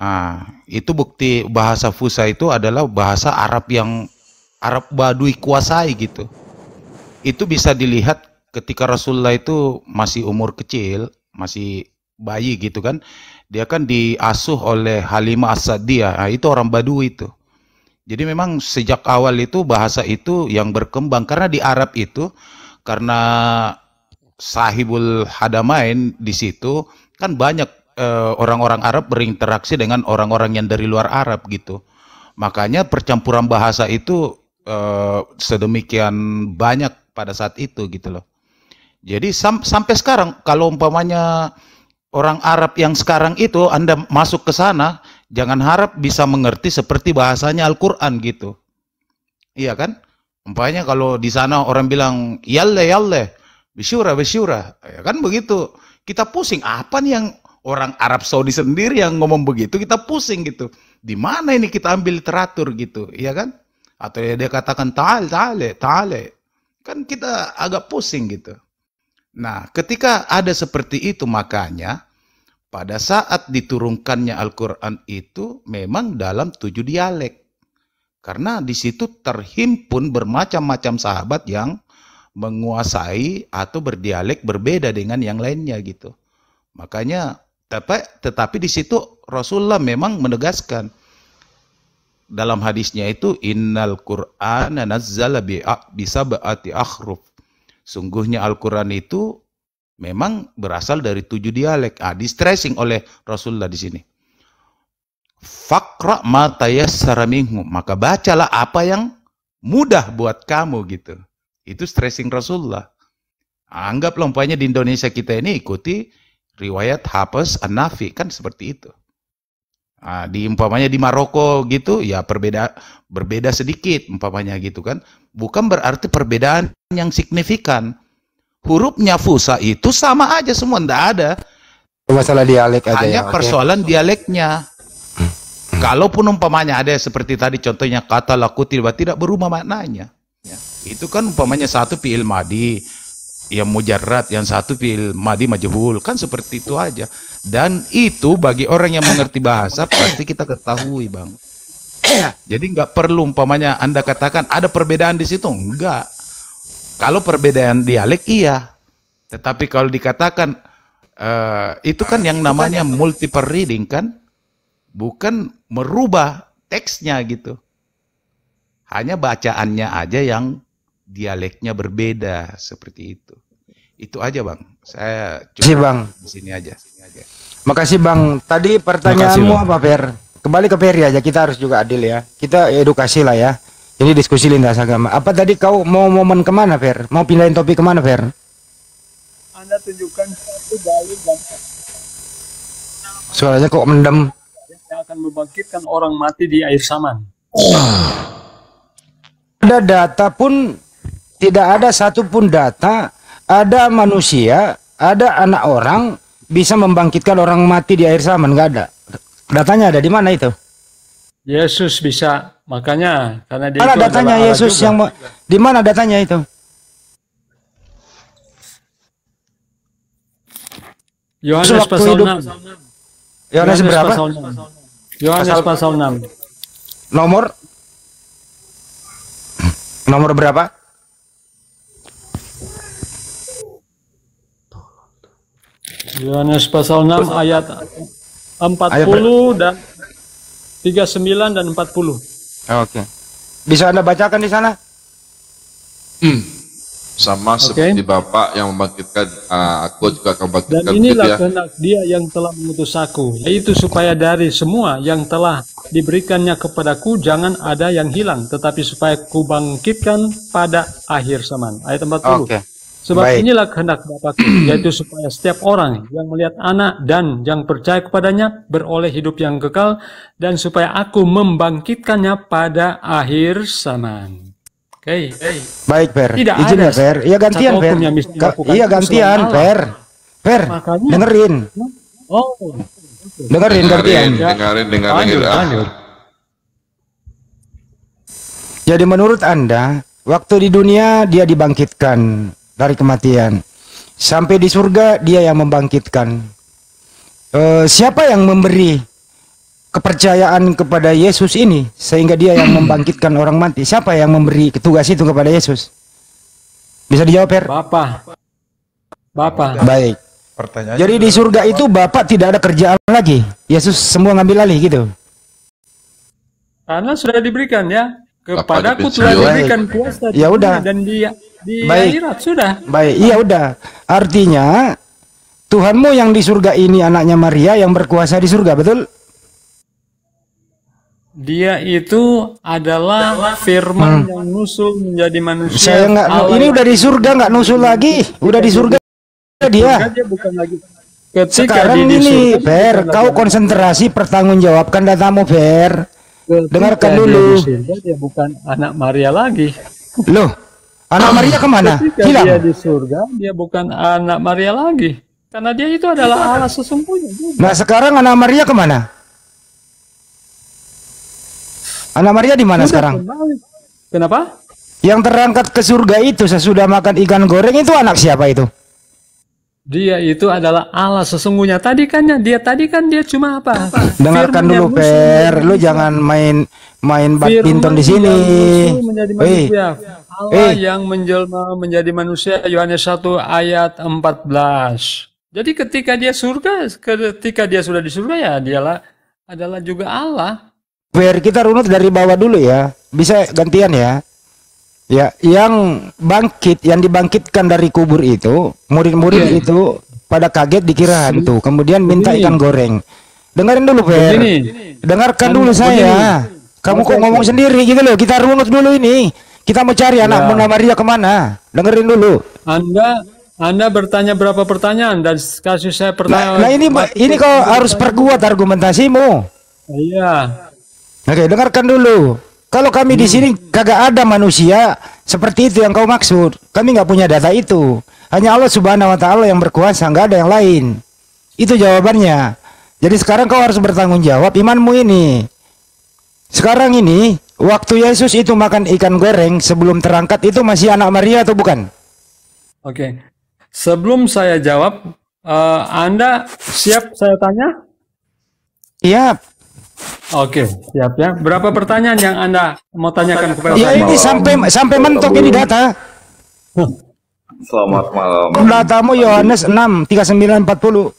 Speaker 9: Ah, itu bukti bahasa Fusa itu adalah bahasa Arab yang Arab Baduy kuasai gitu. Itu bisa dilihat ketika Rasulullah itu masih umur kecil, masih bayi gitu kan. Dia kan diasuh oleh Halimah As-Sa'diyah. Nah, itu orang Baduy itu. Jadi memang sejak awal itu bahasa itu yang berkembang karena di Arab itu karena sahibul hadamain di situ kan banyak eh, orang-orang Arab berinteraksi dengan orang-orang yang dari luar Arab gitu. Makanya percampuran bahasa itu eh, sedemikian banyak pada saat itu gitu loh. Jadi sam- sampai sekarang kalau umpamanya orang Arab yang sekarang itu Anda masuk ke sana, jangan harap bisa mengerti seperti bahasanya Al-Qur'an gitu. Iya kan? Umpamanya kalau di sana orang bilang yalle yalle, bisyura bisyura, ya kan begitu. Kita pusing apa nih yang orang Arab Saudi sendiri yang ngomong begitu, kita pusing gitu. Di mana ini kita ambil teratur gitu, iya kan? Atau dia katakan ta'al ta'ale ta'ale. Kan kita agak pusing gitu. Nah, ketika ada seperti itu makanya pada saat diturunkannya Al-Quran itu memang dalam tujuh dialek. Karena di situ terhimpun bermacam-macam sahabat yang menguasai atau berdialek berbeda dengan yang lainnya gitu. Makanya tetapi, tetapi di situ Rasulullah memang menegaskan dalam hadisnya itu innal Qur'ana nazzala bi bisa baati akhruf. Sungguhnya Al-Quran itu memang berasal dari tujuh dialek. Ah, di stressing oleh Rasulullah di sini. Fakra ma tayassara minhu. Maka bacalah apa yang mudah buat kamu gitu. Itu stressing Rasulullah. Anggaplah umpamanya di Indonesia kita ini ikuti riwayat Hafiz An-Nafi kan seperti itu. Nah, di umpamanya di Maroko gitu ya berbeda berbeda sedikit umpamanya gitu kan. Bukan berarti perbedaan yang signifikan. hurufnya fusa itu sama aja semua, ndak ada.
Speaker 8: Masalah dialek aja
Speaker 9: Hanya
Speaker 8: ya.
Speaker 9: persoalan dialeknya. Kalaupun umpamanya ada seperti tadi contohnya kata laku tidak tidak berubah maknanya. Ya. Itu kan umpamanya satu fiil madi yang mujarrad, yang satu fiil madi majhul kan seperti itu aja. Dan itu bagi orang yang mengerti bahasa pasti kita ketahui, Bang. Jadi nggak perlu umpamanya Anda katakan ada perbedaan di situ, enggak. Kalau perbedaan dialek iya. Tetapi kalau dikatakan eh, itu kan yang namanya multiple reading kan? Bukan merubah teksnya gitu. Hanya bacaannya aja yang dialeknya berbeda seperti itu. Itu aja, Bang. Saya
Speaker 8: Makasih, Bang.
Speaker 9: di sini aja.
Speaker 8: Makasih Bang. Tadi pertanyaanmu
Speaker 1: Bang.
Speaker 8: apa, Fer? Kembali ke Ferry aja. Kita harus juga adil ya. Kita edukasi lah ya. Ini diskusi lintas agama. Apa tadi kau mau momen ke mana, Fer? Mau pindahin topik ke mana, Fer?
Speaker 4: Anda tunjukkan satu dalil dan
Speaker 8: Suaranya kok mendem.
Speaker 4: yang akan membangkitkan orang mati di air saman.
Speaker 8: Ada data pun tidak ada satupun data ada manusia, ada anak orang bisa membangkitkan orang mati di air saman nggak ada. Datanya ada di mana itu?
Speaker 4: Yesus bisa, makanya karena dia
Speaker 8: Mana datanya Yesus
Speaker 4: juga.
Speaker 8: yang di mana datanya itu?
Speaker 4: Yohanes pasal
Speaker 8: hidup-
Speaker 4: 6.
Speaker 8: Yohanes berapa?
Speaker 4: pasal 6. Yohanes
Speaker 8: Pasal-
Speaker 4: pasal 6.
Speaker 8: Nomor Nomor berapa?
Speaker 4: Yohanes pasal 6 ayat 40 dan 39 dan 40.
Speaker 8: Oke. Bisa Anda bacakan di sana?
Speaker 10: Sama seperti Bapak yang membangkitkan, ah, aku juga akan
Speaker 4: Dan
Speaker 10: membangkitkan
Speaker 4: inilah
Speaker 10: gitu ya.
Speaker 4: kehendak dia yang telah mengutus aku, yaitu supaya dari semua yang telah diberikannya kepadaku jangan ada yang hilang, tetapi supaya kubangkitkan pada akhir zaman. Ayat 40.
Speaker 8: Oke.
Speaker 4: Sebab
Speaker 8: Baik.
Speaker 4: inilah kehendak Bapakku, yaitu supaya setiap orang yang melihat anak dan yang percaya kepadanya beroleh hidup yang kekal, dan supaya aku membangkitkannya pada akhir zaman. Oke.
Speaker 8: Baik, Fer.
Speaker 4: Tidak
Speaker 8: Izin
Speaker 4: ada
Speaker 8: ya, Fer. Iya gantian, Fer. Iya gantian. Fer. Fer,
Speaker 4: Makanya-
Speaker 8: dengerin.
Speaker 4: Oh,
Speaker 8: Dengerin gantian.
Speaker 10: Dengarin, dengarin.
Speaker 4: Lanjut,
Speaker 10: ah.
Speaker 4: lanjut.
Speaker 8: Jadi menurut Anda, waktu di dunia dia dibangkitkan dari kematian. Sampai di surga dia yang membangkitkan. Eh, siapa yang memberi kepercayaan kepada Yesus ini sehingga dia yang membangkitkan orang mati? Siapa yang memberi tugas itu kepada Yesus? Bisa dijawab, Per?
Speaker 4: Bapak. Bapak.
Speaker 8: Baik.
Speaker 9: Pertanyaan
Speaker 8: Jadi di surga itu Bapak tidak ada kerjaan lagi. Yesus semua ngambil alih gitu.
Speaker 4: Karena sudah diberikan ya. Kepadaku telah diberikan kuasa
Speaker 8: Ya udah.
Speaker 4: dan di di
Speaker 8: Baik.
Speaker 4: akhirat sudah.
Speaker 8: Baik, iya udah. Artinya Tuhanmu yang di surga ini anaknya Maria yang berkuasa di surga, betul?
Speaker 4: Dia itu adalah firman yang nusul menjadi manusia.
Speaker 8: Hmm. Saya nggak,
Speaker 4: Allah
Speaker 8: ini udah di surga nggak nusul lagi, udah di surga dia.
Speaker 4: Dia bukan lagi. Ketika
Speaker 8: Sekarang
Speaker 4: dia di
Speaker 8: ini,
Speaker 4: dia bukan
Speaker 8: kau konsentrasi pertanggungjawabkan datamu, Fer. Dengarkan dulu.
Speaker 4: dia bukan anak Maria lagi.
Speaker 8: Loh, anak Maria ke mana?
Speaker 4: Ketika
Speaker 8: Hilang.
Speaker 4: dia di surga, dia bukan anak Maria lagi. Karena dia itu adalah Allah sesungguhnya. juga.
Speaker 8: Nah sekarang anak Maria ke mana? Anak Maria di mana sekarang?
Speaker 4: kembali. Kenapa?
Speaker 8: Yang terangkat ke surga itu sesudah makan ikan goreng itu anak siapa itu?
Speaker 4: Dia itu adalah Allah sesungguhnya. Tadi kan dia tadi kan dia cuma apa?
Speaker 8: Dengarkan
Speaker 4: Firman
Speaker 8: dulu, Per. Lu jangan main main badminton di sini. Hei,
Speaker 4: manusia. Allah
Speaker 8: Eh.
Speaker 4: yang menjelma menjadi manusia Yohanes 1 ayat 14. Jadi ketika dia surga, ketika dia sudah di surga ya dialah adalah juga Allah.
Speaker 8: Per, kita runut dari bawah dulu ya. Bisa gantian ya. Ya, yang bangkit, yang dibangkitkan dari kubur itu, murid-murid itu pada kaget dikira hantu, kemudian minta
Speaker 4: Begini.
Speaker 8: ikan goreng. Dengerin dulu, Per.
Speaker 4: Begini.
Speaker 8: Dengarkan
Speaker 4: Kan
Speaker 8: dulu saya. Kamu kok ngomong sendiri gitu loh. Kita runut dulu ini. Kita mau cari anak
Speaker 4: Ya.
Speaker 8: Maria ke mana? Dengerin dulu.
Speaker 4: Anda Anda bertanya berapa pertanyaan dan kasih saya
Speaker 8: Nah,
Speaker 4: pertanyaan.
Speaker 8: nah ini ini kau harus perkuat argumentasimu.
Speaker 4: Iya.
Speaker 8: Oke, dengarkan dulu. Kalau kami di
Speaker 4: Hmm.
Speaker 8: sini kagak ada manusia seperti itu yang kau maksud. Kami nggak punya data itu. Hanya Allah Subhanahu wa taala yang berkuasa, nggak ada yang lain. Itu jawabannya. Jadi sekarang kau harus bertanggung jawab imanmu ini. Sekarang ini waktu Yesus itu makan ikan goreng sebelum terangkat itu masih anak Maria atau bukan?
Speaker 4: Oke. Sebelum saya jawab, eh, Anda siap saya tanya?
Speaker 8: Siap.
Speaker 4: Oke, siap ya. Berapa pertanyaan yang Anda mau tanyakan kepada
Speaker 8: Ya ini sampai sampai mentok ini data.
Speaker 11: Selamat malam.
Speaker 8: Datamu Yohanes 6 39 40.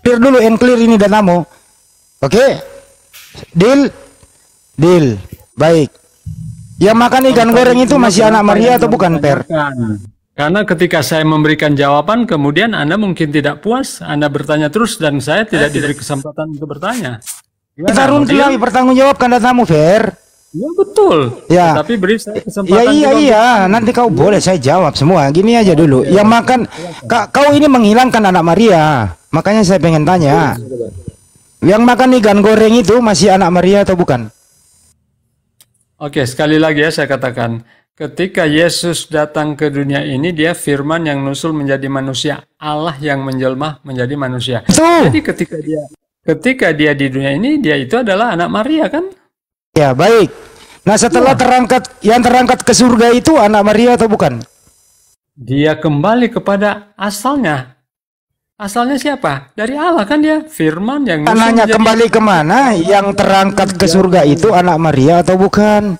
Speaker 8: Clear dulu and clear ini datamu. Oke. Deal. Deal. Baik. Yang makan ikan goreng itu masih anak Maria atau bukan, Per?
Speaker 4: Karena ketika saya memberikan jawaban, kemudian Anda mungkin tidak puas, Anda bertanya terus dan saya tidak diberi kesempatan untuk bertanya. Gimana?
Speaker 8: Kita runtuh lagi pertanggungjawabkan datamu, Per.
Speaker 4: Ya betul.
Speaker 8: Ya.
Speaker 4: Tapi beri saya
Speaker 8: Ya
Speaker 4: kesempatan.
Speaker 8: iya
Speaker 4: juga
Speaker 8: iya, nanti kau boleh saya jawab semua. Gini aja dulu. Yang makan ka- kau ini menghilangkan anak Maria. Makanya saya pengen tanya. Yang makan ikan goreng itu masih anak Maria atau bukan?
Speaker 4: Oke, sekali lagi ya saya katakan, ketika Yesus datang ke dunia ini, dia firman yang nusul menjadi manusia, Allah yang menjelma menjadi manusia. Jadi ketika dia ketika dia di dunia ini, dia itu adalah anak Maria kan?
Speaker 8: Ya, baik. Nah, setelah terangkat yang terangkat ke surga itu anak Maria atau bukan?
Speaker 4: Dia kembali kepada asalnya. Asalnya siapa? Dari Allah kan dia, firman yang nusul
Speaker 8: Anaknya
Speaker 4: menjadi-
Speaker 8: kembali ke mana? Yang terangkat ke surga itu anak Maria atau bukan?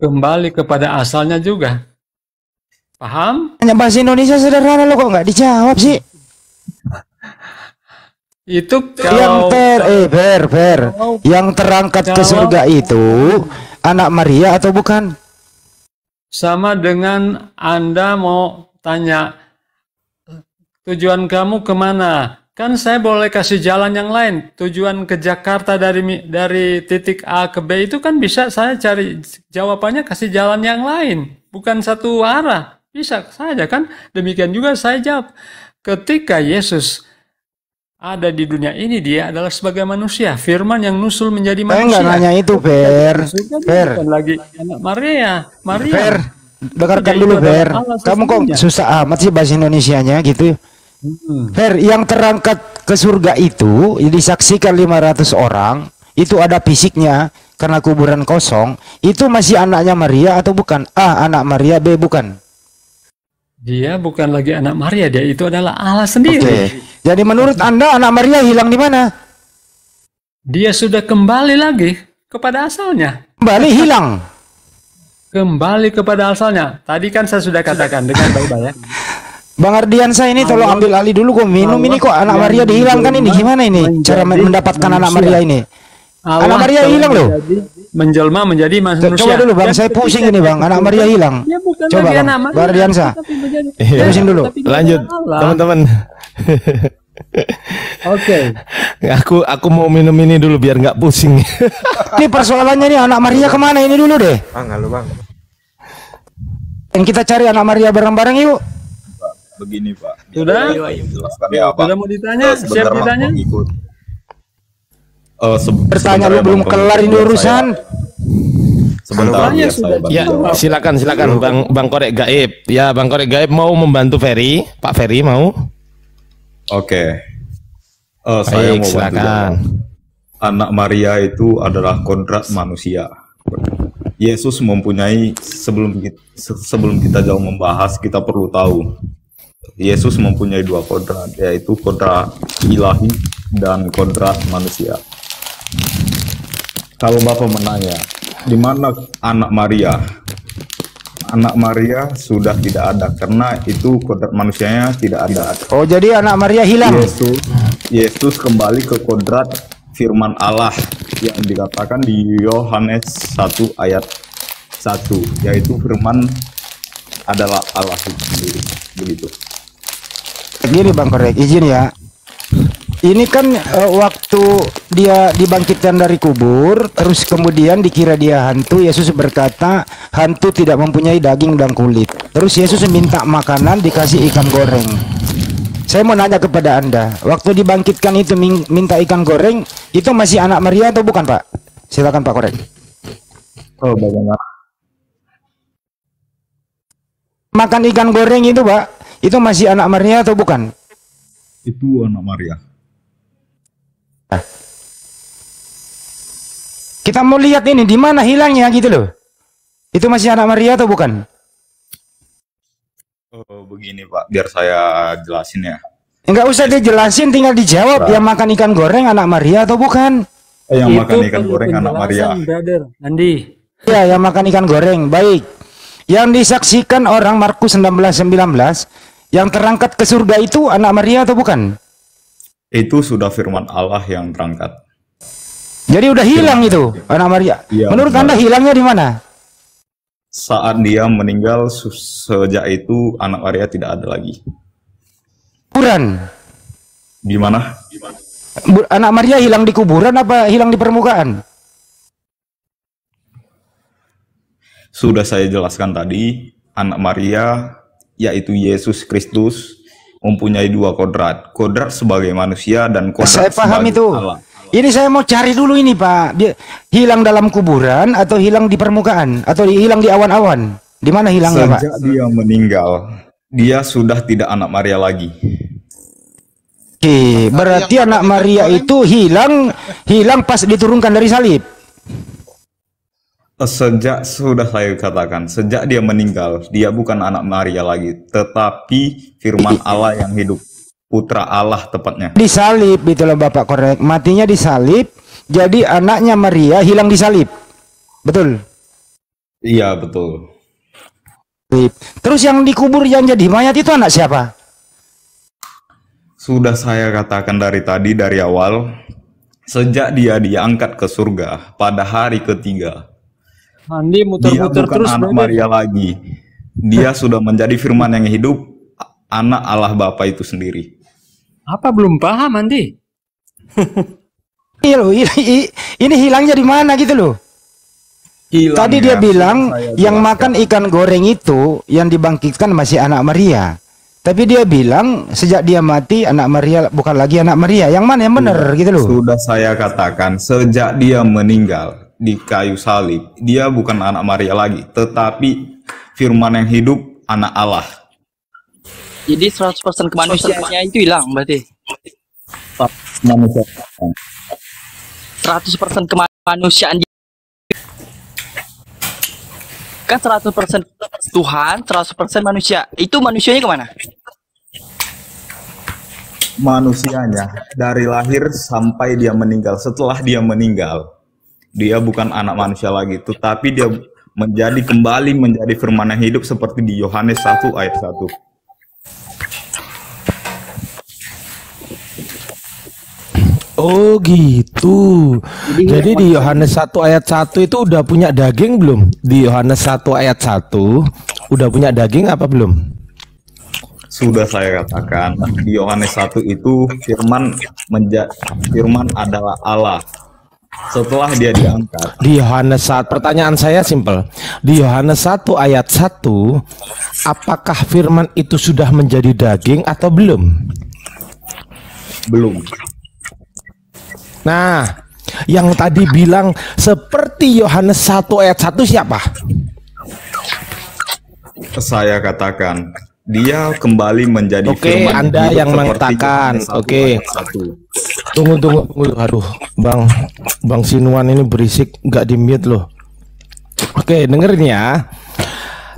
Speaker 4: Kembali kepada asalnya juga. Paham?
Speaker 8: Hanya bahasa Indonesia sederhana lo kok nggak dijawab sih?
Speaker 4: Itu
Speaker 8: yang
Speaker 4: kalau
Speaker 8: per, eh per, per, yang terangkat ke
Speaker 4: kalau-
Speaker 8: surga itu anak Maria atau bukan?
Speaker 4: sama dengan Anda mau tanya tujuan kamu ke mana? Kan saya boleh kasih jalan yang lain. Tujuan ke Jakarta dari dari titik A ke B itu kan bisa saya cari jawabannya kasih jalan yang lain, bukan satu arah. Bisa saja kan? Demikian juga saya jawab. Ketika Yesus ada di dunia ini dia adalah sebagai manusia, firman yang nusul menjadi
Speaker 8: Saya
Speaker 4: manusia.
Speaker 8: nggak nanya itu,
Speaker 4: dia
Speaker 8: Per.
Speaker 4: bukan lagi anak Maria, Maria.
Speaker 8: Per, dengarkan dulu.
Speaker 4: Allah
Speaker 8: Kamu kok susah amat sih bahasa Indonesianya gitu?
Speaker 4: Hmm.
Speaker 8: Per, yang terangkat ke surga itu disaksikan 500 orang, itu ada fisiknya karena kuburan kosong, itu masih anaknya Maria atau bukan? A, anak Maria, B, bukan.
Speaker 4: Dia bukan lagi anak Maria, dia itu adalah Allah sendiri.
Speaker 8: Oke. Jadi menurut Anda anak Maria hilang di mana?
Speaker 4: Dia sudah kembali lagi kepada asalnya.
Speaker 8: Kembali hilang.
Speaker 4: Kembali kepada asalnya. Tadi kan saya sudah katakan dengan baik-baik ya.
Speaker 8: Bang Ardiansa ini tolong ambil alih dulu kok minum ini kok anak Maria dihilangkan ini gimana ini cara men- mendapatkan anak Maria ini?
Speaker 4: Allah
Speaker 8: Anak Maria hilang loh.
Speaker 4: Menjelma menjadi manusia.
Speaker 8: Coba dulu Bang, saya pusing ini Bang, anak Maria hilang.
Speaker 4: Bukan
Speaker 8: Coba Bang, Bang
Speaker 4: menjadi-
Speaker 1: Iya.
Speaker 8: Terusin dulu.
Speaker 1: Lanjut, teman-teman.
Speaker 4: Oke.
Speaker 1: aku aku mau minum ini dulu biar nggak pusing.
Speaker 8: Ini persoalannya nih anak Maria ke mana ini dulu deh.
Speaker 12: Bang, halo bang.
Speaker 8: Dan kita cari anak Maria bareng-bareng yuk.
Speaker 11: Begini Pak.
Speaker 4: Sudah?
Speaker 11: Jelaskan ya Pak.
Speaker 4: Sudah mau ditanya?
Speaker 11: Eh,
Speaker 4: Siap ditanya?
Speaker 11: pengikut. Eh, se-
Speaker 8: Bertanya lu
Speaker 11: ya,
Speaker 8: belum
Speaker 11: Bang,
Speaker 8: kelar ini urusan.
Speaker 11: Sebentar
Speaker 4: sudah
Speaker 11: bantu.
Speaker 1: ya, silakan silakan Bang Bang Korek Gaib. Ya, Bang Korek Gaib mau membantu Ferry. Pak Ferry mau?
Speaker 11: Oke. Eh, saya
Speaker 1: Baik,
Speaker 11: mau
Speaker 1: silakan.
Speaker 11: Anak Maria itu adalah kodrat manusia. Yesus mempunyai sebelum kita, sebelum kita jauh membahas kita perlu tahu Yesus mempunyai dua kodrat yaitu kodrat ilahi dan kodrat manusia. Kalau Bapak menanya, di mana anak Maria? Anak Maria sudah tidak ada karena itu kodrat manusianya tidak ada.
Speaker 8: Oh, jadi anak Maria hilang.
Speaker 11: Yesus Yesus kembali ke kodrat firman Allah yang dikatakan di Yohanes 1 ayat 1 yaitu firman adalah Allah itu sendiri begitu.
Speaker 8: Gini Bang Korek, izin ya. Ini kan eh, waktu dia dibangkitkan dari kubur, terus kemudian dikira dia hantu, Yesus berkata, hantu tidak mempunyai daging dan kulit. Terus Yesus minta makanan dikasih ikan goreng. Saya mau nanya kepada Anda, waktu dibangkitkan itu min- minta ikan goreng, itu masih anak Maria atau bukan Pak? Silakan Pak Korek.
Speaker 11: Oh bagaimana?
Speaker 8: makan ikan goreng itu, Pak, itu masih anak Maria atau bukan?
Speaker 11: Itu anak Maria.
Speaker 8: Kita mau lihat ini di mana hilangnya gitu loh. Itu masih anak Maria atau bukan?
Speaker 11: Oh, begini Pak, biar saya jelasin ya.
Speaker 8: Enggak usah dijelasin, tinggal dijawab. Dia makan ikan goreng anak Maria atau bukan?
Speaker 11: Eh, Yang makan ikan goreng anak Maria.
Speaker 4: brother. Andi.
Speaker 8: Ya, yang makan ikan goreng. Baik. Yang disaksikan orang Markus 16:19 yang terangkat ke surga itu anak Maria atau bukan?
Speaker 11: Itu sudah firman Allah yang terangkat.
Speaker 8: Jadi udah hilang itu anak Maria.
Speaker 11: Iya,
Speaker 8: Menurut
Speaker 11: benar.
Speaker 8: Anda hilangnya di mana?
Speaker 11: Saat dia meninggal, sejak itu anak Maria tidak ada lagi.
Speaker 8: Kuburan.
Speaker 11: Di mana?
Speaker 8: Anak Maria hilang di kuburan apa hilang di permukaan?
Speaker 11: Sudah saya jelaskan tadi, anak Maria yaitu Yesus Kristus mempunyai dua kodrat. Kodrat sebagai manusia dan kodrat
Speaker 8: Saya paham
Speaker 11: sebagai
Speaker 8: itu.
Speaker 11: Allah.
Speaker 8: Ini saya mau cari dulu ini Pak. Dia hilang dalam kuburan atau hilang di permukaan atau hilang di awan-awan? Di mana hilangnya Pak?
Speaker 11: Sejak dia meninggal, dia sudah tidak anak Maria lagi.
Speaker 8: Oke, berarti anak Maria itu hilang hilang pas diturunkan dari salib.
Speaker 11: Sejak sudah saya katakan, sejak dia meninggal, dia bukan anak Maria lagi, tetapi firman Allah yang hidup, putra Allah tepatnya.
Speaker 8: Disalib itu loh Bapak korek. Matinya disalib. Jadi anaknya Maria hilang disalib. Betul.
Speaker 11: Iya betul.
Speaker 8: Terus yang dikubur yang jadi mayat itu anak siapa?
Speaker 11: Sudah saya katakan dari tadi dari awal, sejak dia diangkat ke surga pada hari ketiga,
Speaker 4: Andi
Speaker 11: dia
Speaker 4: muter-muter
Speaker 11: bukan
Speaker 4: terus
Speaker 11: anak
Speaker 4: brother.
Speaker 11: Maria lagi. Dia sudah menjadi firman yang hidup, anak Allah Bapa itu sendiri.
Speaker 4: Apa belum paham Andi?
Speaker 8: Iya loh, ini, ini- hilangnya di mana gitu loh.
Speaker 11: Hilang
Speaker 8: Tadi
Speaker 11: ya,
Speaker 8: dia bilang yang
Speaker 11: jelaskan.
Speaker 8: makan ikan goreng itu yang dibangkitkan masih anak Maria. Tapi dia bilang sejak dia mati anak Maria bukan lagi anak Maria. Yang mana yang benar gitu loh.
Speaker 11: Sudah saya katakan sejak dia meninggal di kayu salib, dia bukan anak Maria lagi, tetapi firman yang hidup anak Allah.
Speaker 12: Jadi 100% kemanusiaannya itu hilang berarti.
Speaker 11: Manusia.
Speaker 12: 100% kemanusiaan. Kan 100% Tuhan, 100% manusia. Itu manusianya ke mana?
Speaker 11: Manusianya dari lahir sampai dia meninggal. Setelah dia meninggal, dia bukan anak manusia lagi, tetapi dia menjadi kembali menjadi firman yang hidup seperti di Yohanes 1 ayat 1.
Speaker 1: Oh gitu. Jadi di Yohanes 1 ayat 1 itu udah punya daging belum? Di Yohanes 1 ayat 1 udah punya daging apa belum?
Speaker 11: Sudah saya katakan di Yohanes 1 itu firman menja firman adalah Allah. Setelah dia diangkat,
Speaker 1: Di Yohanes 1 pertanyaan saya simpel. Di Yohanes 1 ayat 1 apakah firman itu sudah menjadi daging atau belum?
Speaker 11: belum.
Speaker 1: Nah, yang tadi bilang seperti Yohanes 1 ayat 1 siapa?
Speaker 11: Saya katakan dia kembali menjadi
Speaker 1: Oke,
Speaker 11: firman
Speaker 1: Anda yang mengatakan.
Speaker 11: Yohanes 1
Speaker 1: Oke.
Speaker 11: 1.
Speaker 1: Tunggu tunggu, tunggu. aduh, Bang Bang Sinuan ini berisik nggak di mute loh. Oke, dengerin ya.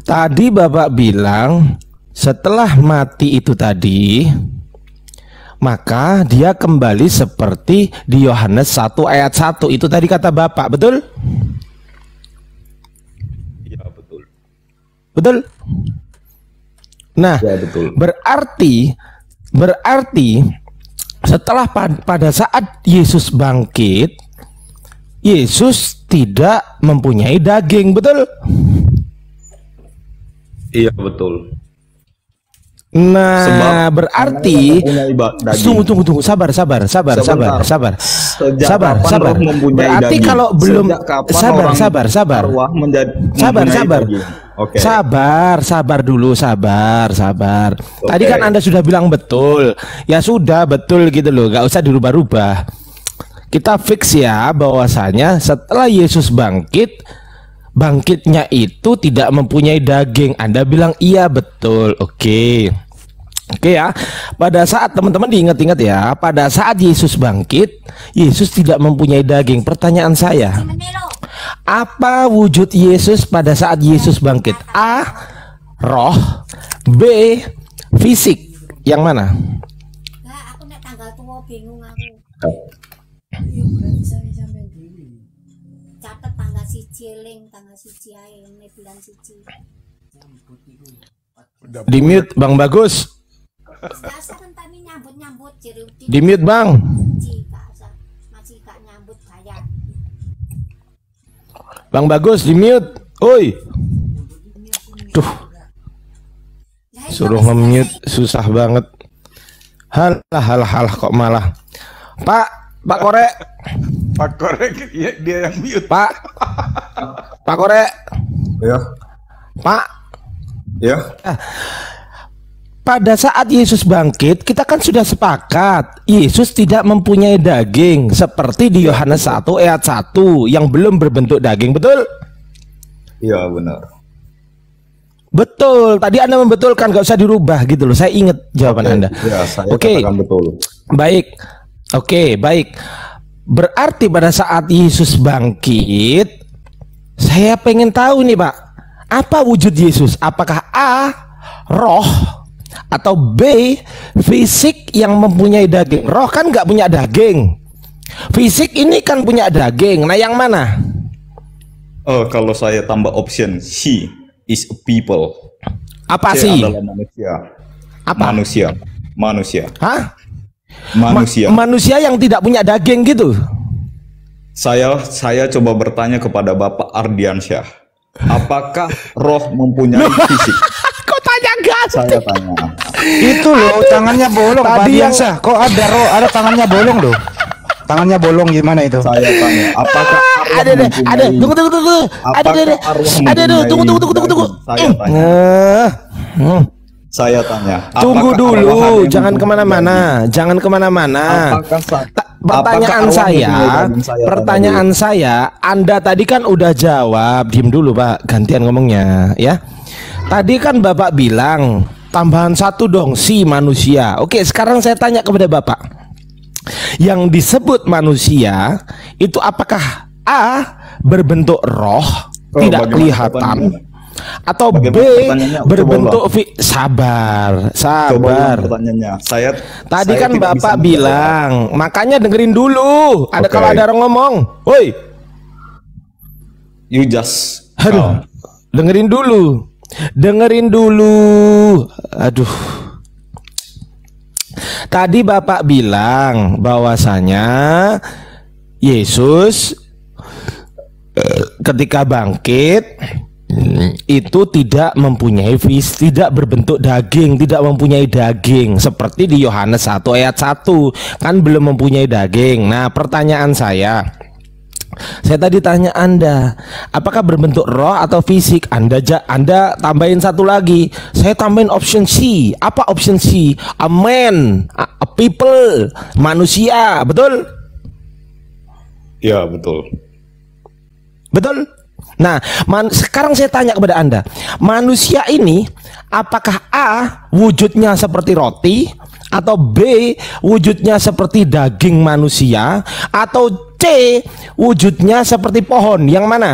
Speaker 1: Tadi Bapak bilang setelah mati itu tadi maka dia kembali seperti di Yohanes 1 ayat 1 itu tadi kata Bapak, betul?
Speaker 11: Iya betul.
Speaker 1: Betul? Nah,
Speaker 11: Ya betul.
Speaker 1: berarti berarti setelah pad- pada saat Yesus bangkit, Yesus tidak mempunyai daging, betul?
Speaker 11: Iya betul.
Speaker 1: Nah,
Speaker 11: Sebab
Speaker 1: berarti tunggu tunggu tunggu sabar sabar sabar sabar
Speaker 11: Sebentar.
Speaker 1: sabar
Speaker 11: Sejak
Speaker 1: sabar sabar.
Speaker 11: roh mempunyai
Speaker 1: Berarti
Speaker 11: daging?
Speaker 1: kalau belum sabar sabar sabar
Speaker 11: menjadi
Speaker 1: sabar
Speaker 11: mempunyai
Speaker 1: sabar
Speaker 11: daging? Oke.
Speaker 1: sabar sabar dulu sabar sabar tadi
Speaker 11: Oke.
Speaker 1: kan anda sudah bilang betul ya sudah betul gitu loh gak usah dirubah-rubah kita fix ya bahwasanya setelah Yesus bangkit bangkitnya itu tidak mempunyai daging. Anda bilang iya betul. Oke. Oke ya, pada saat teman-teman diingat-ingat ya, pada saat Yesus bangkit, Yesus tidak mempunyai daging. Pertanyaan saya, apa wujud Yesus pada saat Yesus bangkit? A. Roh, B. Fisik. Yang mana?
Speaker 13: aku tanggal tua bingung aku. Siji ae bulan siji.
Speaker 1: Di mute Bang Bagus. Di mute Bang. Bang Bagus di mute. Oi. Tuh. Suruh nge-mute susah banget. Halah halah halah kok malah. Pak, Pak Kore.
Speaker 11: Pak Korek ya, dia yang mute.
Speaker 1: Pak. Pak Kore.
Speaker 11: Ya.
Speaker 1: Pak.
Speaker 11: Ya.
Speaker 1: Pada saat Yesus bangkit, kita kan sudah sepakat Yesus tidak mempunyai daging seperti di Yohanes 1 ayat 1 yang belum berbentuk daging, betul?
Speaker 11: Iya benar.
Speaker 1: Betul. Tadi Anda membetulkan, gak usah dirubah gitu loh. Saya ingat jawaban
Speaker 11: Oke,
Speaker 1: Anda.
Speaker 11: Ya, saya
Speaker 1: Oke.
Speaker 11: betul.
Speaker 1: Baik. Oke, baik. Berarti pada saat Yesus bangkit, saya pengen tahu nih, Pak. Apa wujud Yesus? Apakah A, roh atau B, fisik yang mempunyai daging? Roh kan nggak punya daging. Fisik ini kan punya daging. Nah, yang mana?
Speaker 11: Oh, kalau saya tambah option he is a people.
Speaker 1: Apa
Speaker 11: C
Speaker 1: sih?
Speaker 11: adalah manusia.
Speaker 1: Apa?
Speaker 11: Manusia. Manusia.
Speaker 1: Hah?
Speaker 11: Manusia.
Speaker 1: Ma- manusia yang tidak punya daging gitu.
Speaker 11: Saya saya coba bertanya kepada Bapak Ardiansyah. Apakah roh mempunyai fisik?
Speaker 1: Kok tanya gas?
Speaker 11: Saya tanya.
Speaker 8: Itu loh tangannya bolong Pak
Speaker 1: Tadi yang-
Speaker 8: Diansah. Kok ada roh ada tangannya bolong loh. Tangannya bolong gimana itu?
Speaker 11: Saya tanya, apakah arwah
Speaker 1: ada deh, ada. Tunggu tunggu tunggu. Ada deh. Ada deh. Tunggu tunggu tunggu tunggu tunggu.
Speaker 11: Saya tanya. Saya tanya.
Speaker 1: Tunggu dulu, jangan
Speaker 11: ke
Speaker 1: mana-mana, jangan
Speaker 11: ke mana-mana.
Speaker 1: Pertanyaan saya?
Speaker 11: Saya
Speaker 1: pertanyaan saya, Anda tadi kan udah jawab, diem dulu Pak, gantian ngomongnya, ya. Tadi kan Bapak bilang tambahan satu dong si manusia. Oke, sekarang saya tanya kepada Bapak, yang disebut manusia itu apakah A berbentuk roh
Speaker 11: Oh,
Speaker 1: tidak kelihatan? Atau B
Speaker 11: Bagaimana
Speaker 1: berbentuk fi- sabar sabar
Speaker 11: pertanyaannya. Saya
Speaker 1: Tadi
Speaker 11: saya
Speaker 1: kan Bapak
Speaker 11: menjawab.
Speaker 1: bilang, makanya dengerin dulu. Ada kalau ada orang ngomong, "Woi,
Speaker 11: You just
Speaker 1: aduh, dengerin dulu. Dengerin dulu. Aduh. Tadi Bapak bilang bahwasanya Yesus eh, ketika bangkit itu tidak mempunyai vis, tidak berbentuk daging, tidak mempunyai daging seperti di Yohanes 1 ayat 1 kan belum mempunyai daging. Nah, pertanyaan saya saya tadi tanya Anda, apakah berbentuk roh atau fisik? Anda ja, Anda tambahin satu lagi. Saya tambahin option C. Apa option C? A man, a, a people, manusia, betul?
Speaker 11: Ya betul.
Speaker 1: Betul? Nah, man- sekarang saya tanya kepada Anda, manusia ini apakah A wujudnya seperti roti atau B wujudnya seperti daging manusia atau C wujudnya seperti pohon? Yang mana?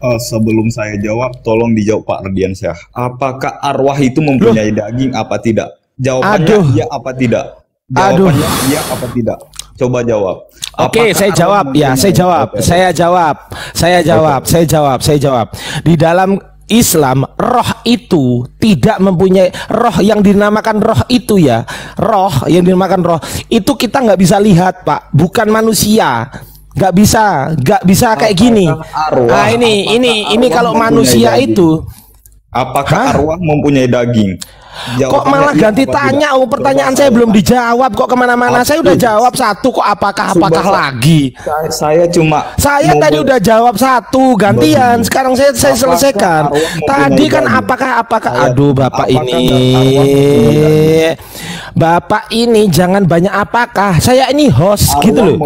Speaker 11: Eh, sebelum saya jawab, tolong dijawab Pak Ardiansyah. Apakah arwah itu mempunyai daging apa tidak? Jawabannya
Speaker 1: Aduh.
Speaker 11: iya apa tidak?
Speaker 1: Aduh.
Speaker 11: Jawabannya iya apa tidak? Coba jawab.
Speaker 1: Oke,
Speaker 11: Apakah
Speaker 1: saya
Speaker 11: arwah
Speaker 1: jawab ya, saya jawab,
Speaker 11: Oke.
Speaker 1: saya jawab, saya jawab, saya jawab, saya jawab. Di dalam Islam, roh itu tidak mempunyai roh yang dinamakan roh itu ya, roh yang dinamakan roh itu kita nggak bisa lihat pak, bukan manusia, nggak bisa, nggak bisa kayak gini.
Speaker 11: arwah?
Speaker 1: Nah ini, ini, ini kalau manusia
Speaker 11: daging?
Speaker 1: itu
Speaker 11: Apakah arwah mempunyai daging?
Speaker 1: Kok malah ganti tanya? Oh, pertanyaan saya belum dijawab. Kok ke mana-mana? Saya udah jawab satu. Kok apakah apakah lagi?
Speaker 11: Saya, saya cuma
Speaker 1: Saya tadi udah jawab satu gantian. Sekarang saya saya
Speaker 11: Apakah
Speaker 1: selesaikan. Tadi kan
Speaker 11: daging?
Speaker 1: apakah apakah
Speaker 11: Saya-
Speaker 1: aduh Bapak
Speaker 11: apakah
Speaker 1: ini. Bapak ini jangan banyak apakah. Saya ini host gitu loh.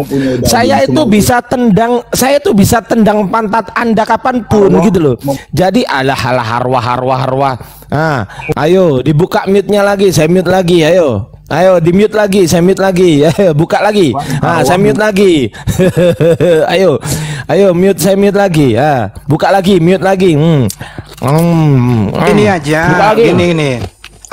Speaker 1: Saya itu bisa tendang saya itu bisa tendang pantat Anda kapan
Speaker 11: pun
Speaker 1: gitu loh. Jadi alah alah harwah harwah harwah. Ah, ayo dibuka mute-nya lagi. Saya mute lagi. Ayo. Ayo di mute lagi, saya mute lagi. Ayo buka lagi. Ah, saya mute lagi. ayo. Ayo mute saya mute lagi. Ah, buka lagi, mute lagi. Hmm. Hmm.
Speaker 8: Ini
Speaker 1: Hmm.
Speaker 8: aja,
Speaker 1: Buka lagi.
Speaker 8: ini ini.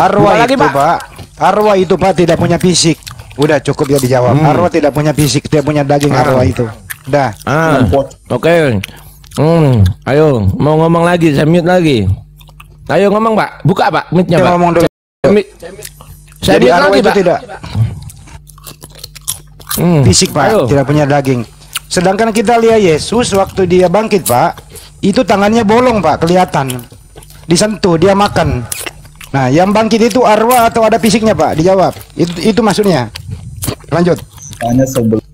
Speaker 8: Arwah
Speaker 1: Buka lagi,
Speaker 8: itu
Speaker 1: Pak.
Speaker 8: pak. Arwah itu pak tidak punya fisik. Udah cukup ya dijawab.
Speaker 1: Hmm.
Speaker 8: Arwah tidak punya fisik, tidak punya daging
Speaker 1: Ah.
Speaker 8: arwah itu. Udah.
Speaker 1: Ah, oke. Hmm, ayo mau ngomong lagi, saya mute lagi. Ayo ngomong Pak, buka Pak,
Speaker 8: Kita
Speaker 1: Pak.
Speaker 8: ngomong dulu.
Speaker 1: Saya
Speaker 8: Jadi arwah
Speaker 1: lagi
Speaker 8: itu
Speaker 1: Pak.
Speaker 8: tidak
Speaker 1: Hmm,
Speaker 8: fisik pak,
Speaker 1: ayo.
Speaker 8: tidak punya daging. Sedangkan kita lihat Yesus waktu dia bangkit pak, itu tangannya bolong pak, kelihatan. Disentuh, dia makan. Nah, yang bangkit itu arwah atau ada fisiknya pak? Dijawab. Itu itu maksudnya. Lanjut.
Speaker 11: Hanya sebelum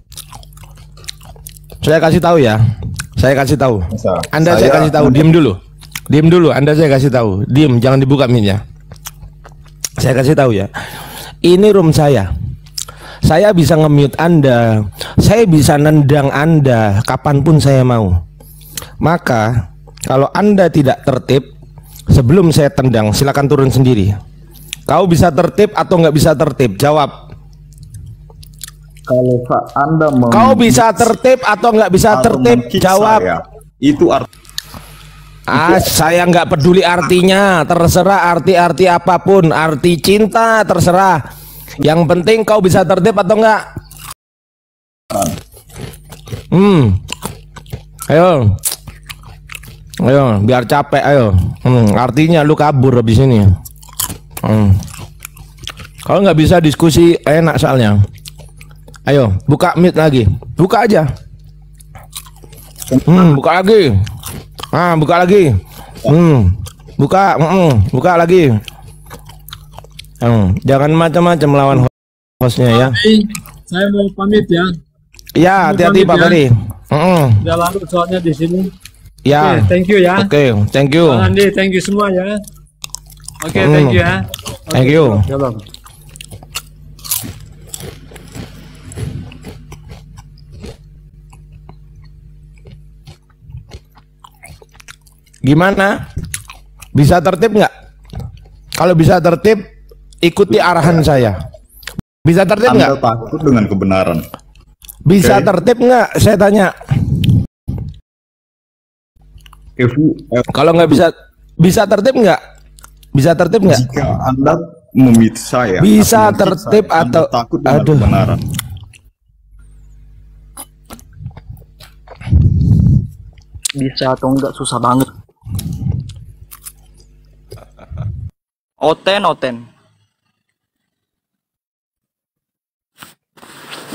Speaker 1: Saya kasih tahu ya. Saya kasih tahu. Anda saya,
Speaker 11: saya-
Speaker 1: kasih tahu, diam dulu. Diam dulu, Anda saya kasih tahu. Diam, jangan dibuka mic-nya. Saya kasih tahu ya. Ini room saya. Saya bisa nge-mute Anda. Saya bisa nendang Anda kapan pun saya mau. Maka kalau Anda tidak tertib sebelum saya tendang, silakan turun sendiri. Kau bisa tertib atau nggak bisa tertib? Jawab.
Speaker 11: kalau Anda mem-
Speaker 1: Kau bisa tertib atau nggak bisa tertib? Jawab.
Speaker 11: saya, itu arti
Speaker 1: Ah, saya nggak peduli artinya, terserah arti-arti apa pun, arti cinta terserah. Yang penting kau bisa tertib atau enggak? Hmm. Ayo. Ayo, biar capek ayo. Hmm, artinya lu kabur habis ini. Hmm. Kalau nggak bisa diskusi enak soalnya. Ayo, buka mic lagi. Buka aja. Hmm, buka lagi. Ah, buka lagi. Hmm, buka, mm, buka lagi. Hmm, jangan macam-macam lawan hostnya ya.
Speaker 4: Saya mau pamit ya.
Speaker 1: Ya, hati-hati Pak
Speaker 4: ya.
Speaker 1: Ferry. Mm,
Speaker 4: Udah larut soalnya di sini.
Speaker 1: Ya.
Speaker 4: Oke, thank you ya.
Speaker 1: Oke, thank you.
Speaker 4: Andi, thank you semua ya. Oke,
Speaker 1: Hmm.
Speaker 4: thank you ya.
Speaker 1: Thank you.
Speaker 4: Shalom.
Speaker 1: Gimana? Bisa tertib nggak? Kalau bisa tertib, ikuti arahan saya. Bisa tertib
Speaker 11: Anda
Speaker 1: nggak?
Speaker 11: takut dengan kebenaran.
Speaker 1: Bisa
Speaker 11: Oke.
Speaker 1: tertib nggak? Saya tanya.
Speaker 11: If eh,
Speaker 1: Kalau nggak bisa, bisa tertib nggak? Bisa tertib nggak?
Speaker 11: jika Anda memit saya,
Speaker 1: Bisa
Speaker 11: atau
Speaker 1: tertib
Speaker 11: saya, Anda
Speaker 1: atau-
Speaker 11: takut dengan
Speaker 1: aduh.
Speaker 11: kebenaran.
Speaker 12: Bisa atau enggak susah banget. Oten, oten.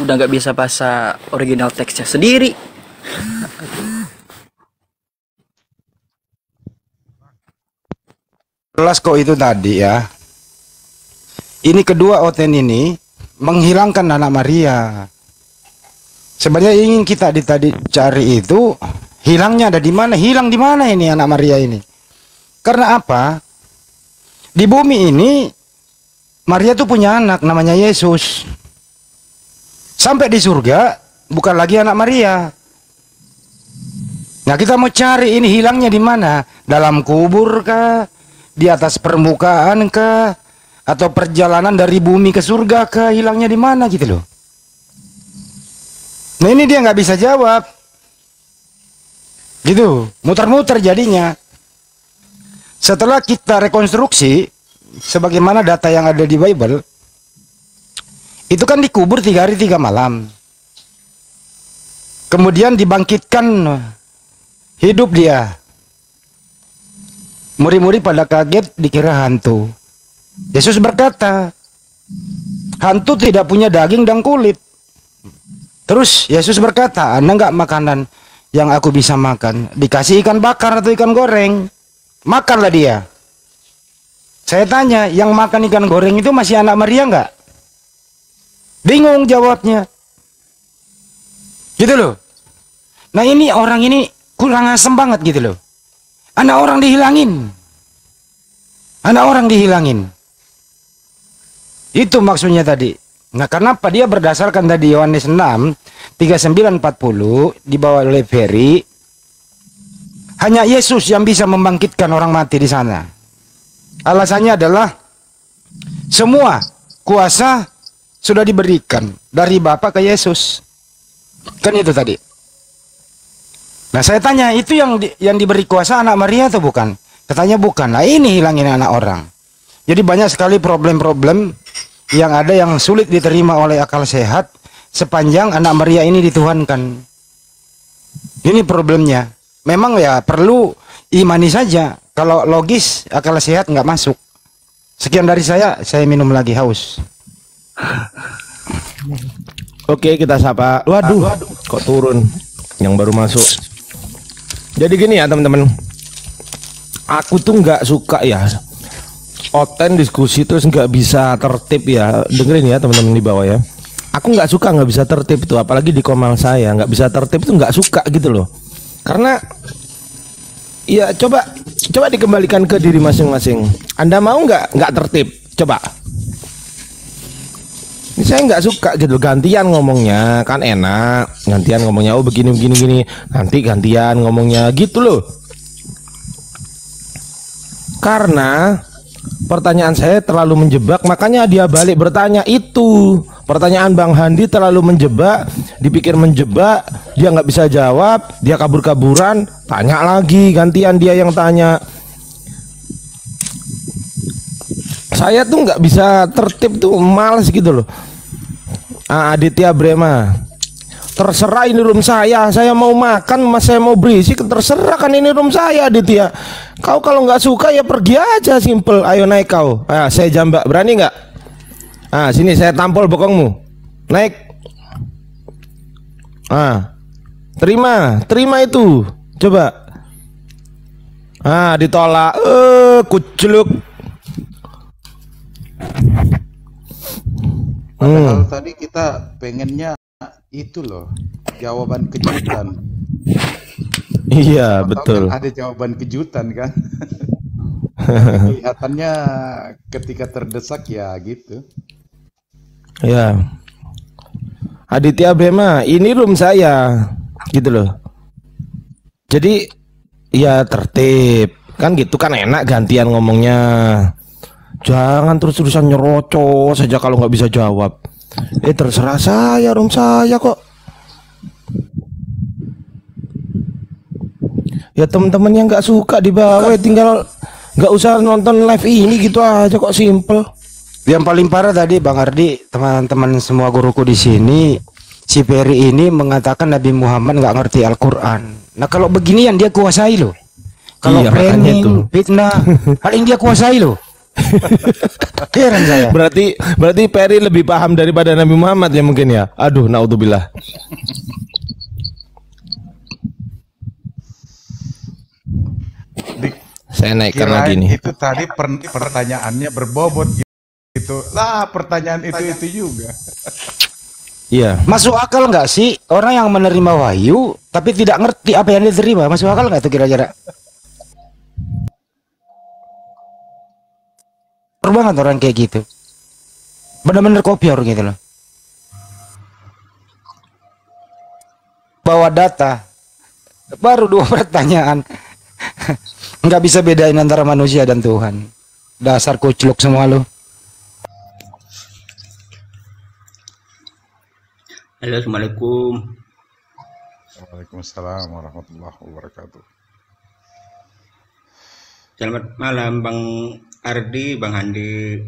Speaker 12: Udah nggak bisa bahasa original teksnya sendiri.
Speaker 8: Jelas kok itu tadi ya. Ini kedua Oten ini menghilangkan anak Maria. Sebenarnya ingin kita di tadi cari itu hilangnya ada di mana? Hilang di mana ini anak Maria ini? Karena apa? Di bumi ini Maria tuh punya anak namanya Yesus. Sampai di surga bukan lagi anak Maria. Nah kita mau cari ini hilangnya di mana? Dalam kubur kah? Di atas permukaan kah? Atau perjalanan dari bumi ke surga kah? Hilangnya di mana gitu loh? Nah ini dia nggak bisa jawab. Gitu, muter-muter jadinya. Setelah kita rekonstruksi, sebagaimana data yang ada di Bible, itu kan dikubur tiga hari tiga malam. Kemudian dibangkitkan hidup dia. Muri-muri pada kaget dikira hantu. Yesus berkata, hantu tidak punya daging dan kulit. Terus Yesus berkata, Anda nggak makanan yang aku bisa makan. Dikasih ikan bakar atau ikan goreng. Makanlah dia. Saya tanya, yang makan ikan goreng itu masih anak Maria nggak? Bingung jawabnya. Gitu loh. Nah ini orang ini kurang asem banget gitu loh. Anak orang dihilangin. Anak orang dihilangin. Itu maksudnya tadi. Nah, kenapa dia berdasarkan tadi Yohanes 6 39 40 dibawa oleh Ferry hanya Yesus yang bisa membangkitkan orang mati di sana. Alasannya adalah semua kuasa sudah diberikan dari Bapa ke Yesus. Kan itu tadi. Nah, saya tanya, itu yang di, yang diberi kuasa anak Maria atau bukan? Katanya bukan. Nah, ini hilangin anak orang. Jadi banyak sekali problem-problem yang ada yang sulit diterima oleh akal sehat sepanjang anak Maria ini dituhankan. Ini problemnya. Memang ya perlu imani saja. Kalau logis akal sehat nggak masuk. Sekian dari saya, saya minum lagi haus.
Speaker 1: Oke, kita sapa. Waduh, kok turun yang baru masuk. Jadi gini ya, teman-teman. Aku tuh nggak suka ya oten diskusi terus nggak bisa tertib ya. Dengerin ya, teman-teman di bawah ya. Aku nggak suka nggak bisa tertib itu, apalagi di komal saya nggak bisa tertib itu nggak suka gitu loh. Karena ya coba coba dikembalikan ke diri masing-masing. Anda mau nggak nggak tertib? Coba. Ini saya nggak suka gitu gantian ngomongnya kan enak gantian ngomongnya oh begini begini gini nanti gantian ngomongnya gitu loh karena pertanyaan saya terlalu menjebak makanya dia balik bertanya itu pertanyaan Bang Handi terlalu menjebak dipikir menjebak dia nggak bisa jawab dia kabur-kaburan. Tanya lagi gantian dia yang tanya. Saya tuh nggak bisa tertib tuh males gitu loh. Ah, Aditya Brema terserah ini room saya. Saya mau makan mas saya mau berisik terserah kan ini room saya Aditya. Kau kalau nggak suka ya pergi aja simple. Ayo naik kau. Ah, saya jambak berani nggak ah sini saya tampol bokongmu naik ah terima terima itu coba ah ditolak eh kuceluk
Speaker 9: Padahal tadi kita pengennya itu loh jawaban kejutan.
Speaker 1: Iya betul.
Speaker 9: Kan ada jawaban kejutan kan. Kelihatannya ketika terdesak ya gitu.
Speaker 1: Ya. Aditya Brema, ini room saya. Gitu loh. Jadi ya tertib. Kan gitu kan enak gantian ngomongnya. Jangan terus-terusan nyerocos saja kalau nggak bisa jawab. Eh terserah saya, room saya kok. Ya teman-teman yang nggak suka di bawah tinggal nggak usah nonton live ini gitu aja kok simple.
Speaker 8: Yang paling parah tadi Bang Ardi, teman-teman semua guruku di sini, si Ferry ini mengatakan Nabi Muhammad nggak ngerti Al-Quran. Nah kalau beginian dia kuasai loh. Kalau
Speaker 1: Iya,
Speaker 8: framing,
Speaker 1: itu.
Speaker 8: fitnah, hal ini dia kuasai loh. Heran saya.
Speaker 1: Berarti berarti Perry lebih paham daripada Nabi Muhammad ya mungkin ya. Aduh, naudzubillah. Saya naikkan
Speaker 9: Kirain
Speaker 1: lagi nih.
Speaker 9: Itu tadi per- pertanyaannya berbobot gitu. Lah pertanyaan itu itu juga.
Speaker 1: Iya.
Speaker 8: Masuk akal nggak sih orang yang menerima wahyu tapi tidak ngerti apa yang diterima? Masuk akal nggak tuh kira-kira? Banget orang kayak gitu. Bener-bener kopior gitu loh. Bawa data. Baru dua pertanyaan. Nggak bisa bedain antara manusia dan Tuhan. Dasar kucluk semua lu.
Speaker 14: Halo, Assalamualaikum.
Speaker 9: Waalaikumsalam warahmatullahi wabarakatuh.
Speaker 14: Selamat malam Bang Ardi, Bang Handi.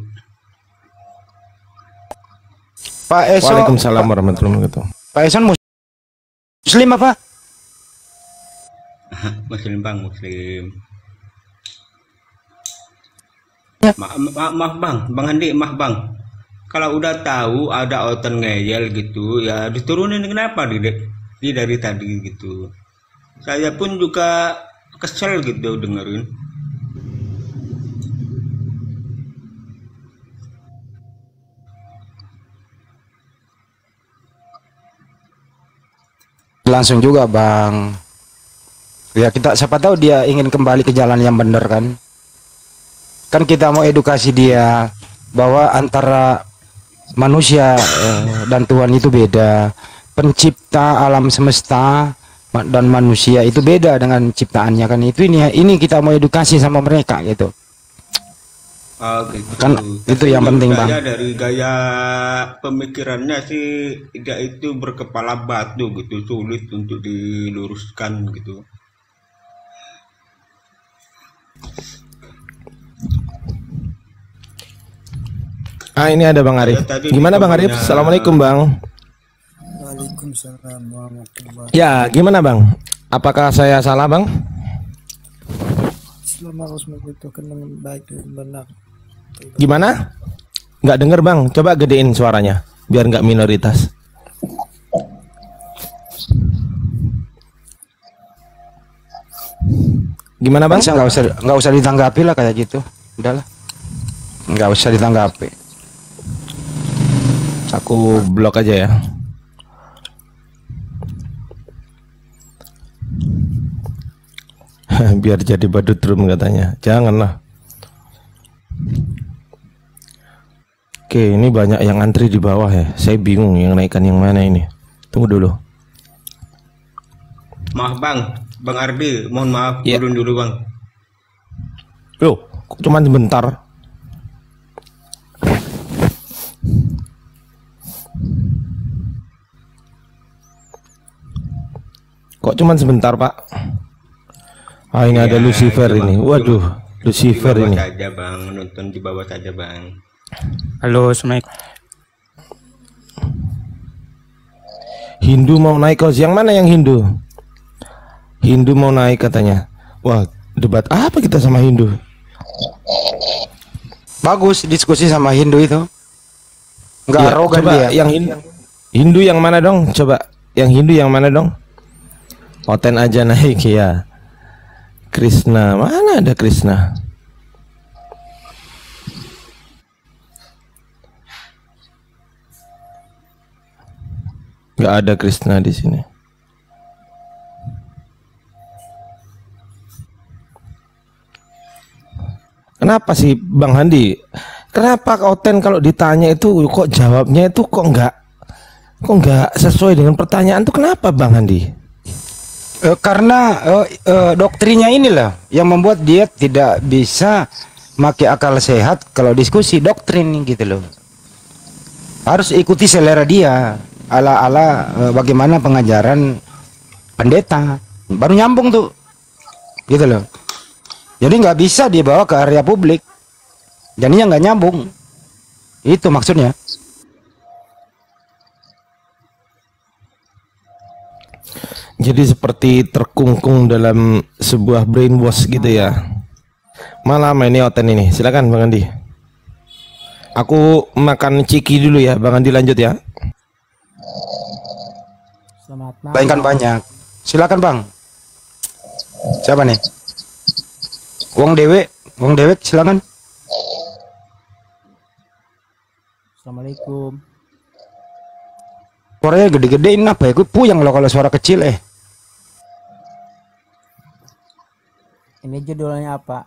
Speaker 8: Pak Eso.
Speaker 1: Waalaikumsalam warahmatullahi wabarakatuh.
Speaker 8: Pak Eson mus- muslim apa?
Speaker 14: Muslim Bang, Muslim.
Speaker 8: Ya.
Speaker 14: Ma ma maaf Bang, Bang Handi, maaf Bang kalau udah tahu ada oten ngeyel gitu ya diturunin. Kenapa? Didek ini dari tadi gitu. Saya pun juga kesel gitu dengerin.
Speaker 8: Langsung juga bang. Ya kita siapa tahu dia ingin kembali ke jalan yang benar kan? Kan kita mau edukasi dia bahwa antara manusia eh, dan Tuhan itu beda. Pencipta alam semesta dan manusia itu beda dengan ciptaannya kan. Itu ini ini kita mau edukasi sama mereka gitu.
Speaker 14: Oh, gitu.
Speaker 8: Kan itu yang penting, Bang.
Speaker 14: Dari gaya pemikirannya sih dia itu berkepala batu gitu, sulit untuk diluruskan gitu.
Speaker 1: Ah ini ada Bang Arif.
Speaker 14: Ya,
Speaker 1: Gimana Bang Arif? Assalamualaikum Bang.
Speaker 15: Waalaikumsalam warahmatullahi
Speaker 1: Ya gimana Bang? Apakah saya salah Bang?
Speaker 15: Islam harus membutuhkan dengan baik dan benar.
Speaker 1: Gimana? Nggak denger Bang. Coba gedein suaranya biar nggak minoritas. Gimana Bang?
Speaker 8: Nggak usah nggak usah ditanggapi lah kayak gitu. Udahlah. Nggak usah ditanggapi.
Speaker 1: Aku blok aja ya. Biar jadi badut room katanya. Janganlah. Oke, ini banyak yang antri di bawah ya. Saya bingung yang naikkan yang mana ini. Tunggu dulu.
Speaker 14: Maaf bang, bang Ardi, mohon maaf
Speaker 1: Ya.
Speaker 14: turun dulu bang.
Speaker 1: Loh, cuman sebentar? Kok cuman sebentar, Pak? Ah, ini ada
Speaker 14: Ya,
Speaker 1: Lucifer
Speaker 14: itu, Bang.
Speaker 1: ini. Waduh, Lucifer
Speaker 14: di bawah
Speaker 1: ini.
Speaker 14: saja bang, menonton di bawah saja bang.
Speaker 16: Halo, Assalamualaikum.
Speaker 1: Hindu mau naik kos. Yang mana yang Hindu? Hindu mau naik katanya. Wah, debat apa kita sama Hindu?
Speaker 8: Bagus diskusi sama Hindu itu. Nggak
Speaker 1: Ya,
Speaker 8: arogan
Speaker 1: coba
Speaker 8: dia.
Speaker 1: yang Hindu, Hindu yang mana dong? Coba yang Hindu yang mana dong? Oten aja naik ya. Krishna mana ada Krishna? Gak ada Krishna di sini. Kenapa sih Bang Handi? Kenapa Oten kalau ditanya itu kok jawabnya itu kok nggak kok nggak sesuai dengan pertanyaan tuh kenapa Bang Handi?
Speaker 8: Eh, karena eh, eh, doktrinnya inilah yang membuat dia tidak bisa pakai akal sehat kalau diskusi doktrin gitu loh. Harus ikuti selera dia ala-ala eh, bagaimana pengajaran pendeta. Baru nyambung tuh. Gitu loh. Jadi nggak bisa dibawa ke area publik. Jadinya nggak nyambung. Itu maksudnya.
Speaker 1: Jadi seperti terkungkung dalam sebuah brainwash gitu ya. Malam ini Oten ini. Silakan Bang Andi. Aku makan ciki dulu ya, Bang Andi lanjut ya.
Speaker 15: Selamat malam.
Speaker 8: Lain kan banyak. Silakan bang. Siapa nih? Wong Dewe, Wong Dewek silakan.
Speaker 15: Assalamualaikum.
Speaker 8: Suaranya gede-gedein apa ya? Gue puyeng loh kalau suara kecil eh.
Speaker 15: Ini judulnya apa?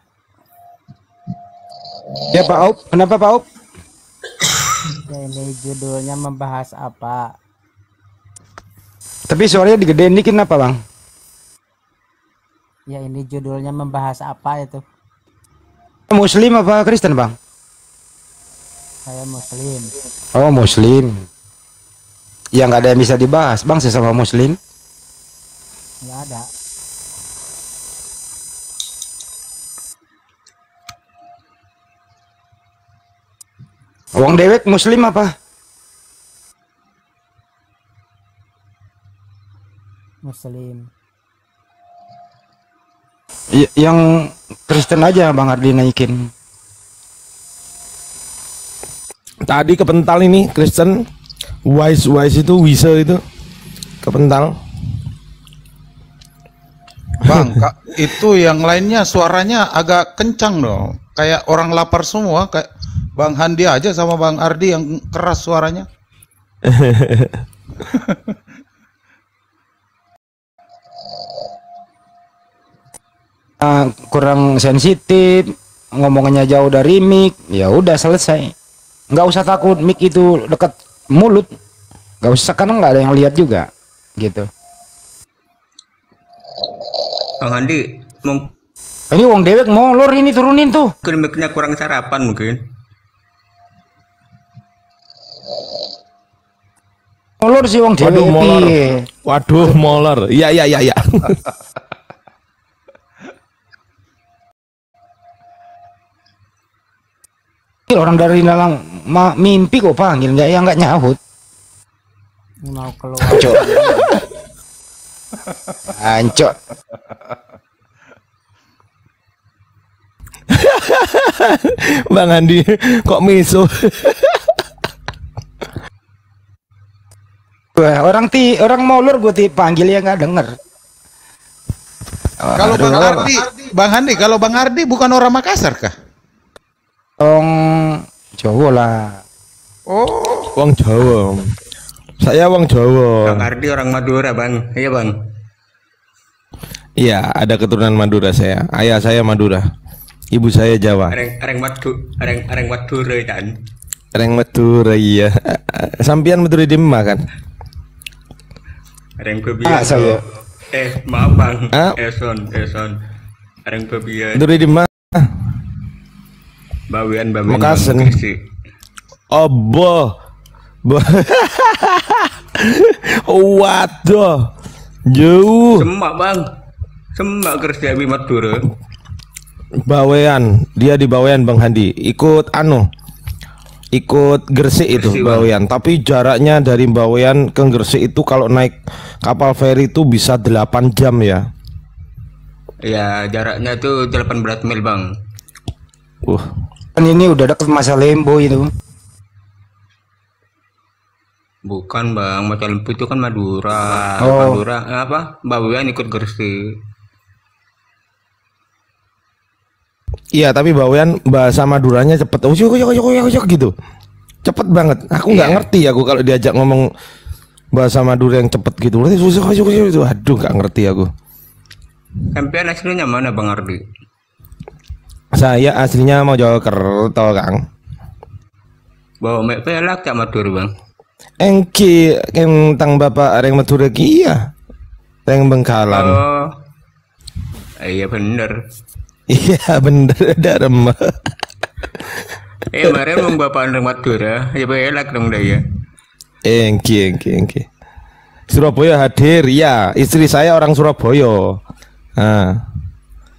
Speaker 8: Ya Pak Aup, kenapa Pak Aup?
Speaker 15: Ya, ini judulnya membahas apa?
Speaker 8: Tapi suaranya digedein dikit kenapa bang?
Speaker 15: Ya ini judulnya membahas apa itu?
Speaker 8: Muslim apa Kristen bang?
Speaker 15: Saya Muslim.
Speaker 8: Oh Muslim. Ya nggak ada yang bisa dibahas bang sesama Muslim.
Speaker 15: Nggak ada.
Speaker 8: Wong Dewek Muslim apa?
Speaker 15: Muslim.
Speaker 8: Y- yang Kristen aja bang Ardi naikin.
Speaker 1: Tadi kepental ini Kristen wise wise itu wise itu. Kepental.
Speaker 9: Bang kak, itu yang lainnya suaranya agak kencang dong. Kayak orang lapar semua kayak bang Handi aja sama bang Ardi yang keras suaranya.
Speaker 8: Uh, kurang sensitif ngomongnya jauh dari mic ya udah selesai. Nggak usah takut mic itu dekat mulut. Nggak usah karena nggak ada yang lihat juga, gitu.
Speaker 14: Bang Andi, mungkin
Speaker 8: Ini uang dewek molor ini turunin tuh.
Speaker 14: mic-nya kurang sarapan mungkin.
Speaker 8: Molor sih uang dewek.
Speaker 1: Waduh molor.
Speaker 8: piye.
Speaker 1: Waduh molor. Iya iya iya iya.
Speaker 8: orang dari dalam ma- mimpi kok panggil nggak ya nggak nyahut.
Speaker 15: Mau keluar.
Speaker 8: Ancok. Ancok.
Speaker 1: Bang Andi kok miso?
Speaker 8: Wah, orang ti orang molor gue ti panggil ya nggak denger.
Speaker 9: Kalau Bang Ardi, Bang Andi, kalau Bang Ardi bukan orang Makassar kah?
Speaker 8: Orang Jawa lah.
Speaker 9: Oh,
Speaker 1: Wong Jawa. Saya wong Jawa.
Speaker 14: Bang Ardi orang Madura, Bang. Iya, Bang.
Speaker 1: Iya, ada keturunan Madura saya. Ayah saya Madura. Ibu saya Jawa.
Speaker 14: Areng areng Madu, areng areng Madura kan.
Speaker 1: Reng Madura iya. Sampian Madura di Demak kan?
Speaker 14: Areng
Speaker 8: Ah,
Speaker 14: Bebian.
Speaker 8: saya.
Speaker 14: Eh, maaf, Bang.
Speaker 1: Ah.
Speaker 14: Eson, Eson. Areng Bebian.
Speaker 1: Madura di Demak.
Speaker 14: Bawian, bawian.
Speaker 1: Mekasen. Obo. Bo- Waduh. Jauh.
Speaker 14: Semak, Bang. Semak Kersiawi Madura.
Speaker 1: Bawean, dia di Bawean Bang Handi. Ikut anu. Ikut Gresik itu
Speaker 14: Gresik, Bang.
Speaker 1: Bawean, tapi jaraknya dari Bawean ke Gresik itu kalau naik kapal feri itu bisa 8 jam ya.
Speaker 14: Ya, jaraknya itu 18 mil, Bang.
Speaker 1: Uh,
Speaker 8: Kan ini udah deket masa lembo itu.
Speaker 14: Bukan, Bang. Mata Lempu itu kan Madura.
Speaker 8: Oh.
Speaker 14: Madura eh, apa? Bawian ikut Gresik.
Speaker 1: iya, tapi Bawean bahasa Maduranya cepet. Ujuk ujuk ujuk ujuk ujuk gitu. Cepet banget. Aku nggak
Speaker 14: Iya.
Speaker 1: ngerti aku kalau diajak ngomong bahasa Madura yang cepet gitu. Ujuk ujuk ujuk ujuk itu. Aduh, nggak ngerti aku.
Speaker 14: Sampean aslinya mana, Bang Ardi?
Speaker 1: Saya aslinya mau Jokerto, Kang.
Speaker 14: Bawa mek pelak cak Madura, Bang.
Speaker 1: Engki tentang Bapak Areng Madura ki iya. Bengkalan.
Speaker 14: Oh. Eh, Iya bener.
Speaker 1: Iya bener ada remah.
Speaker 14: Eh, kemarin mau bapak orang Madura, ya pelak dong dah ya.
Speaker 1: Engki engki engki. Surabaya hadir ya. Istri saya orang Surabaya. Nah.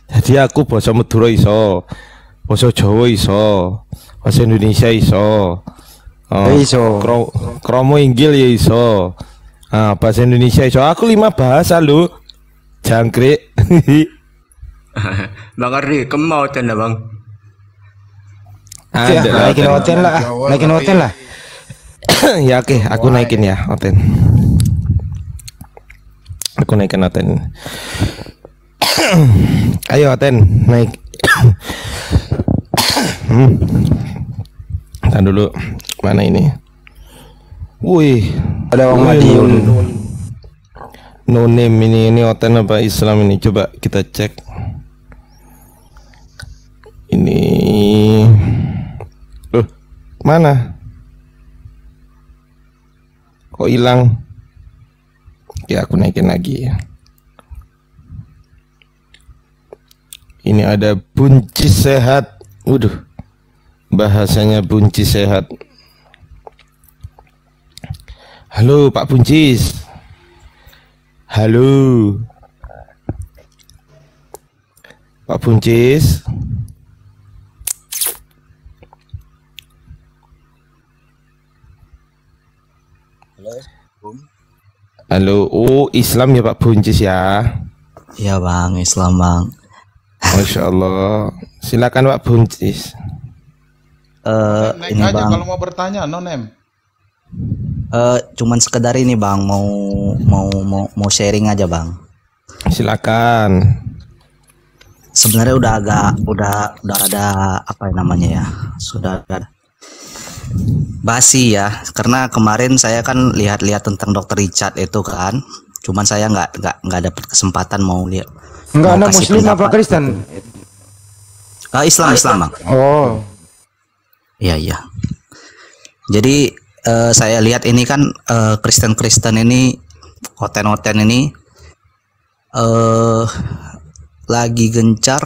Speaker 1: Jadi aku bahasa Madura iso. Bahasa Jawa iso. Bahasa Indonesia iso. Oh,
Speaker 8: Ya iso.
Speaker 1: Kro, kromo inggil ya iso. Ah, bahasa Indonesia iso. Aku lima bahasa lu. Jangkrik.
Speaker 14: Bang Ardi, kemau tanda bang.
Speaker 8: Ya,
Speaker 1: Ada.
Speaker 8: naikin hotel lah, ah. naikin hotel lah.
Speaker 1: ya oke, aku naikin ya Oten. Aku naikin Oten. Ayo Oten, naik. hmm. Tahan dulu. Mana ini? Wih,
Speaker 8: Ada orang Madiun.
Speaker 1: No name ini ini Oten apa Islam ini? Coba kita cek. Ini Loh, mana? Kok hilang? Ya aku naikin lagi ya. Ini ada buncis sehat. Waduh. Bahasanya buncis sehat. Halo Pak Buncis. Halo. Pak Buncis. Halo, oh Islam ya Pak Buncis ya.
Speaker 17: Iya bang, Islam bang.
Speaker 1: Masya Allah. Silakan Pak Buncis.
Speaker 17: Eh
Speaker 9: Naik
Speaker 17: ini
Speaker 9: aja
Speaker 17: bang,
Speaker 9: kalau mau bertanya, nonem.
Speaker 17: eh cuman sekedar ini bang, mau mau mau mau sharing aja bang.
Speaker 1: Silakan.
Speaker 17: Sebenarnya udah agak udah udah ada apa ya namanya ya, sudah ada basi ya, karena kemarin saya kan lihat-lihat tentang dokter Richard itu kan, Cuman saya nggak nggak nggak dapat kesempatan mau lihat.
Speaker 8: Anda
Speaker 17: kasih
Speaker 8: muslim apa. Kristen?
Speaker 17: Ah, Islam Islam bang.
Speaker 8: Oh.
Speaker 17: Iya iya. Jadi eh, saya lihat ini kan eh, Kristen-Kristen ini hoten-hoten ini eh lagi gencar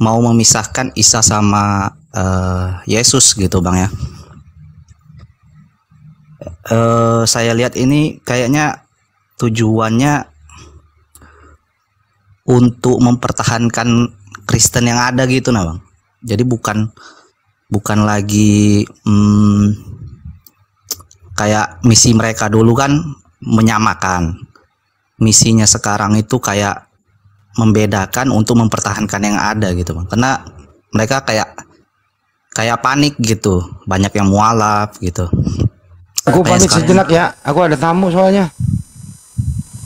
Speaker 17: mau memisahkan Isa sama eh, Yesus gitu bang ya. Eh saya lihat ini kayaknya tujuannya untuk mempertahankan Kristen yang ada gitu nah bang. Jadi bukan bukan lagi hmm, kayak misi mereka dulu kan menyamakan. Misinya sekarang itu kayak membedakan untuk mempertahankan yang ada gitu bang. Karena mereka kayak kayak panik gitu, banyak yang mualaf gitu.
Speaker 8: Aku pamit
Speaker 17: sekarang-
Speaker 8: sejenak ya. Aku ada tamu soalnya.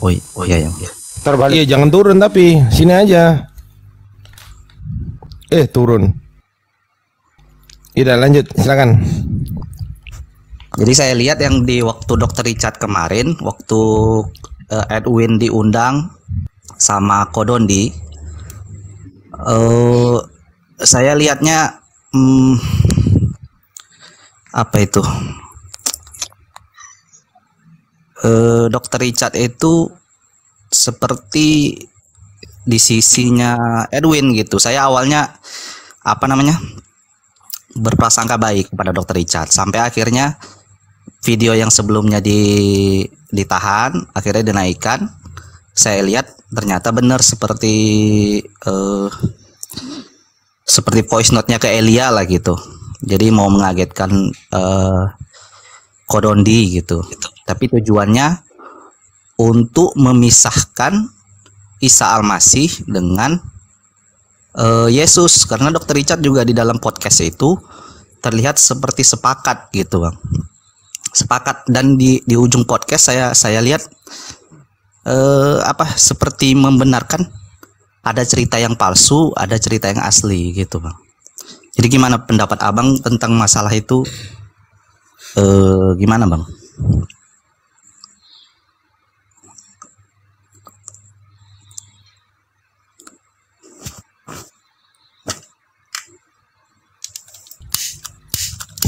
Speaker 17: Oh, oh iya, iya.
Speaker 8: Terbalik.
Speaker 1: Iya, jangan turun tapi sini aja. Eh, turun. Iya, lanjut, silakan.
Speaker 17: Jadi saya lihat yang di waktu Dokter Richard kemarin, waktu eh, Edwin diundang sama Kodondi, eh saya lihatnya hmm, apa itu? Eh, Dokter Richard itu seperti di sisinya Edwin gitu. Saya awalnya apa namanya berprasangka baik kepada Dokter Richard. Sampai akhirnya video yang sebelumnya di ditahan akhirnya dinaikkan. Saya lihat ternyata benar seperti eh, seperti voice note-nya ke Elia lah gitu. Jadi mau mengagetkan eh, Kodondi gitu tapi tujuannya untuk memisahkan Isa Al-Masih dengan eh, Yesus. Karena Dokter Richard juga di dalam podcast itu terlihat seperti sepakat gitu bang. Sepakat. Dan di di ujung podcast saya saya lihat eh, apa seperti membenarkan ada cerita yang palsu ada cerita yang asli gitu bang. Jadi gimana pendapat abang tentang masalah itu? Eh, gimana bang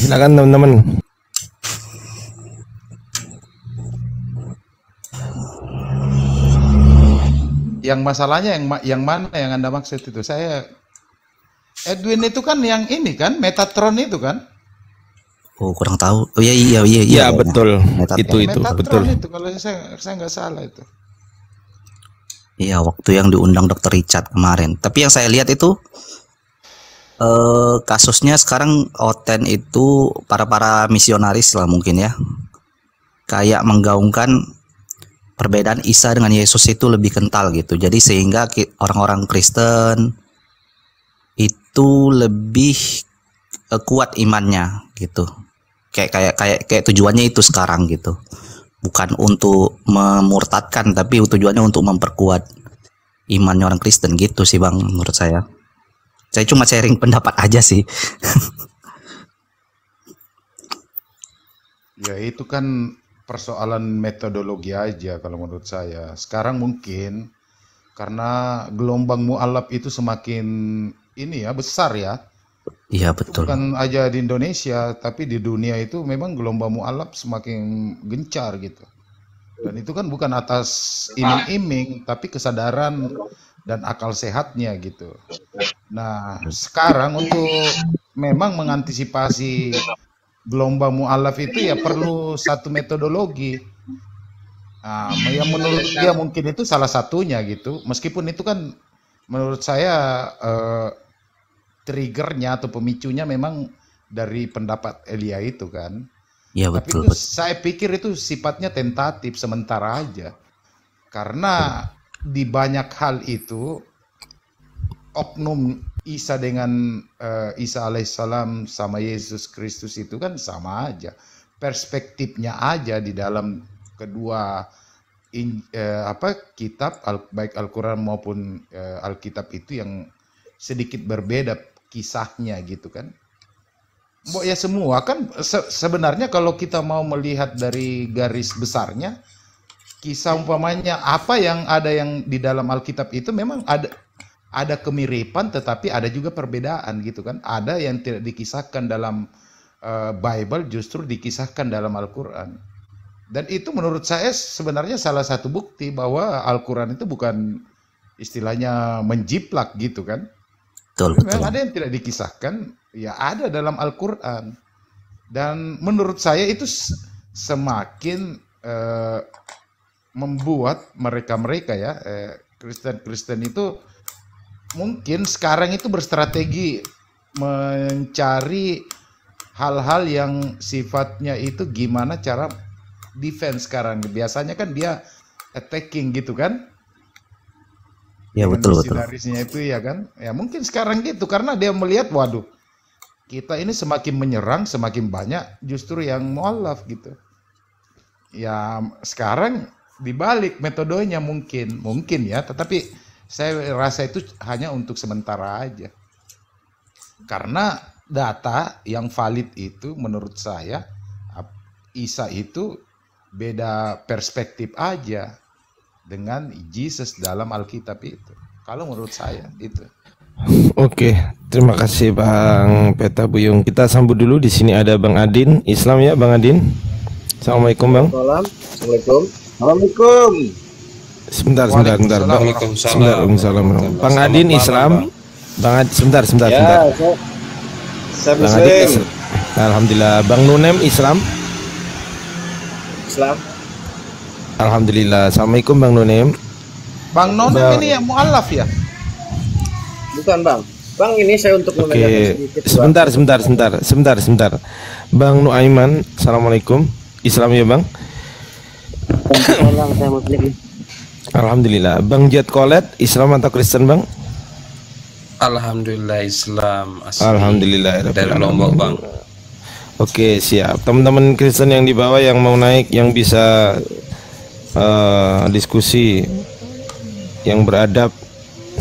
Speaker 1: Silakan teman-teman.
Speaker 9: Yang masalahnya yang yang mana yang Anda maksud itu? Saya Edwin itu kan yang ini kan Metatron itu kan?
Speaker 17: oh kurang tahu oh iya iya iya
Speaker 1: Iya,
Speaker 17: iya
Speaker 1: betul.
Speaker 17: Metatron.
Speaker 1: Itu itu
Speaker 9: Metatron
Speaker 1: betul.
Speaker 9: itu kalau saya saya nggak salah itu.
Speaker 17: Iya, waktu yang diundang Dokter Richard kemarin. Tapi yang saya lihat itu eh kasusnya sekarang Oten itu para para misionaris lah mungkin ya. Kayak menggaungkan perbedaan Isa dengan Yesus itu lebih kental gitu. Jadi sehingga orang-orang Kristen itu lebih eh, kuat imannya gitu. Kayak kayak kayak kayak tujuannya itu sekarang gitu bukan untuk memurtadkan tapi tujuannya untuk memperkuat imannya orang Kristen gitu sih bang menurut saya saya cuma sharing pendapat aja sih
Speaker 9: Ya itu kan persoalan metodologi aja kalau menurut saya. Sekarang mungkin karena gelombang mualaf itu semakin ini ya besar ya.
Speaker 17: iya
Speaker 9: Itu
Speaker 17: betul
Speaker 9: bukan aja di Indonesia, tapi di dunia itu memang gelombang mualaf semakin gencar gitu. Dan itu kan bukan atas iming-iming, tapi kesadaran dan akal sehatnya gitu. Nah, sekarang untuk memang mengantisipasi gelombang mualaf itu ya perlu satu metodologi. Nah, yang menurut dia mungkin itu salah satunya gitu. Meskipun itu kan menurut saya eh, triggernya atau pemicunya memang dari pendapat Elia itu kan. Tapi
Speaker 17: betul
Speaker 9: itu
Speaker 17: betul
Speaker 9: saya pikir itu sifatnya tentatif sementara aja. Karena di banyak hal itu oknum Isa dengan eh, Isa alaihissalam sama Yesus Kristus itu kan sama aja. Perspektifnya aja di dalam kedua in- eh, apa kitab al- baik Al-Qur'an maupun eh, Alkitab itu yang sedikit berbeda kisahnya gitu kan. Mbok ya semua kan se- sebenarnya kalau kita mau melihat dari garis besarnya kisah umpamanya apa yang ada yang di dalam Alkitab itu memang ada ada kemiripan tetapi ada juga perbedaan gitu kan. Ada yang tidak dikisahkan dalam eh, Bible justru dikisahkan dalam Al-Qur'an. Dan itu menurut saya sebenarnya salah satu bukti bahwa Al-Qur'an itu bukan istilahnya menjiplak gitu kan.
Speaker 17: Betul,
Speaker 9: Memang
Speaker 17: betul.
Speaker 9: ada yang tidak dikisahkan, ya ada dalam Al-Quran. Dan menurut saya itu semakin eh, membuat mereka-mereka ya, eh, Kristen-Kristen itu mungkin sekarang itu berstrategi mencari hal-hal yang sifatnya itu gimana cara defense sekarang. Biasanya kan dia attacking gitu kan.
Speaker 17: Ya betul betul.
Speaker 9: itu ya kan ya mungkin sekarang gitu karena dia melihat waduh kita ini semakin menyerang semakin banyak justru yang mualaf gitu ya sekarang dibalik metodenya mungkin mungkin ya tetapi saya rasa itu hanya untuk sementara aja karena data yang valid itu menurut saya Isa itu beda perspektif aja dengan Jesus dalam Alkitab itu. Kalau menurut saya itu.
Speaker 1: Oke, terima kasih Bang Peta Buyung. Kita sambut dulu di sini ada Bang Adin, Islam ya Bang Adin. Assalamualaikum Bang.
Speaker 18: Salam. Assalamualaikum. Assalamualaikum.
Speaker 1: Sebentar, sebentar, sebentar. Bang,
Speaker 18: Waalaikumsalam.
Speaker 1: sebentar, Waalaikumsalam. Bang Adin Islam. Bang Adin, sebentar, sebentar,
Speaker 18: Ya,
Speaker 1: sebentar.
Speaker 18: saya, saya
Speaker 1: Bang Adin. Alhamdulillah. Bang Nunem Islam.
Speaker 18: Islam.
Speaker 1: Alhamdulillah. Assalamualaikum Bang Nunem.
Speaker 9: Bang
Speaker 1: Bang-
Speaker 9: ini yang mualaf ya?
Speaker 18: Bukan bang. Bang ini saya untuk menanyakan
Speaker 1: Oke,
Speaker 18: sedikit. Bang.
Speaker 1: sebentar, sebentar, sebentar, sebentar, sebentar. Bang Nuaiman, Assalamualaikum. Islam ya Bang.
Speaker 18: Salam, saya Muslim.
Speaker 1: Alhamdulillah. Bang Jet Kolet, Islam atau Kristen Bang?
Speaker 19: Alhamdulillah Islam asli
Speaker 1: Alhamdulillah
Speaker 19: dari Lombok bang
Speaker 1: Oke siap Teman-teman Kristen yang di bawah yang mau naik Yang bisa eh, Diskusi Yang beradab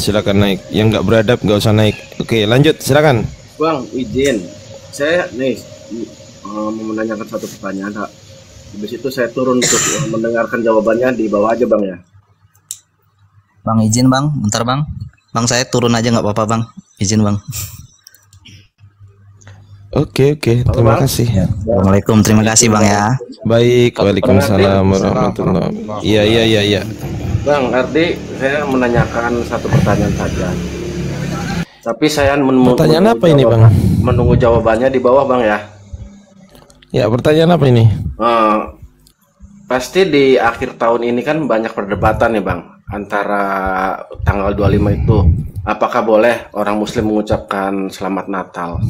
Speaker 1: Silakan naik Yang nggak beradab nggak usah naik Oke lanjut silakan
Speaker 18: Bang, izin. Saya nih eh, mau menanyakan satu pertanyaan. Kak. Habis itu saya turun untuk eh, mendengarkan jawabannya di bawah aja bang ya.
Speaker 17: Bang izin bang, bentar bang. Bang saya turun aja nggak apa-apa bang. Izin bang.
Speaker 1: Oke oke Terima kasih
Speaker 17: Assalamualaikum, terima kasih bang ya.
Speaker 1: Baik Waalaikumsalam warahmatullahi Iya iya iya iya
Speaker 18: Bang, Ardi, saya menanyakan satu pertanyaan saja. Tapi saya menunggu
Speaker 1: Pertanyaan apa ini, Bang?
Speaker 18: Menunggu jawabannya di bawah bang ya.
Speaker 1: Ya pertanyaan apa ini?
Speaker 18: Eh, pasti di akhir tahun ini kan banyak perdebatan nih bang antara tanggal 25 itu. Apakah boleh orang muslim mengucapkan selamat natal?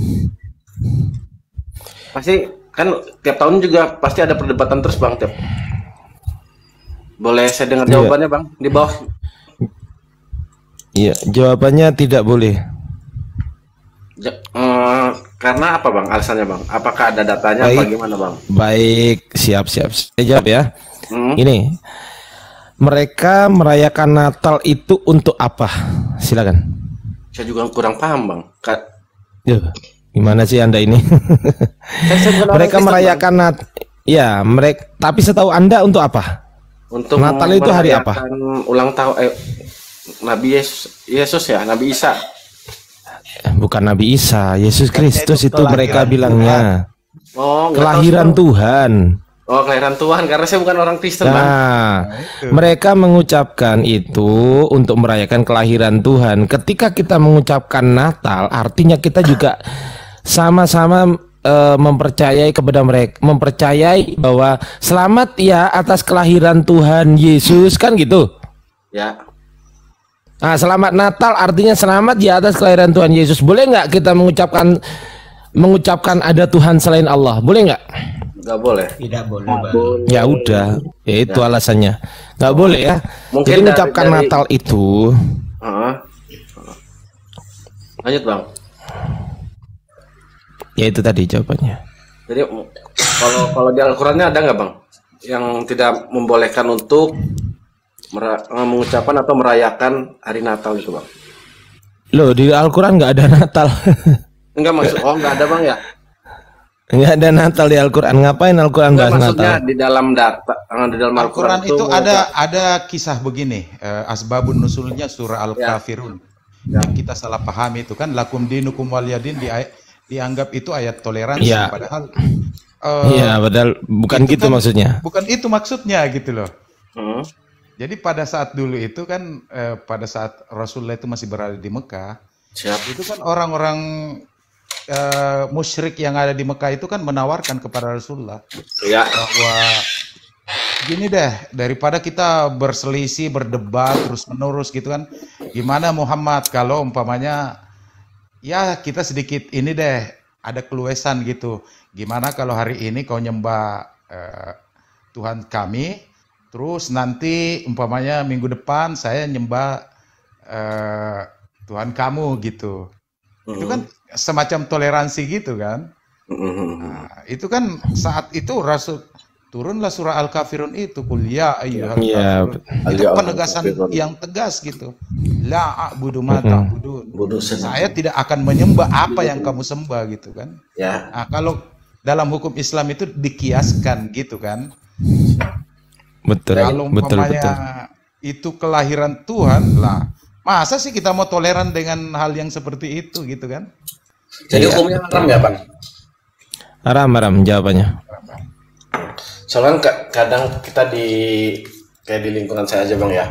Speaker 18: Pasti kan tiap tahun juga pasti ada perdebatan terus bang tiap boleh saya dengar
Speaker 1: Iya.
Speaker 18: jawabannya bang di bawah?
Speaker 1: Iya jawabannya tidak boleh.
Speaker 18: Ja- eh, karena apa bang alasannya bang apakah ada datanya apa
Speaker 1: Baik.
Speaker 18: gimana bang
Speaker 1: Baik, siap siap. Saya jawab ya.
Speaker 18: Hmm.
Speaker 1: Ini mereka merayakan Natal itu untuk apa? Silakan.
Speaker 18: saya juga kurang paham bang Ka-
Speaker 1: Yuh, gimana sih anda ini? Mereka merayakan Nat, ya mereka. Tapi setahu anda untuk apa?
Speaker 18: untuk
Speaker 1: Natal itu hari apa?
Speaker 18: ulang tahun eh, Nabi Yesus, Yesus ya Nabi Isa
Speaker 1: Bukan Nabi Isa, Yesus Kristus itu mereka bilangnya
Speaker 18: oh tahu
Speaker 1: kelahiran
Speaker 18: Bang.
Speaker 1: Tuhan.
Speaker 18: oh kelahiran Tuhan karena saya bukan orang Kristen bang
Speaker 1: Nah, mereka mengucapkan itu untuk merayakan kelahiran Tuhan. Ketika kita mengucapkan Natal, artinya kita juga sama-sama eh, mempercayai kepada mereka, mempercayai bahwa selamat ya atas kelahiran Tuhan Yesus kan gitu.
Speaker 18: ya
Speaker 1: Nah, selamat Natal artinya selamat ya atas kelahiran Tuhan Yesus. Boleh nggak kita mengucapkan mengucapkan ada Tuhan selain Allah? Boleh nggak?
Speaker 18: nggak boleh
Speaker 14: Tidak boleh bang.
Speaker 1: Ya udah, ya itu
Speaker 18: Ya.
Speaker 1: alasannya. Nggak boleh ya.
Speaker 18: Mungkin
Speaker 1: Jadi mengucapkan
Speaker 18: dari-
Speaker 1: Natal itu
Speaker 18: Heeh. lanjut bang
Speaker 1: ya itu tadi jawabannya.
Speaker 18: jadi kalau kalau di Al-Qurannya ada nggak bang yang tidak membolehkan untuk mengucapkan atau merayakan hari Natal itu bang
Speaker 1: Loh di Al-Quran nggak ada Natal.
Speaker 18: enggak maksud oh nggak ada bang ya
Speaker 1: Nggak ada Natal di Al-Quran. Ngapain Al-Quran
Speaker 18: Enggak,
Speaker 1: bahas
Speaker 18: maksudnya
Speaker 1: Natal?
Speaker 18: di dalam data eh, di dalam
Speaker 9: Al-Quran
Speaker 18: Al-Quran
Speaker 9: itu ada ada kisah begini, eh, asbabun nusulnya surah Al-Kafirun. Yang kita salah pahami itu kan lakum dinukum waliyadin di, dianggap itu ayat toleransi
Speaker 1: Iya.
Speaker 9: padahal eh,
Speaker 1: Iya, padahal bukan
Speaker 9: itu
Speaker 1: gitu
Speaker 9: kan
Speaker 1: maksudnya.
Speaker 9: Bukan itu maksudnya gitu loh.
Speaker 18: Hmm.
Speaker 9: Jadi pada saat dulu itu kan eh, pada saat Rasulullah itu masih berada di Mekah, itu kan orang-orang eh, musyrik yang ada di Mekah itu kan menawarkan kepada Rasulullah
Speaker 18: Iya.
Speaker 9: bahwa gini deh daripada kita berselisih berdebat terus menerus gitu kan gimana Muhammad kalau umpamanya ya kita sedikit ini deh ada keluesan gitu gimana kalau hari ini kau nyembah eh, Tuhan kami terus nanti umpamanya minggu depan saya nyembah eh, Tuhan kamu gitu itu kan semacam toleransi gitu kan Nah, itu kan saat itu Rasul turunlah surah Al-Kafirun itu kul ya ayyuhal kafirun.
Speaker 1: betul.
Speaker 9: Itu
Speaker 18: Ya,
Speaker 9: penegasan yang tegas gitu. La a'budu ma
Speaker 1: Mm-mm.
Speaker 9: ta'budun. Saya tidak akan menyembah apa yang kamu sembah gitu kan.
Speaker 18: Ya.
Speaker 9: Nah, kalau dalam hukum Islam itu dikiaskan gitu kan.
Speaker 1: Betul,
Speaker 9: Kalau
Speaker 1: betul, betul.
Speaker 9: itu kelahiran Tuhan lah. Masa sih kita mau toleran dengan hal yang seperti itu gitu kan?
Speaker 18: Jadi
Speaker 1: Iya.
Speaker 18: hukumnya haram ya, Bang?
Speaker 1: Haram, haram jawabannya.
Speaker 18: Soalnya ka- kadang kita di kayak di lingkungan saya aja bang ya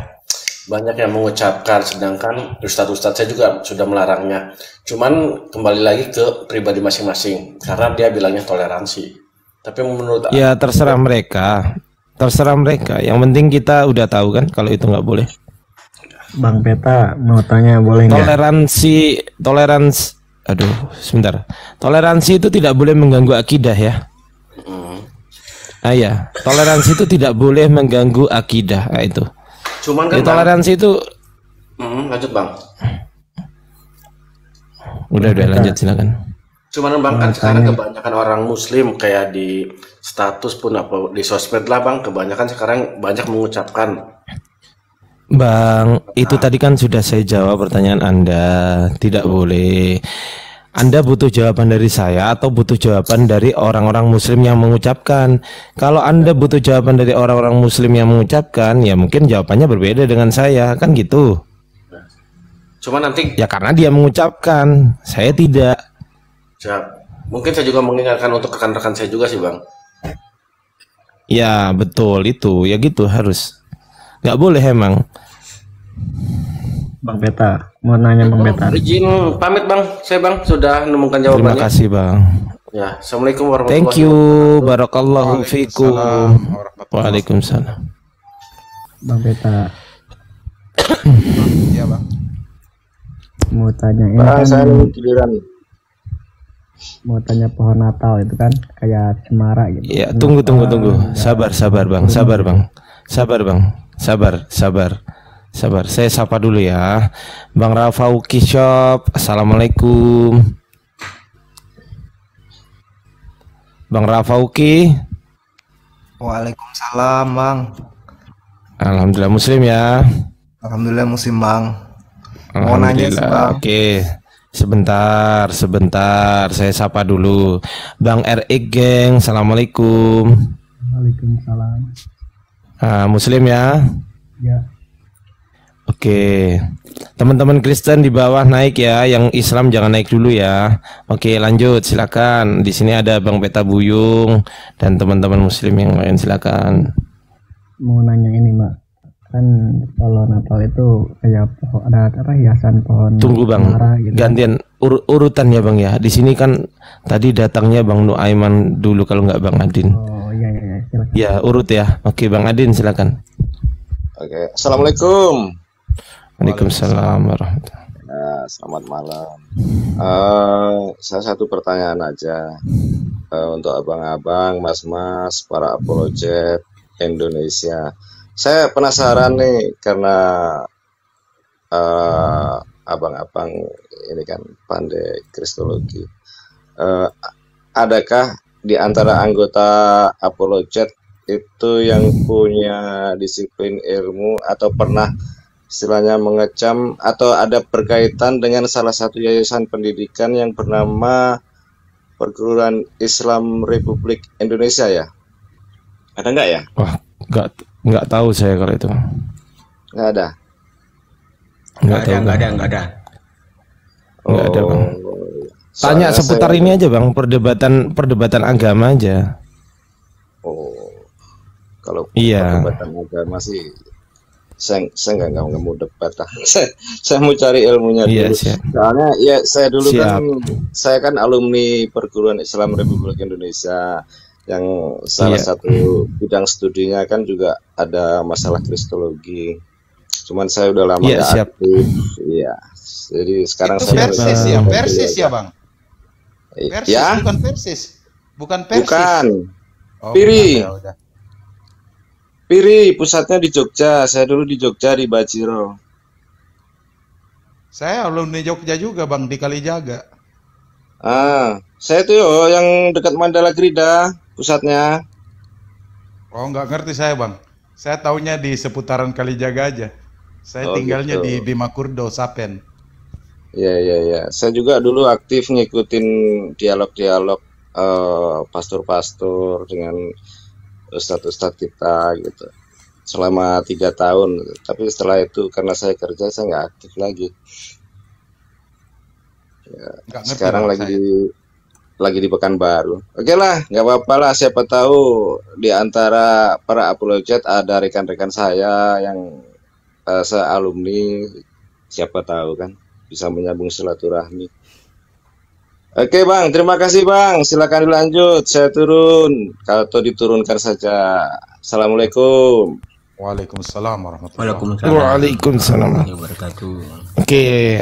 Speaker 18: banyak yang mengucapkan sedangkan ustadz-ustadz saya juga sudah melarangnya. Cuman kembali lagi ke pribadi masing-masing karena dia bilangnya toleransi. Tapi menurut
Speaker 1: Ya terserah mereka, terserah mereka. Yang penting kita udah tahu kan kalau itu nggak boleh.
Speaker 15: Bang Peta mau tanya boleh nggak?
Speaker 1: Toleransi, toleransi. Aduh, sebentar. Toleransi itu tidak boleh mengganggu akidah ya. Ah ya, toleransi itu tidak boleh mengganggu akidah. Nah, itu.
Speaker 18: Cuman kan
Speaker 1: Ya,
Speaker 18: Bang-
Speaker 1: toleransi itu
Speaker 18: Hmm, lanjut bang.
Speaker 1: udah udah lanjut silakan.
Speaker 18: Cuman bang kan sekarang kebanyakan orang Muslim kayak di status pun apa di sosmed lah bang kebanyakan sekarang banyak mengucapkan
Speaker 1: Bang, itu tadi kan sudah saya jawab pertanyaan Anda. Tidak boleh. Anda butuh jawaban dari saya atau butuh jawaban dari orang-orang muslim yang mengucapkan. Kalau Anda butuh jawaban dari orang-orang muslim yang mengucapkan, ya mungkin jawabannya berbeda dengan saya, kan gitu.
Speaker 18: Cuman nanti
Speaker 1: Ya karena dia mengucapkan, saya tidak.
Speaker 18: Siap. Mungkin saya juga mengingatkan untuk rekan-rekan saya juga sih bang.
Speaker 1: Ya, betul itu. Ya gitu harus. nggak boleh emang.
Speaker 15: Bang Peta mau nanya Bang Peta.
Speaker 18: Izin pamit bang, saya bang sudah menemukan
Speaker 1: Terima
Speaker 18: jawabannya.
Speaker 1: kasih, Bang.
Speaker 18: Ya, assalamualaikum warahmatullahi
Speaker 1: Thank you, barakallahu fikum. Waalaikumsalam.
Speaker 15: Bang Peta
Speaker 9: Iya bang.
Speaker 15: mau tanya ini
Speaker 20: Bang,
Speaker 15: kan
Speaker 20: saya giliran.
Speaker 15: Mau tanya pohon Natal itu kan kayak cemara gitu.
Speaker 1: Ya, tunggu tunggu tunggu. Sabar sabar Bang, sabar Bang. Sabar Bang. Sabar, sabar. Sabar. Saya sapa dulu ya. Bang Rafauki Shop. Assalamualaikum. Bang Rafauki.
Speaker 21: Waalaikumsalam bang.
Speaker 1: Alhamdulillah muslim ya.
Speaker 21: Alhamdulillah musim bang. Mau nanya sih bang.
Speaker 1: Oke. Sebentar, sebentar. Saya sapa dulu. Bang RX geng. Assalamualaikum.
Speaker 15: Waalaikumsalam.
Speaker 1: Ah, muslim ya.
Speaker 15: Ya.
Speaker 1: Oke, teman-teman Kristen di bawah naik ya, yang Islam jangan naik dulu ya. Oke, lanjut, silakan. Di sini ada Bang Peta Buyung dan teman-teman Muslim yang lain, silakan.
Speaker 15: Mau nanya ini Mbak. Kan kalau Natal itu kayak pohon ada apa hiasan pohon
Speaker 1: Tunggu Bang,
Speaker 15: gitu.
Speaker 1: gantian ur- urutan ya Bang ya. Di sini kan tadi datangnya Bang Nuaiman dulu kalau nggak Bang Adin.
Speaker 15: Oh iya iya iya. silakan.
Speaker 1: Ya urut ya. Oke, Bang Adin silakan.
Speaker 20: Oke, assalamualaikum.
Speaker 1: Waalaikumsalam warahmatullahi.
Speaker 20: Nah, selamat malam. Eh, saya satu pertanyaan aja Eh, untuk abang-abang, mas-mas, para apologet Indonesia. Saya penasaran nih karena eh, abang-abang ini kan pandai kristologi. Eh, adakah di antara anggota apologet itu yang punya disiplin ilmu atau pernah istilahnya mengecam atau ada berkaitan dengan salah satu yayasan pendidikan yang bernama perguruan Islam Republik Indonesia ya? Ada nggak ya?
Speaker 1: Wah, nggak nggak tahu saya kalau itu.
Speaker 20: Nggak ada.
Speaker 1: Nggak tahu.
Speaker 14: nggak ada, nggak ada.
Speaker 1: Nggak ada, Bang. Tanya
Speaker 20: Oh, Soalnya
Speaker 1: seputar
Speaker 20: saya-
Speaker 1: ini aja, Bang, perdebatan perdebatan agama aja.
Speaker 20: Oh, kalau
Speaker 1: Iya.
Speaker 20: perdebatan agama sih, saya saya nggak nggak mau debat lah. saya, saya mau cari ilmunya
Speaker 1: Iya,
Speaker 20: dulu.
Speaker 1: siap.
Speaker 20: Soalnya ya saya dulu
Speaker 1: Siap.
Speaker 20: kan saya kan alumni perguruan Islam Republik Indonesia yang salah
Speaker 1: Iya.
Speaker 20: satu bidang studinya kan juga ada masalah kristologi. Cuman saya udah lama
Speaker 1: Iya,
Speaker 20: nggak
Speaker 1: siap.
Speaker 20: aktif. Iya. Jadi sekarang
Speaker 9: Itu
Speaker 20: saya
Speaker 9: persis ya, persis ya bang.
Speaker 20: I-
Speaker 9: Persis
Speaker 20: Ya?
Speaker 9: bukan persis, bukan persis.
Speaker 20: Bukan.
Speaker 9: Oh,
Speaker 20: Piri.
Speaker 9: bukan, ya udah.
Speaker 20: Piri, pusatnya di Jogja. Saya dulu di Jogja di Bajiro.
Speaker 9: Saya alumni Jogja juga bang di Kalijaga.
Speaker 20: Ah, saya tuh yo yang dekat Mandala Grida pusatnya.
Speaker 9: Oh nggak ngerti saya bang. Saya taunya di seputaran Kalijaga aja. Saya
Speaker 20: Oh,
Speaker 9: tinggalnya
Speaker 20: gitu.
Speaker 9: di Bima Kurdo, Sapen.
Speaker 20: Iya iya iya. Saya juga dulu aktif ngikutin dialog-dialog eh, pastor-pastor dengan ustadz-ustadz kita gitu selama tiga tahun. Tapi setelah itu karena saya kerja saya nggak aktif lagi. Ya, sekarang lagi
Speaker 9: saya.
Speaker 20: Lagi di Pekanbaru. Oke lah, nggak apa-apa lah. Siapa tahu di antara para apologet ada rekan-rekan saya yang eh, sealumni. Siapa tahu kan bisa menyambung silaturahmi. Oke bang, terima kasih bang. Silakan dilanjut. Saya turun. Kalau diturunkan saja. Assalamualaikum.
Speaker 9: Waalaikumsalam warahmatullahi
Speaker 1: Waalaikumsalam.
Speaker 14: wabarakatuh.
Speaker 1: Oke,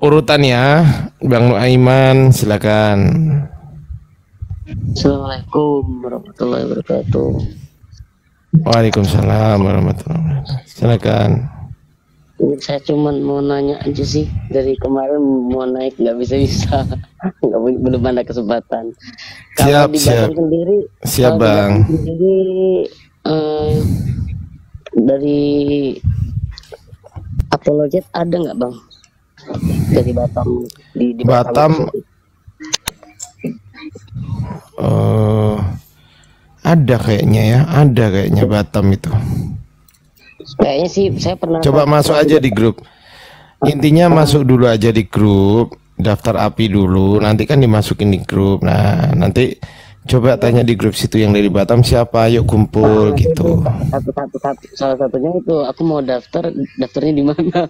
Speaker 1: urutannya Bang Nuaiman silakan.
Speaker 22: Assalamualaikum warahmatullahi wabarakatuh.
Speaker 1: Waalaikumsalam warahmatullahi wabarakatuh. Silakan.
Speaker 22: Saya cuman mau nanya aja sih dari kemarin mau naik nggak bisa bisa nggak belum ada kesempatan. Kalau
Speaker 1: Siap,
Speaker 22: di
Speaker 1: siap.
Speaker 22: Sendiri,
Speaker 1: Siap, Bang.
Speaker 22: Sendiri eh, dari apologet ada nggak bang dari Batam di, di
Speaker 1: Batam eh ada kayaknya ya, ada kayaknya Batam itu.
Speaker 22: Kayaknya sih saya pernah.
Speaker 1: Coba masuk aja di grup. Intinya masuk dulu aja di grup, daftar API dulu, nanti kan dimasukin di grup. Nah, nanti coba tanya di grup situ yang dari Batam siapa, yuk kumpul gitu.
Speaker 22: Satu, satu, satu, salah satunya itu aku mau daftar, daftarnya di mana?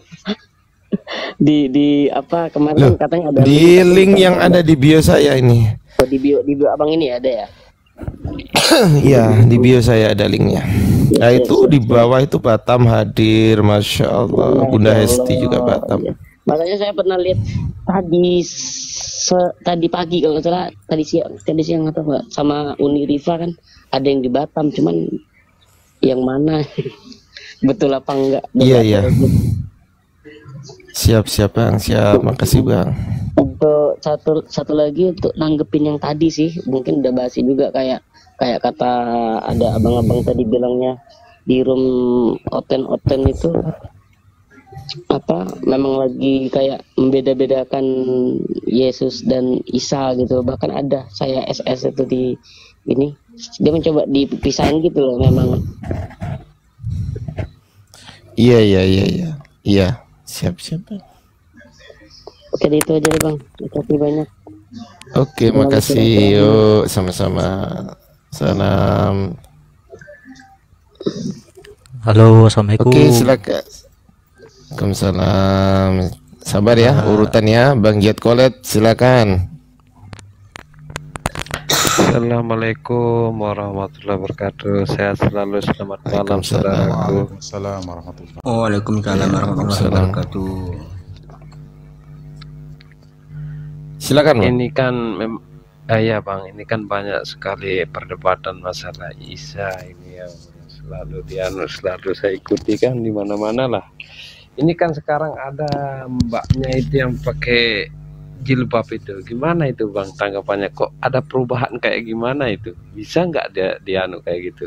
Speaker 22: Di di apa kemarin
Speaker 1: Loh,
Speaker 22: katanya ada
Speaker 1: di link yang ada di bio saya ini.
Speaker 22: Oh, di bio di bio abang ini ada ya?
Speaker 1: Iya, di bio saya ada linknya. Nah itu di bawah itu Batam hadir, masya Allah. Bunda Hesti juga Batam.
Speaker 22: Makanya saya pernah lihat tadi se- tadi pagi kalau nggak salah tadi siang tadi siang atau enggak sama Uni Riva kan ada yang di Batam cuman yang mana betul apa enggak
Speaker 1: Iya iya. Siap siap bang, siap. Makasih bang.
Speaker 22: untuk satu satu lagi untuk nanggepin yang tadi sih mungkin udah basi juga kayak kayak kata ada abang-abang tadi bilangnya di room oten-oten itu apa memang lagi kayak membeda-bedakan Yesus dan Isa gitu bahkan ada saya SS itu di ini dia mencoba dipisahin gitu loh memang
Speaker 1: Iya iya iya iya. Iya. Siap siap. Bang.
Speaker 22: oke itu aja deh bang terima kasih banyak
Speaker 1: Oke, makasih. Yuk, sama-sama. Salam.
Speaker 23: Halo, assalamualaikum.
Speaker 1: Oke, silakan. Waalaikumsalam. Sabar ya, urutannya Bang Giat Kolet, silakan.
Speaker 24: Assalamualaikum warahmatullahi wabarakatuh. Sehat selalu. Selamat malam saudaraku.
Speaker 9: Waalaikumsalam warahmatullahi
Speaker 14: Waalaikumsalam warahmatullahi wabarakatuh.
Speaker 1: Silakan, Bang.
Speaker 24: Ini kan mem- ah, ya bang, ini kan banyak sekali perdebatan masalah Isa ini yang selalu dianu selalu saya ikuti kan di mana-mana lah. Ini kan sekarang ada mbaknya itu yang pakai jilbab itu. Gimana itu bang tanggapannya? Kok ada perubahan kayak gimana itu? Bisa nggak dia dianu kayak gitu?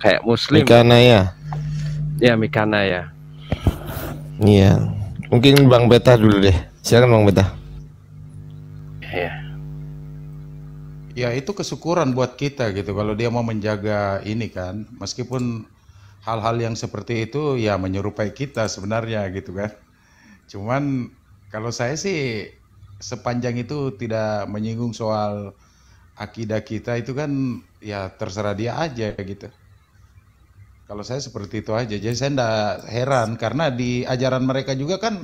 Speaker 24: Kayak Muslim?
Speaker 1: Mikana ya.
Speaker 24: Ya Mikana ya.
Speaker 1: Iya. Mungkin Bang Beta dulu deh. Silakan Bang Beta.
Speaker 24: Iya.
Speaker 9: ya itu kesyukuran buat kita gitu kalau dia mau menjaga ini kan meskipun hal-hal yang seperti itu ya menyerupai kita sebenarnya gitu kan cuman kalau saya sih sepanjang itu tidak menyinggung soal akidah kita itu kan ya terserah dia aja gitu. Kalau saya seperti itu aja. Jadi saya tidak heran karena di ajaran mereka juga kan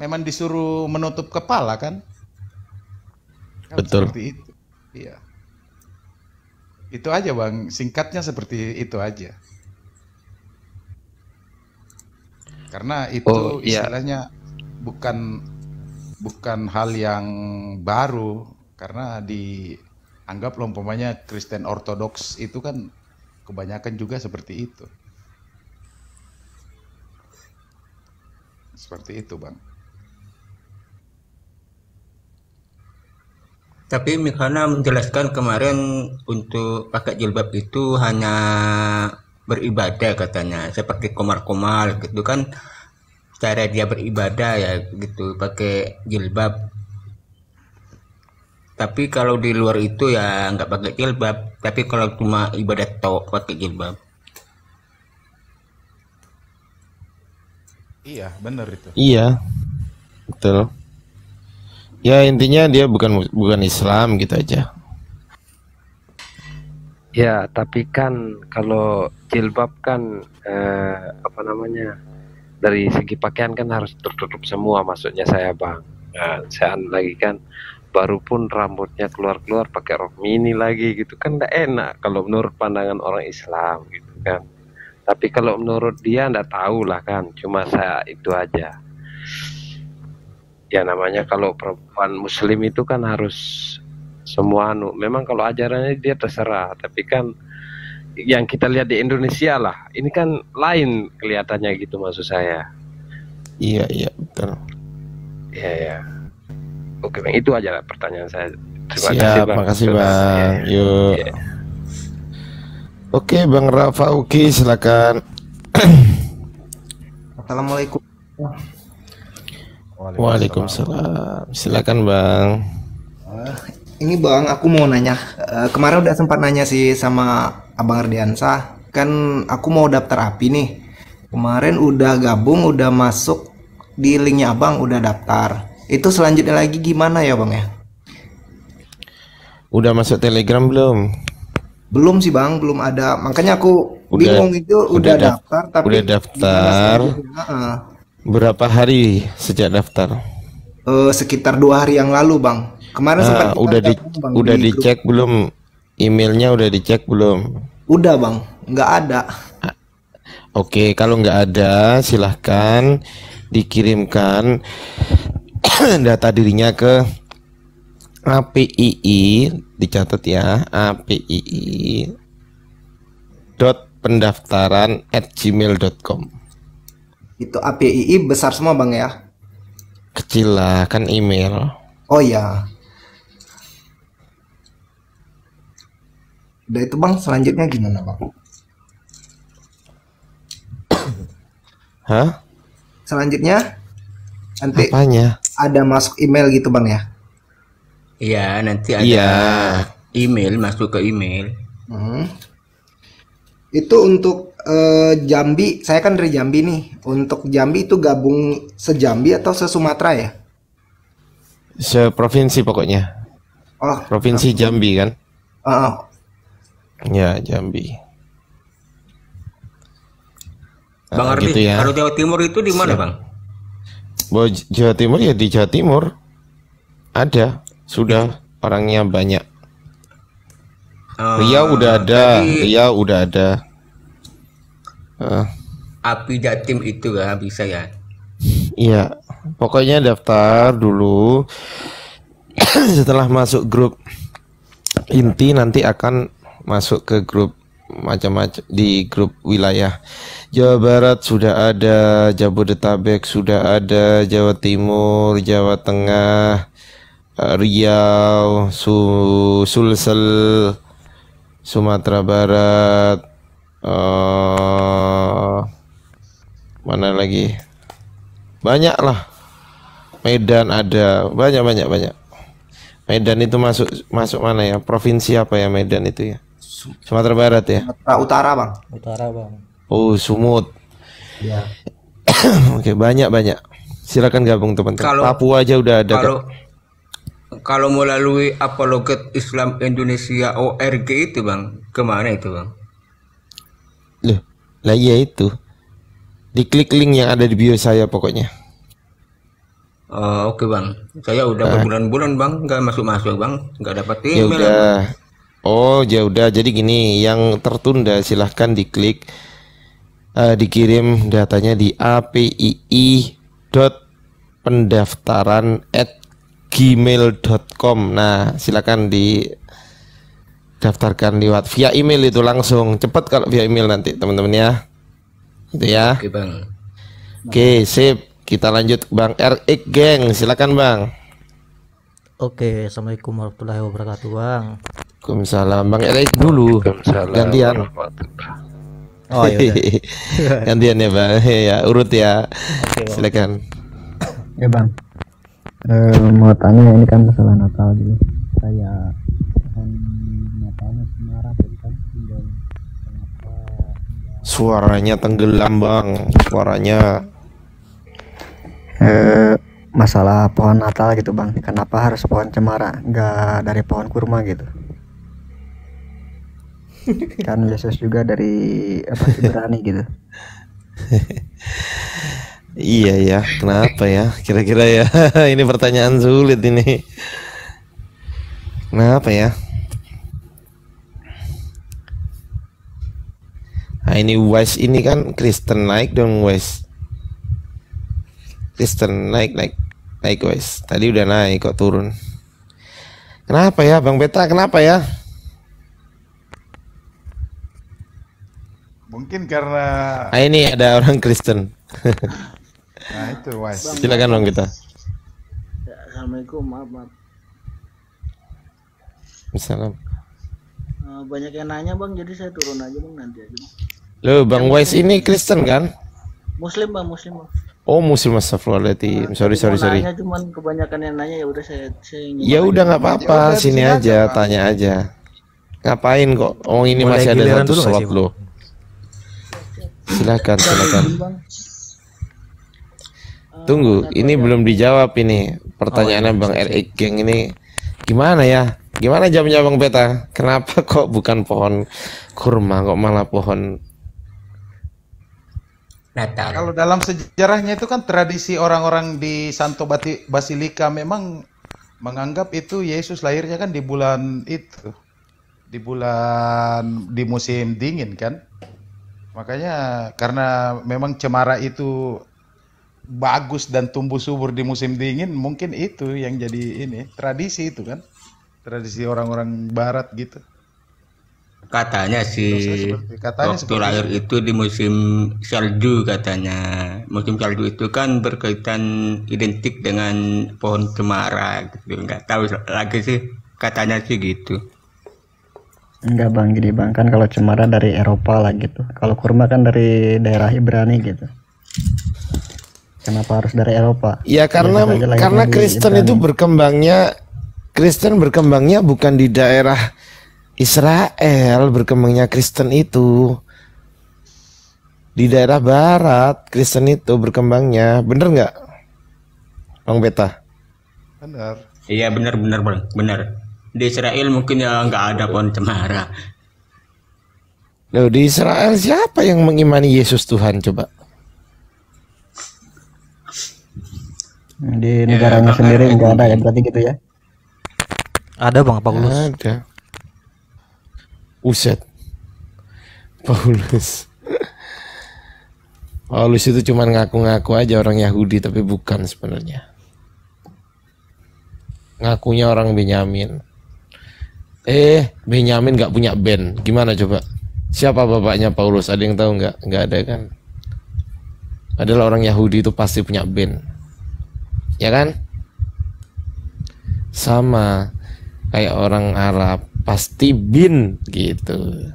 Speaker 9: memang disuruh menutup kepala kan? Kan
Speaker 1: Betul.
Speaker 9: seperti itu. Iya. Itu aja bang. Singkatnya seperti itu aja. Karena itu
Speaker 24: Oh, iya.
Speaker 9: istilahnya bukan bukan hal yang baru karena dianggap loh umpamanya Kristen Ortodoks itu kan kebanyakan juga seperti itu. Seperti itu bang.
Speaker 14: Tapi Mikhana menjelaskan kemarin untuk pakai jilbab itu hanya beribadah katanya, seperti komar-komar gitu kan cara dia beribadah ya gitu pakai jilbab. Tapi kalau di luar itu ya nggak pakai jilbab, tapi kalau cuma ibadah tok pakai jilbab.
Speaker 9: iya benar itu
Speaker 1: Iya, betul. Ya intinya dia bukan bukan Islam gitu aja.
Speaker 24: Ya, tapi kan kalau jilbab kan eh, apa namanya dari segi pakaian kan harus tertutup semua maksudnya saya bang. Nah, saya lagi kan baru pun rambutnya keluar-keluar pakai rok mini lagi gitu kan tidak enak kalau menurut pandangan orang Islam gitu kan. Tapi kalau menurut dia ndak tahu lah kan, cuma saya itu aja. Ya namanya kalau perempuan muslim itu kan harus semua anu. Memang kalau ajarannya dia terserah, tapi kan yang kita lihat di Indonesia lah, ini kan lain kelihatannya gitu maksud saya.
Speaker 1: Iya iya betul.
Speaker 24: Iya ya. Oke bang, itu aja lah pertanyaan saya. Terima
Speaker 1: Siap,
Speaker 24: kasih bang.
Speaker 1: makasih
Speaker 24: Terima kasih.
Speaker 1: bang.
Speaker 24: Ya.
Speaker 1: Yuk.
Speaker 24: Iya.
Speaker 1: Oke bang Rafa Uki silakan.
Speaker 21: Assalamualaikum.
Speaker 1: Waalaikumsalam. Silakan bang.
Speaker 21: Eh, ini bang, aku mau nanya. Eh, kemarin udah sempat nanya sih sama Abang Ardiansa. Kan aku mau daftar API nih. Kemarin udah gabung, udah masuk di linknya abang, udah daftar. Itu selanjutnya lagi gimana ya bang ya?
Speaker 1: Udah masuk Telegram belum?
Speaker 21: Belum sih bang, belum ada. Makanya aku
Speaker 1: Udah-
Speaker 21: bingung itu udah,
Speaker 1: daf-
Speaker 21: daftar, tapi
Speaker 1: udah daftar. Berapa hari sejak daftar?
Speaker 21: Eh, sekitar dua hari yang lalu bang. Kemarin sempat
Speaker 1: Ah,
Speaker 21: kita
Speaker 1: udah di,
Speaker 21: Bang,
Speaker 1: udah
Speaker 21: di
Speaker 1: dicek belum? Emailnya udah dicek belum?
Speaker 21: Udah bang, nggak ada.
Speaker 1: Oke, kalau nggak ada, silahkan dikirimkan data dirinya ke APII, dicatat ya, APII dot pendaftaran at gmail.com
Speaker 21: Itu APII besar semua bang ya?
Speaker 1: Kecil lah, kan email.
Speaker 21: Oh ya. Udah itu bang, selanjutnya gimana bang?
Speaker 1: Hah?
Speaker 21: Selanjutnya nanti
Speaker 1: Apanya?
Speaker 21: ada masuk email gitu bang ya?
Speaker 14: Iya, nanti ada
Speaker 1: Iya.
Speaker 14: email masuk ke email.
Speaker 21: Hmm. Itu untuk eh, Jambi, saya kan dari Jambi nih. Untuk Jambi itu gabung se-Jambi atau se-Sumatera ya?
Speaker 1: Seprovinsi pokoknya.
Speaker 21: Oh,
Speaker 1: Provinsi Jambi kan?
Speaker 21: ah,
Speaker 1: Ya, Jambi.
Speaker 14: Bang
Speaker 1: Ah,
Speaker 14: Ardi,
Speaker 1: gitu ya.
Speaker 14: kalau Jawa Timur itu di mana bang?
Speaker 1: J- Jawa Timur ya di Jawa Timur ada sudah orangnya banyak. Riau udah ada,
Speaker 14: jadi-
Speaker 1: Riau udah ada. Eh,
Speaker 14: Api Jatim itu ya bisa ya.
Speaker 1: Iya, pokoknya daftar dulu. Setelah masuk grup inti nanti akan masuk ke grup macam-macam di grup wilayah. Jawa Barat sudah ada, Jabodetabek sudah ada, Jawa Timur, Jawa Tengah, eh, Riau, Su- Sulsel, Sumatera Barat, eh, mana lagi? Banyak lah. Medan ada, banyak banyak banyak. Medan itu masuk masuk mana ya? Provinsi apa ya Medan itu ya? Sumatera Barat ya?
Speaker 21: Sumatera Utara bang
Speaker 23: Utara bang.
Speaker 1: Oh, Sumut.
Speaker 21: ya
Speaker 1: Oke, banyak banyak. Silakan gabung teman-teman.
Speaker 14: Kalau-
Speaker 1: Papua aja udah ada.
Speaker 14: kalau
Speaker 1: Kak.
Speaker 14: kalau melalui apologet Islam Indonesia ORG itu bang ke mana itu bang
Speaker 1: Loh, lah iya itu. Diklik link yang ada di bio saya pokoknya.
Speaker 14: Oh, oke bang saya udah
Speaker 1: Nah.
Speaker 14: berbulan-bulan bang nggak masuk-masuk bang nggak dapat
Speaker 1: Ya
Speaker 14: email
Speaker 1: udah.
Speaker 14: Bang.
Speaker 1: Oh, ya udah. Jadi gini, yang tertunda silahkan diklik eh, dikirim datanya di apii dot pendaftaran at gmail.com nah silakan di daftarkan lewat via email itu langsung. Cepet kalau via email nanti teman-teman ya. Itu ya.
Speaker 14: Oke bang.
Speaker 1: Oke sip. Kita lanjut Bang RX geng. Silakan Bang.
Speaker 23: Oke, assalamualaikum warahmatullahi wabarakatuh bang.
Speaker 1: Waalaikumsalam. Bang RX dulu. Gantian.
Speaker 23: Oh, yaudah.
Speaker 1: gantian ya Bang. Ya urut ya. Silakan.
Speaker 15: Ya bang, Eh, mau tanya ini kan masalah Natal gitu. Natalnya semarang gitu kan tinggal
Speaker 1: suaranya tenggelam Bang. Suaranya.
Speaker 15: Eh, masalah pohon Natal gitu bang. Kenapa harus pohon cemara, nggak dari pohon kurma gitu? kan Yesus juga dari apa Ibrani gitu.
Speaker 1: Iya ya, kenapa ya? Kira-kira ya, ini pertanyaan sulit ini. Kenapa ya? Nah ini Wise ini kan Kristen naik dong Wise. Kristen naik naik naik Wise. Tadi udah naik kok turun. Kenapa ya Bang Beta? Kenapa ya?
Speaker 9: Mungkin karena
Speaker 1: Ah ini ada orang Kristen.
Speaker 9: nah itu wise.
Speaker 1: Silakan Bang Beta.
Speaker 25: Ya, Assalamualaikum, maaf maaf.
Speaker 1: Misalnya.
Speaker 25: Eh, banyak yang nanya bang, jadi saya turun aja bang nanti aja. Bang.
Speaker 1: Loh Bang Wise ini Kristen kan?
Speaker 25: Muslim bang, Muslim bang.
Speaker 1: Oh muslim astagfirullahaladzim Sorry sorry
Speaker 25: Mau
Speaker 1: sorry
Speaker 25: Nanya cuman kebanyakan yang nanya ya udah saya saya
Speaker 1: Ya udah nggak apa-apa Sini aja tanya aja Ngapain kok Oh ini
Speaker 23: Mulai
Speaker 1: masih ada satu slot
Speaker 23: Bang?
Speaker 1: loh Silakan silakan. Tunggu Ini belum dijawab ini. Pertanyaannya Bang RX Geng ini Gimana ya? Gimana jawabnya Bang Beta Kenapa kok bukan pohon kurma Kok malah pohon
Speaker 14: Natal?
Speaker 9: Kalau dalam sejarahnya itu kan tradisi orang-orang di Santo Bati- Basilika memang menganggap itu Yesus lahirnya kan di bulan itu. Di bulan di musim dingin kan. Makanya karena memang cemara itu bagus dan tumbuh subur di musim dingin, mungkin itu yang jadi ini tradisi itu kan. Tradisi orang-orang barat gitu.
Speaker 14: Katanya sih
Speaker 9: seperti- katanya
Speaker 14: waktu lahir
Speaker 9: itu.
Speaker 14: itu di musim salju katanya. Musim salju itu kan berkaitan identik dengan pohon cemara gitu. Nggak tahu lagi sih katanya sih gitu.
Speaker 15: Enggak bang, gini bang kan kalau cemara dari Eropa lah gitu. Kalau kurma kan dari daerah Ibrani gitu. Kenapa harus dari Eropa?
Speaker 1: Ya karena karena Kristen itu berkembangnya Kristen berkembangnya bukan di daerah Israel berkembangnya Kristen itu di daerah Barat Kristen itu berkembangnya bener nggak Bang Beta?
Speaker 9: Benar.
Speaker 14: Iya benar benar bang, benar. Di Israel mungkin ya nggak ada pohon cemara.
Speaker 1: Loh di Israel siapa yang mengimani Yesus Tuhan coba?
Speaker 15: Di negaranya sendiri enggak ada ya berarti gitu ya?
Speaker 23: Ada bang Paulus.
Speaker 1: Ada. Uset. Paulus. Paulus itu cuma ngaku-ngaku aja orang Yahudi tapi bukan sebenarnya. Ngakunya orang Benyamin. Eh, Benyamin nggak punya band. Gimana coba? Siapa bapaknya Paulus? Ada yang tahu nggak? Nggak ada kan? Adalah orang Yahudi itu pasti punya band. Ya kan? Sama kayak orang Arab pasti bin gitu.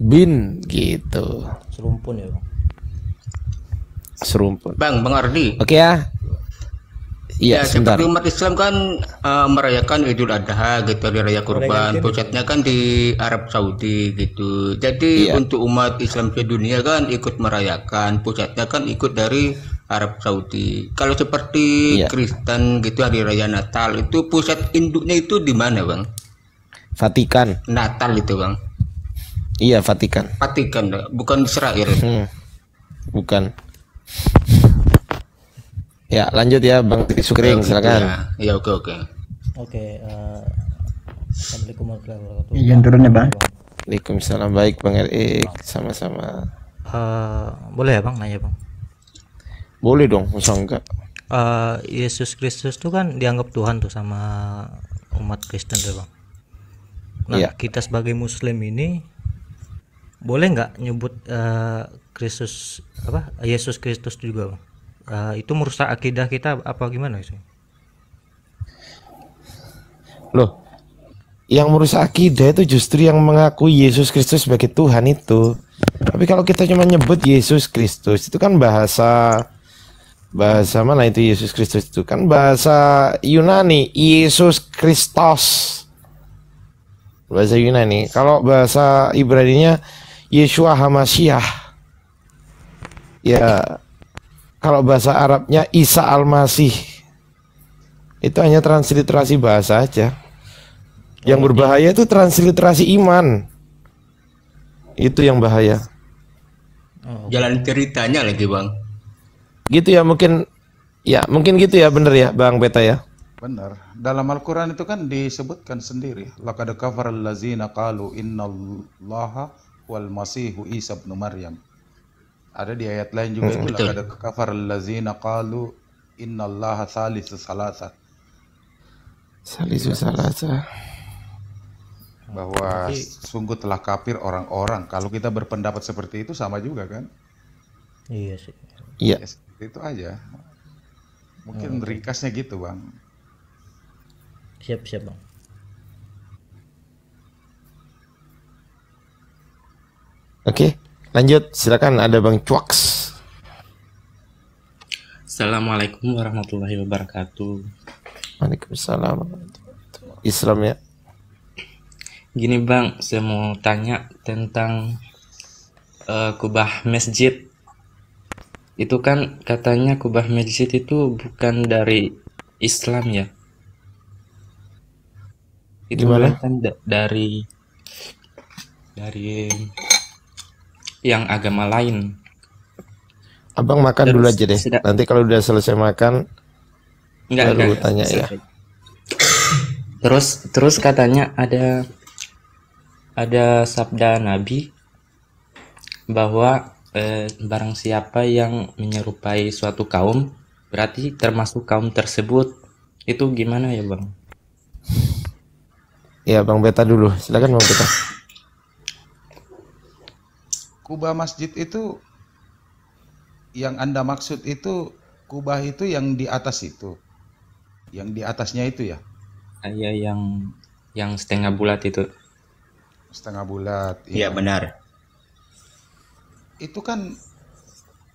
Speaker 1: Bin gitu.
Speaker 23: Serumpun ya bang.
Speaker 1: Serumpun.
Speaker 14: Bang, Bang Ardi.
Speaker 1: Oke ya. Iya,
Speaker 14: ya,
Speaker 1: sebentar.
Speaker 14: seperti umat Islam kan eh, merayakan Idul Adha gitu hari raya kurban. Pusatnya kan di Arab Saudi gitu. Jadi
Speaker 1: Iya.
Speaker 14: untuk umat Islam sedunia kan ikut merayakan. Pusatnya kan ikut dari Arab Saudi. Kalau seperti
Speaker 1: Iya.
Speaker 14: Kristen gitu hari raya Natal itu pusat induknya itu di mana, Bang?
Speaker 1: Vatikan.
Speaker 14: Natal itu, Bang.
Speaker 1: Iya, Vatikan.
Speaker 14: Vatikan, bukan Israel.
Speaker 1: Hmm. Bukan. Ya, lanjut ya Bang Tri Sukring, silakan.
Speaker 14: Ya, ya oke oke.
Speaker 23: Oke, eh, Assalamualaikum warahmatullahi wabarakatuh.
Speaker 15: Izin turun ya, Bang.
Speaker 1: Waalaikumsalam baik Bang Erik, sama-sama.
Speaker 23: Eh, boleh ya bang nanya bang?
Speaker 1: Boleh dong, masa enggak?
Speaker 23: Eh, Yesus Kristus tuh kan dianggap Tuhan tuh sama umat Kristen tuh bang. Nah
Speaker 1: Iya.
Speaker 23: kita sebagai Muslim ini boleh nggak nyebut eh, Kristus apa Yesus Kristus juga bang? Eh, itu merusak akidah kita apa gimana sih?
Speaker 1: Loh, yang merusak akidah itu justru yang mengakui Yesus Kristus sebagai Tuhan itu. Tapi kalau kita cuma nyebut Yesus Kristus itu kan bahasa bahasa mana itu Yesus Kristus itu kan bahasa Yunani Yesus Kristos bahasa Yunani kalau bahasa Ibrani-nya Yeshua Hamasyah ya kalau bahasa Arabnya Isa Al-Masih itu hanya transliterasi bahasa aja yang berbahaya itu transliterasi iman itu yang bahaya
Speaker 14: Jalan ceritanya lagi, Bang.
Speaker 1: gitu ya mungkin ya mungkin gitu ya bener ya Bang Beta ya
Speaker 9: Benar. Dalam Al-Quran itu kan disebutkan sendiri. Laqad kafara allazina qalu innallaha wal masihu Isa ibn Maryam. Ada di ayat lain juga
Speaker 1: Hmm,
Speaker 9: itu laqad kafara allazina qalu innallaha salisu salasa.
Speaker 1: Salisu salasa.
Speaker 9: Bahwa
Speaker 23: Berarti-
Speaker 9: sungguh telah kafir orang-orang. Kalau kita berpendapat seperti itu sama juga kan?
Speaker 23: Iya sih.
Speaker 1: Iya.
Speaker 9: Ya, seperti itu aja. Mungkin
Speaker 23: oke.
Speaker 9: ringkasnya gitu, Bang.
Speaker 23: Siap siap bang.
Speaker 1: oke lanjut silakan ada Bang Cuaks
Speaker 26: Assalamualaikum warahmatullahi wabarakatuh.
Speaker 1: Waalaikumsalam Islam ya
Speaker 26: Gini bang, saya mau tanya tentang eh, kubah masjid. Itu kan katanya kubah masjid itu bukan dari Islam ya? Itu
Speaker 1: Gimana?
Speaker 26: kan da- dari dari yang agama lain.
Speaker 1: Abang makan
Speaker 26: Terus
Speaker 1: dulu aja deh
Speaker 26: sudah-
Speaker 1: nanti kalau udah selesai makan
Speaker 26: Enggak,
Speaker 1: baru
Speaker 26: enggak.
Speaker 1: tanya ya
Speaker 26: Terus terus katanya ada ada sabda Nabi bahwa eh, barang siapa yang menyerupai suatu kaum berarti termasuk kaum tersebut. Itu gimana ya, Bang?
Speaker 1: ya Bang Beta dulu silakan Bang Beta
Speaker 9: Kubah masjid itu yang Anda maksud itu kubah itu yang di atas itu. Yang di atasnya itu ya,
Speaker 26: Saya yang yang setengah bulat itu.
Speaker 9: setengah bulat.
Speaker 14: Iya, benar.
Speaker 9: Itu kan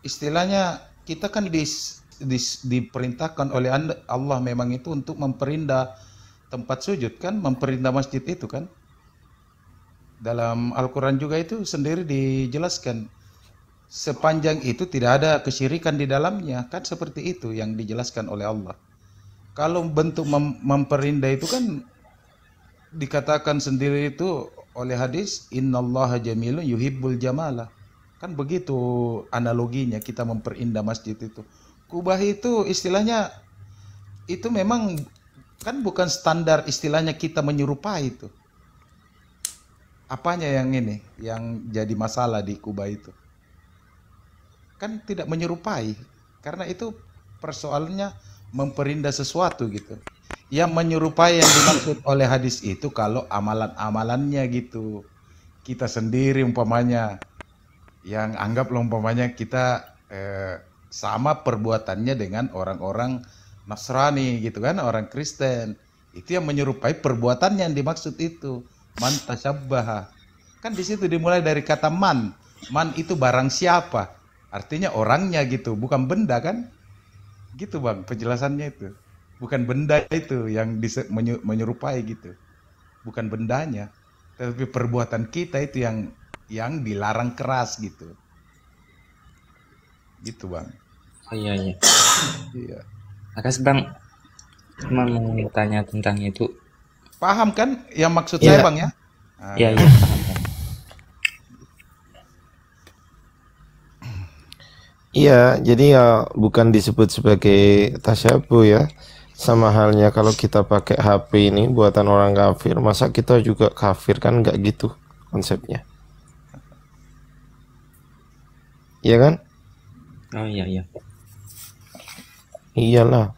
Speaker 9: istilahnya kita kan dis, dis- diperintahkan oleh Anda, Allah memang itu untuk memperindah tempat sujud kan, memperindah masjid itu kan. Dalam Al-Quran juga itu sendiri dijelaskan. Sepanjang itu tidak ada kesyirikan di dalamnya. Kan seperti itu yang dijelaskan oleh Allah. Kalau bentuk mem- memperindah itu kan dikatakan sendiri itu oleh hadis innallaha jamilun yuhibbul jamala. Kan begitu analoginya kita memperindah masjid itu. Kubah itu istilahnya itu memang kan bukan standar istilahnya kita menyerupai itu. Apanya yang ini yang jadi masalah di Kubah itu? Kan tidak menyerupai karena itu persoalannya memperindah sesuatu gitu. Yang menyerupai yang dimaksud oleh hadis itu kalau amalan-amalannya gitu. Kita sendiri umpamanya yang anggaplah umpamanya kita eh, sama perbuatannya dengan orang-orang Nasrani gitu kan, orang Kristen. Itu yang menyerupai perbuatan yang dimaksud itu. Man tasyabbaha. Kan di situ dimulai dari kata man. Man itu barang siapa? Artinya orangnya gitu, bukan benda kan? Gitu Bang, penjelasannya itu. bukan benda itu yang menyerupai gitu. Bukan bendanya, tapi perbuatan kita itu yang yang dilarang keras gitu. Gitu, Bang.
Speaker 26: Oh iya iya.
Speaker 9: Iya.
Speaker 26: Makasih bang. Cuma mau tanya tentang itu.
Speaker 9: Paham kan yang maksud
Speaker 26: Iya.
Speaker 9: saya, Bang ya? Ah.
Speaker 26: Iya iya. Bang.
Speaker 1: Iya, jadi ya bukan disebut sebagai tasyabuh ya. Sama halnya kalau kita pakai HP ini buatan orang kafir, masa kita juga kafir kan nggak gitu konsepnya. Iya kan?
Speaker 26: Oh iya iya.
Speaker 1: Iyalah.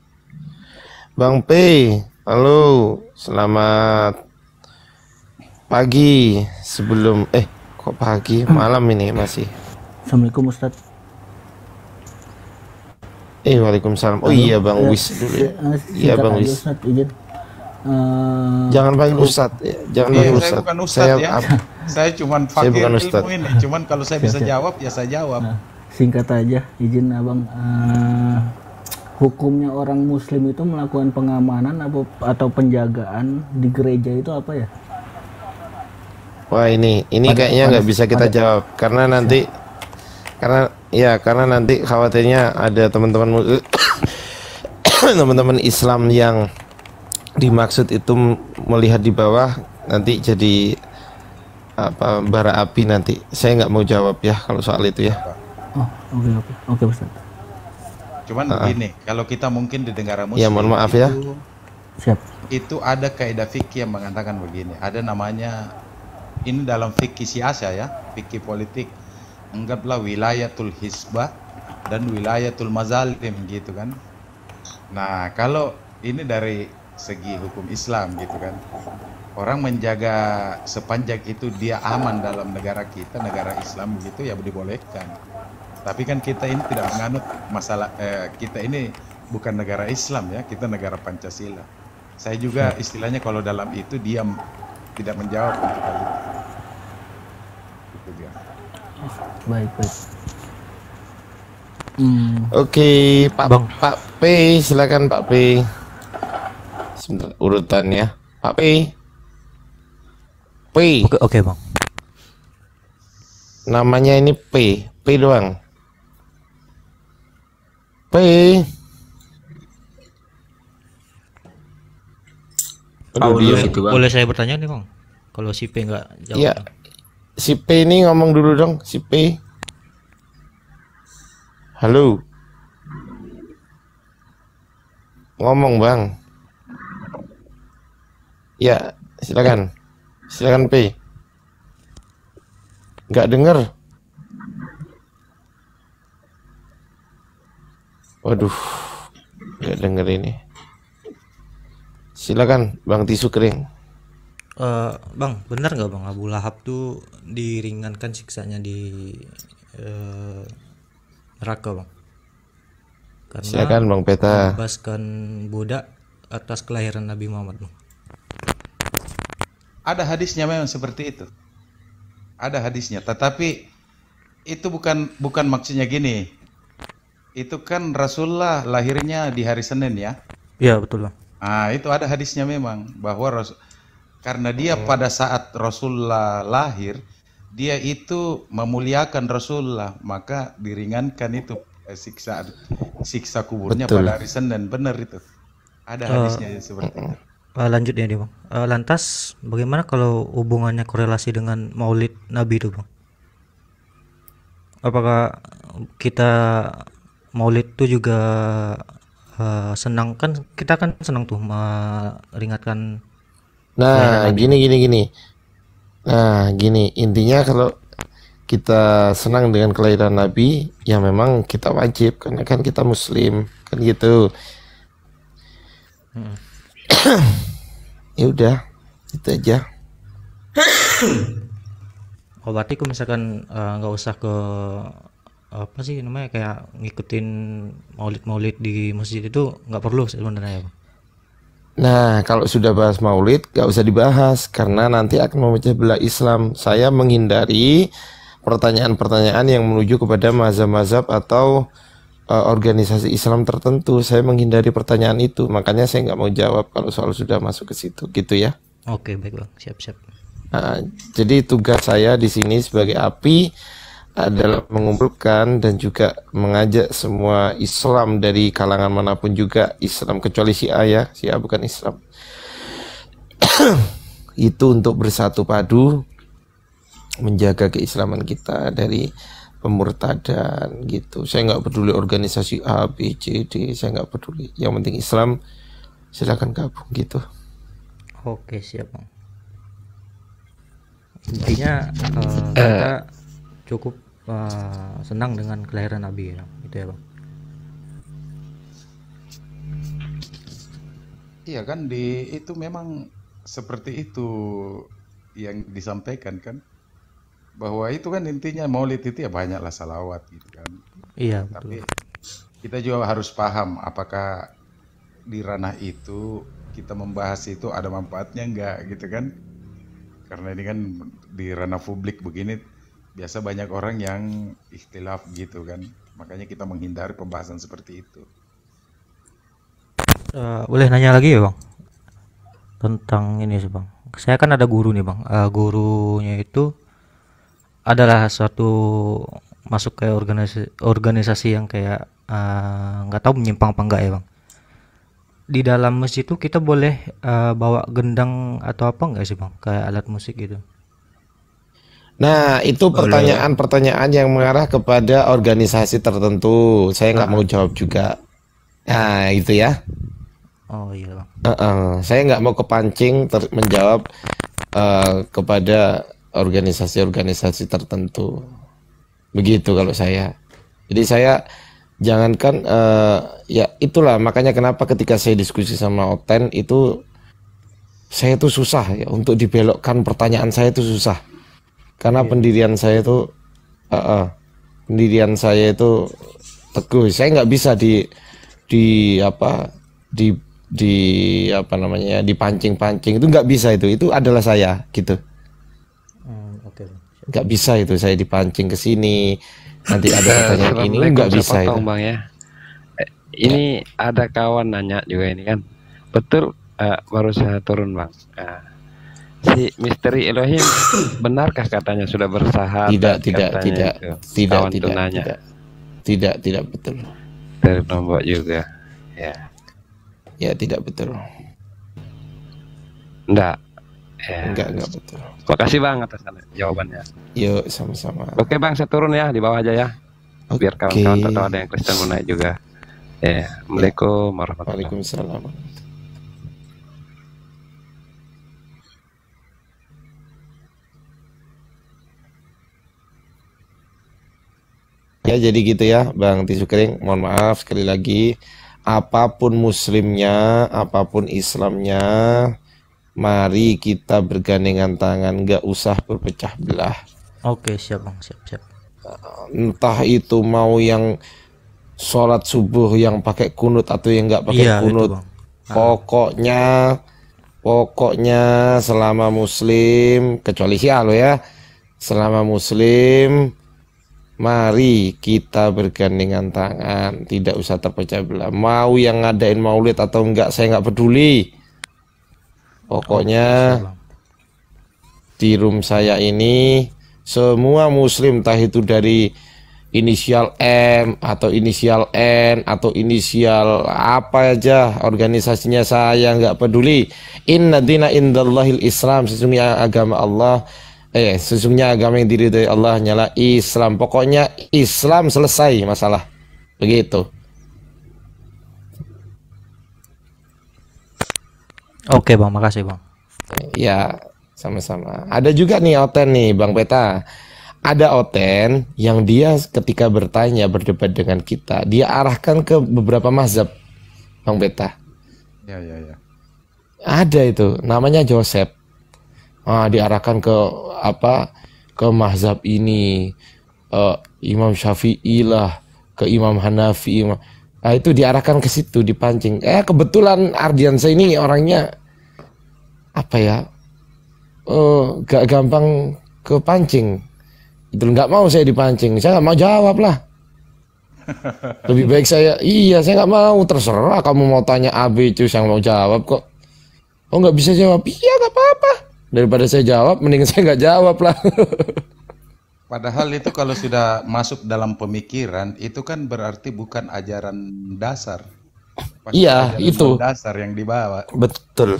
Speaker 1: Bang P, halo, selamat pagi sebelum eh kok pagi malam ini masih.
Speaker 25: Assalamualaikum Ustadz.
Speaker 1: Eh waalaikumsalam. Oh iya Bang
Speaker 25: Ya,
Speaker 1: Wis dulu ya.
Speaker 25: eh,
Speaker 1: Iya Bang Wis.
Speaker 25: Ustadz, izin. Eh,
Speaker 1: Jangan panggil Ustadz ya. Jangan
Speaker 9: Iya,
Speaker 1: panggil
Speaker 9: saya
Speaker 1: Ustadz.
Speaker 9: bukan Ustadz ya.
Speaker 1: ap-
Speaker 9: saya cuman
Speaker 1: Saya
Speaker 9: fakir
Speaker 1: bukan
Speaker 9: ilmu ini. Cuman kalau saya bisa jawab ya saya jawab.
Speaker 25: singkat aja, izin abang. Eh, hukumnya orang Muslim itu melakukan pengamanan atau atau penjagaan di gereja itu apa ya?
Speaker 1: Wah ini ini
Speaker 25: Pada-
Speaker 1: kayaknya nggak bisa kita
Speaker 25: pada-
Speaker 1: jawab karena nanti karena ya karena nanti khawatirnya ada teman-teman teman-teman Islam yang dimaksud itu melihat di bawah nanti jadi apa bara api nanti. Saya nggak mau jawab ya kalau soal itu ya.
Speaker 25: Oh, oke oke oke Ustadz.
Speaker 9: Cuman
Speaker 1: Ah.
Speaker 9: begini, kalau kita mungkin di negara Muslim
Speaker 1: Ya, mohon maaf ya.
Speaker 9: itu,
Speaker 25: Siap.
Speaker 9: itu ada kaidah fikih yang mengatakan begini. Ada namanya ini dalam fikih siasa ya, fikih politik. Anggaplah wilayatul hisbah dan wilayatul mazalim gitu kan. Nah, kalau ini dari segi hukum Islam gitu kan. Orang menjaga sepanjang itu dia aman dalam negara kita, negara Islam gitu ya dibolehkan. Tapi kan kita ini tidak menganut masalah eh, kita ini bukan negara Islam ya, kita negara Pancasila. Saya juga istilahnya kalau dalam itu diam tidak menjawab untuk hal itu. Gitu dia.
Speaker 25: Baik baik. Hmm,
Speaker 1: Oke, Pak Pak P, silakan Pak P. Sebentar urutan ya. Pak P. P.
Speaker 23: Oke, oke, Bang.
Speaker 1: Namanya ini P, P doang. P. Aduh,
Speaker 23: boleh,
Speaker 1: dia-
Speaker 23: boleh saya bertanya nih, Bang? Kalau si P nggak jawab.
Speaker 1: Iya. Si P ini ngomong dulu dong, si P. Halo. Ngomong, Bang. Ya, silakan. Silakan P. Nggak denger. Waduh. Nggak denger ini. Silakan, Bang Tisu Kering.
Speaker 23: Eh, bang, benar nggak bang Abu Lahab tuh diringankan siksanya di eh, neraka bang? Karena
Speaker 1: Silakan, Bang Peta.
Speaker 23: membebaskan budak atas kelahiran Nabi Muhammad bang.
Speaker 9: Ada hadisnya memang seperti itu. Ada hadisnya, tetapi itu bukan bukan maksudnya gini. Itu kan Rasulullah lahirnya di hari Senin ya.
Speaker 23: Iya betul bang.
Speaker 9: Ah, itu ada hadisnya memang bahwa Ras- karena dia pada saat Rasulullah lahir, dia itu memuliakan Rasulullah, maka diringankan itu eh, siksa siksa kuburnya
Speaker 23: Betul.
Speaker 9: pada hari Senin. Benar itu. Ada hadisnya seperti itu.
Speaker 23: Eh, lanjut ya nih bang. Eh, lantas bagaimana kalau hubungannya korelasi dengan Maulid Nabi itu bang? Apakah kita Maulid itu juga eh, senang kan kita kan senang tuh meringatkan
Speaker 1: Nah, gini gini gini. Nah, gini intinya kalau kita senang dengan kelahiran Nabi, ya memang kita wajib karena kan kita Muslim, kan gitu.
Speaker 23: Mm.
Speaker 1: ya udah, itu aja.
Speaker 23: Oh berarti kalau misalkan eh, nggak usah ke apa sih namanya kayak ngikutin maulid-maulid di masjid itu nggak perlu sebenarnya ya.
Speaker 1: Nah, kalau sudah bahas Maulid, gak usah dibahas karena nanti akan memecah belah Islam. Saya menghindari pertanyaan-pertanyaan yang menuju kepada mazhab-mazhab atau eh, organisasi Islam tertentu. Saya menghindari pertanyaan itu, makanya saya nggak mau jawab kalau soal sudah masuk ke situ, gitu ya.
Speaker 23: Oke, baik bang, siap siap.
Speaker 1: Nah, jadi tugas saya di sini sebagai API adalah mengumpulkan dan juga mengajak semua Islam dari kalangan mana pun juga Islam kecuali Syiah ya, Syiah bukan Islam. itu untuk bersatu padu menjaga keislaman kita dari pemurtadan gitu. Saya nggak peduli organisasi A, B, C, D, saya nggak peduli. Yang penting Islam silakan gabung gitu.
Speaker 23: Oke, siap bang. Intinya eh, kita cukup eh, senang dengan kelahiran Nabi ya, itu ya bang.
Speaker 9: Iya kan di itu memang seperti itu yang disampaikan kan bahwa itu kan intinya maulid itu ya banyaklah salawat gitu kan.
Speaker 23: Iya,
Speaker 9: Tapi kita juga harus paham apakah di ranah itu kita membahas itu ada manfaatnya enggak gitu kan. Karena ini kan di ranah publik begini biasa banyak orang yang ikhtilaf gitu kan. Makanya kita menghindari pembahasan seperti itu.
Speaker 23: Eh, boleh nanya lagi ya bang? Tentang ini sih bang. Saya kan ada guru nih bang. Eh, gurunya itu adalah suatu masuk ke organisasi organisasi yang kayak eh, nggak tahu menyimpang apa enggak ya bang. Di dalam masjid itu kita boleh eh, bawa gendang atau apa enggak sih bang? Kayak alat musik gitu
Speaker 1: Nah, itu pertanyaan-pertanyaan yang mengarah kepada organisasi tertentu. Saya nggak mau jawab juga. Nah, itu ya.
Speaker 23: oh iya bang
Speaker 1: Heeh, saya nggak mau kepancing ter- menjawab eh, kepada organisasi-organisasi tertentu. Begitu kalau saya. Jadi saya jangankan eh, ya itulah makanya kenapa ketika saya diskusi sama Oten itu saya tuh susah ya untuk dibelokkan pertanyaan saya itu susah. Karena pendirian saya itu eh, eh, pendirian saya itu teguh. Saya nggak bisa di di apa di di apa namanya dipancing-pancing. Itu nggak bisa itu. Itu adalah saya gitu.
Speaker 23: Hmm, oke. Bang
Speaker 1: nggak bisa itu saya dipancing ke sini. Nanti ada pertanyaan ini nggak bisa itu.
Speaker 24: Potong, bang ya. Eh, Ini ada kawan nanya juga ini kan. Betul eh, baru saya turun bang. Ah, si misteri Elohim benarkah katanya sudah bersahabat?
Speaker 1: tidak tidak tidak
Speaker 24: itu.
Speaker 1: tidak tidak
Speaker 24: nanya.
Speaker 1: tidak tidak tidak betul
Speaker 24: Dari Lombok juga. Ya.
Speaker 1: ya tidak betul
Speaker 24: Enggak. Ya.
Speaker 1: enggak enggak betul
Speaker 24: Makasih bang atas jawabannya.
Speaker 1: yuk sama-sama
Speaker 24: Oke bang, saya turun ya di bawah aja ya. Biar kawan-kawan atau ada yang Kristen mau naik juga. Ya, Assalamualaikum warahmatullahi
Speaker 1: Waalaikumsalam Ya jadi gitu ya Bang Tisu Kering. Mohon maaf sekali lagi. Apa pun muslimnya Apa pun Islamnya Mari kita bergandengan tangan. Gak usah berpecah belah.
Speaker 23: Oke siap bang. Siap siap.
Speaker 1: Entah itu mau yang Sholat subuh yang pakai kunut Atau yang nggak pakai
Speaker 23: Iya, itu,
Speaker 1: kunut.
Speaker 23: Bang.
Speaker 1: Pokoknya Pokoknya selama muslim Kecuali Syiah lo ya Selama muslim Mari kita bergandengan tangan, tidak usah terpecah belah. Mau yang ngadain maulid atau enggak, saya nggak peduli. Pokoknya di room saya ini semua muslim, entah itu dari inisial M atau inisial N atau inisial apa aja organisasinya saya nggak peduli. Inna dina indallahil Islam, sesungguhnya agama Allah eh sesungguhnya agama yang diridhoi Allah nyala Islam. Pokoknya Islam selesai masalah. Begitu.
Speaker 23: Oke bang. Makasih bang.
Speaker 1: Ya sama-sama. Ada juga nih Oten nih Bang Peta. Ada Oten yang dia ketika bertanya berdebat dengan kita dia arahkan ke beberapa mazhab Bang Peta.
Speaker 9: Ya ya ya.
Speaker 1: ada itu. Namanya Joseph ah, diarahkan ke apa ke mazhab ini eh, Imam Syafi'i lah ke Imam Hanafi Imam Nah, itu diarahkan ke situ dipancing. Eh kebetulan Ardiansa ini orangnya apa ya? Eh gak gampang kepancing. Itu nggak mau saya dipancing. Saya nggak mau jawab lah. Lebih baik saya, iya saya nggak mau terserah kamu mau tanya A B C yang mau jawab kok. Oh nggak bisa jawab, iya nggak apa-apa. Daripada saya jawab, mending saya nggak jawab lah.
Speaker 9: Padahal itu kalau sudah masuk dalam pemikiran itu kan berarti bukan ajaran dasar. Pasti
Speaker 1: Iya,
Speaker 9: ajaran
Speaker 1: itu.
Speaker 9: dasar yang dibawa.
Speaker 1: Betul.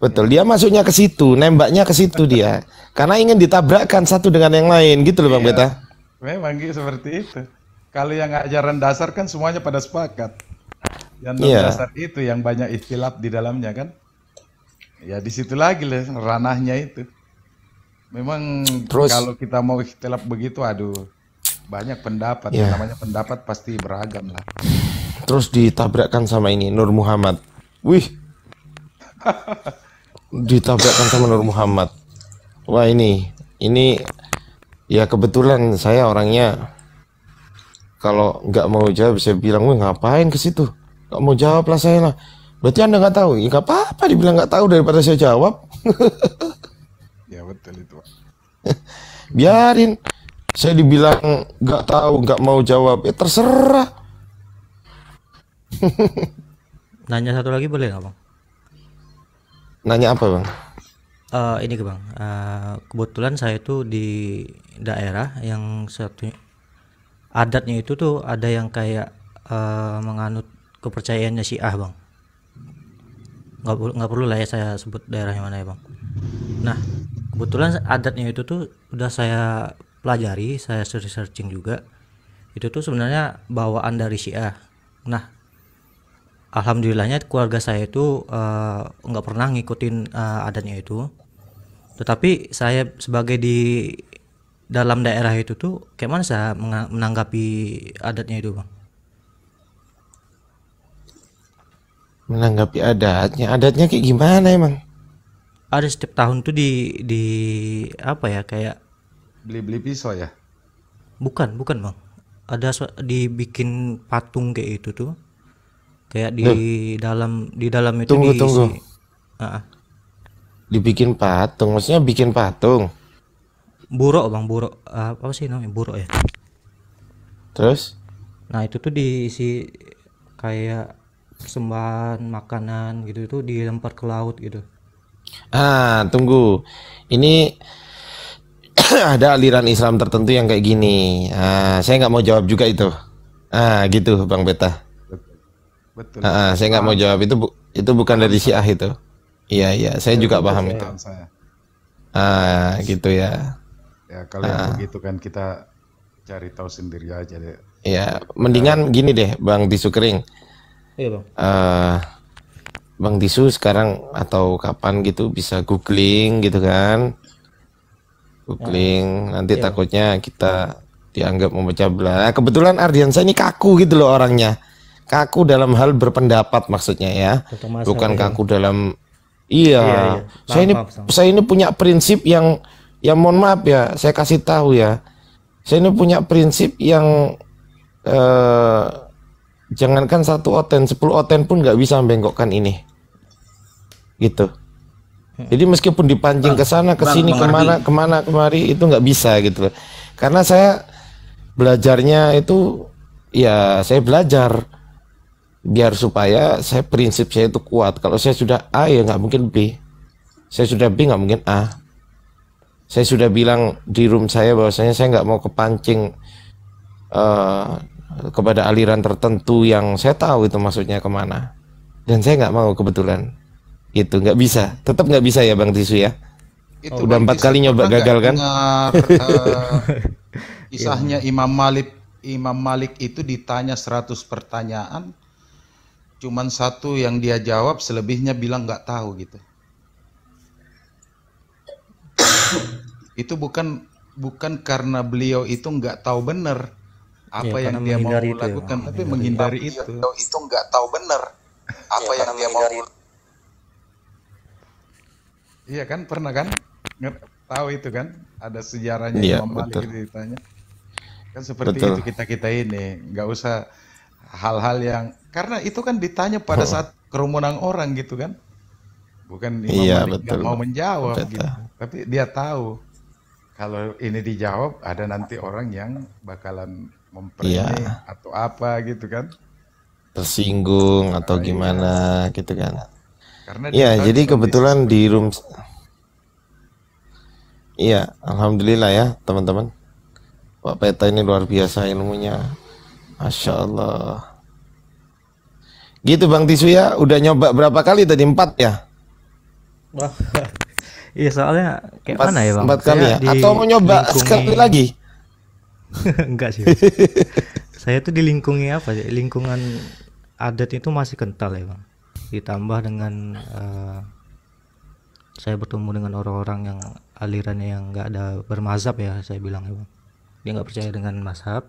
Speaker 1: Betul. Dia masuknya ke situ, nembaknya ke situ dia. Karena ingin ditabrakkan satu dengan yang lain gitu loh Bang
Speaker 9: Iya.
Speaker 1: Beta.
Speaker 9: Memang gitu seperti itu. Kalau yang ajaran dasar kan semuanya pada sepakat. Yang
Speaker 1: Iya.
Speaker 9: dasar itu yang banyak ikhtilaf di dalamnya kan. Ya di situ lagi lah ranahnya itu. Memang
Speaker 1: Terus-
Speaker 9: kalau kita mau ikhtilaf begitu aduh banyak pendapat.
Speaker 1: Iya.
Speaker 9: Namanya pendapat pasti beragam lah.
Speaker 1: Terus ditabrakkan sama ini Nur Muhammad. Wih. ditabrakkan sama Nur Muhammad. Wah ini, ini ya kebetulan saya orangnya kalau nggak mau jawab saya bilang, wih ngapain ke situ? Nggak mau jawab lah saya lah. Berarti anda nggak tahu? Ya nggak apa-apa dibilang nggak tahu daripada saya jawab.
Speaker 9: Ya betul itu.
Speaker 1: Biarin. Saya dibilang nggak tahu, nggak mau jawab, ya terserah.
Speaker 23: Nanya satu lagi boleh nggak bang?
Speaker 1: Nanya apa bang?
Speaker 23: Eh, ini ke bang, Eh, kebetulan saya tuh di daerah yang satu adatnya itu tuh ada yang kayak eh, menganut kepercayaannya Syiah bang. Nggak nggak perlu lah ya saya sebut daerahnya mana ya bang. Nah kebetulan adatnya itu tuh udah saya pelajari, saya searching juga. Itu tuh sebenarnya bawaan dari Syiah. Nah alhamdulillahnya keluarga saya itu eh, nggak pernah ngikutin eh, adatnya itu tetapi saya sebagai di dalam daerah itu tuh kayak mana saya menanggapi adatnya itu bang
Speaker 1: Menanggapi adatnya, adatnya kayak gimana emang?
Speaker 23: ada setiap tahun tuh di di apa ya kayak
Speaker 9: Beli-beli pisau ya.
Speaker 23: bukan bukan bang ada dibikin patung kayak itu tuh kayak di
Speaker 1: Loh.
Speaker 23: dalam di dalam itu
Speaker 1: Tunggu,
Speaker 23: diisi-
Speaker 1: tunggu.
Speaker 23: Ah.
Speaker 1: Dibikin patung, maksudnya bikin patung.
Speaker 23: buruk bang buruk Ah, apa sih namanya buruk ya
Speaker 1: Terus?
Speaker 23: Nah itu tuh diisi kayak persembahan makanan gitu itu dilempar ke laut gitu.
Speaker 1: Ah, tunggu. Ini ada aliran Islam tertentu yang kayak gini. Ah, saya nggak mau jawab juga itu. Ah, gitu, Bang Beta.
Speaker 9: Betul.
Speaker 1: Ah, ah, saya nggak mau jawab itu bu- itu bukan dari Syiah itu. Iya, iya, saya juga paham itu.
Speaker 9: Saya.
Speaker 1: Ah, gitu ya.
Speaker 9: Ya kalau
Speaker 1: Ah.
Speaker 9: begitu kan kita cari tahu sendiri aja deh.
Speaker 1: Ya, mendingan gini deh, Bang Tisu Kering.
Speaker 23: Iya bang.
Speaker 1: eh Bang Tisu sekarang atau kapan gitu bisa googling gitu kan googling nanti
Speaker 23: Iya.
Speaker 1: takutnya kita dianggap memecah belah Nah, kebetulan Ardiansa ini kaku gitu loh orangnya kaku dalam hal berpendapat maksudnya ya bukan
Speaker 23: ya.
Speaker 1: kaku dalam iya,
Speaker 23: Iya, iya.
Speaker 1: saya
Speaker 23: Maaf,
Speaker 1: ini
Speaker 23: maaf, Sang.
Speaker 1: saya ini punya prinsip yang yang mohon maaf ya saya kasih tahu ya saya ini punya prinsip yang eh jangankan satu oten 10 oten pun nggak bisa membengkokkan ini. Gitu. Jadi meskipun dipancing ke sana ke sini
Speaker 14: ke
Speaker 1: mana ke mana kemari itu nggak bisa gitu. Loh karena saya belajarnya itu ya saya belajar biar supaya saya prinsip saya itu kuat. Kalau saya sudah A ya nggak mungkin B. Saya sudah B nggak mungkin A. Saya sudah bilang di room saya bahwasanya saya nggak mau kepancing eh, kepada aliran tertentu yang saya tahu itu maksudnya ke mana. Dan saya nggak mau kebetulan itu. Nggak bisa. Tetap nggak bisa ya bang Tisu ya?
Speaker 9: Itu
Speaker 1: udah empat kali nyoba gagal kan?
Speaker 9: dengar, eh, kisahnya Imam Malik. Imam Malik itu ditanya 100 pertanyaan. Cuman satu yang dia jawab selebihnya bilang nggak tahu gitu. Itu bukan bukan karena beliau itu nggak tahu benar apa
Speaker 23: Iya,
Speaker 9: yang dia mau
Speaker 23: itu ya,
Speaker 9: lakukan
Speaker 23: Bang,
Speaker 9: tapi
Speaker 23: menghindari.
Speaker 9: menghindari itu beliau itu nggak tahu benar apa yang dia mau iya kan pernah kan tahu itu kan ada sejarahnya
Speaker 1: Iya,
Speaker 9: Imam Malik itu ditanya kan seperti
Speaker 1: Betul.
Speaker 9: itu kita kita ini nggak usah hal-hal yang karena itu kan ditanya pada
Speaker 1: Oh.
Speaker 9: saat kerumunan orang gitu kan bukan Imam
Speaker 1: Iya,
Speaker 9: Malik
Speaker 1: betul.
Speaker 9: mau menjawab
Speaker 1: Betul.
Speaker 9: gitu tapi dia tahu kalau ini dijawab ada nanti orang yang bakalan mempremi
Speaker 1: Iya.
Speaker 9: atau apa gitu kan.
Speaker 1: tersinggung atau gimana gitu kan.
Speaker 9: Karena
Speaker 1: Iya,
Speaker 9: tahu
Speaker 1: jadi kebetulan di room Iya, alhamdulillah ya, teman-teman. Pak Peta ini luar biasa ilmunya. Masya Allah. Gitu Bang Tisu ya, udah nyoba berapa kali tadi? Empat ya?
Speaker 23: Wah. Iya soalnya kayak
Speaker 1: Empat-
Speaker 23: mana ya bang?
Speaker 1: empat kali ya? Atau mau nyoba sekali lagi?
Speaker 23: Enggak sih. saya tuh dilingkungi apa ya? Lingkungan adat itu masih kental ya bang. Ditambah dengan eh, saya bertemu dengan orang-orang yang alirannya yang nggak ada bermazhab ya saya bilang ya bang. Dia nggak percaya dengan mazhab.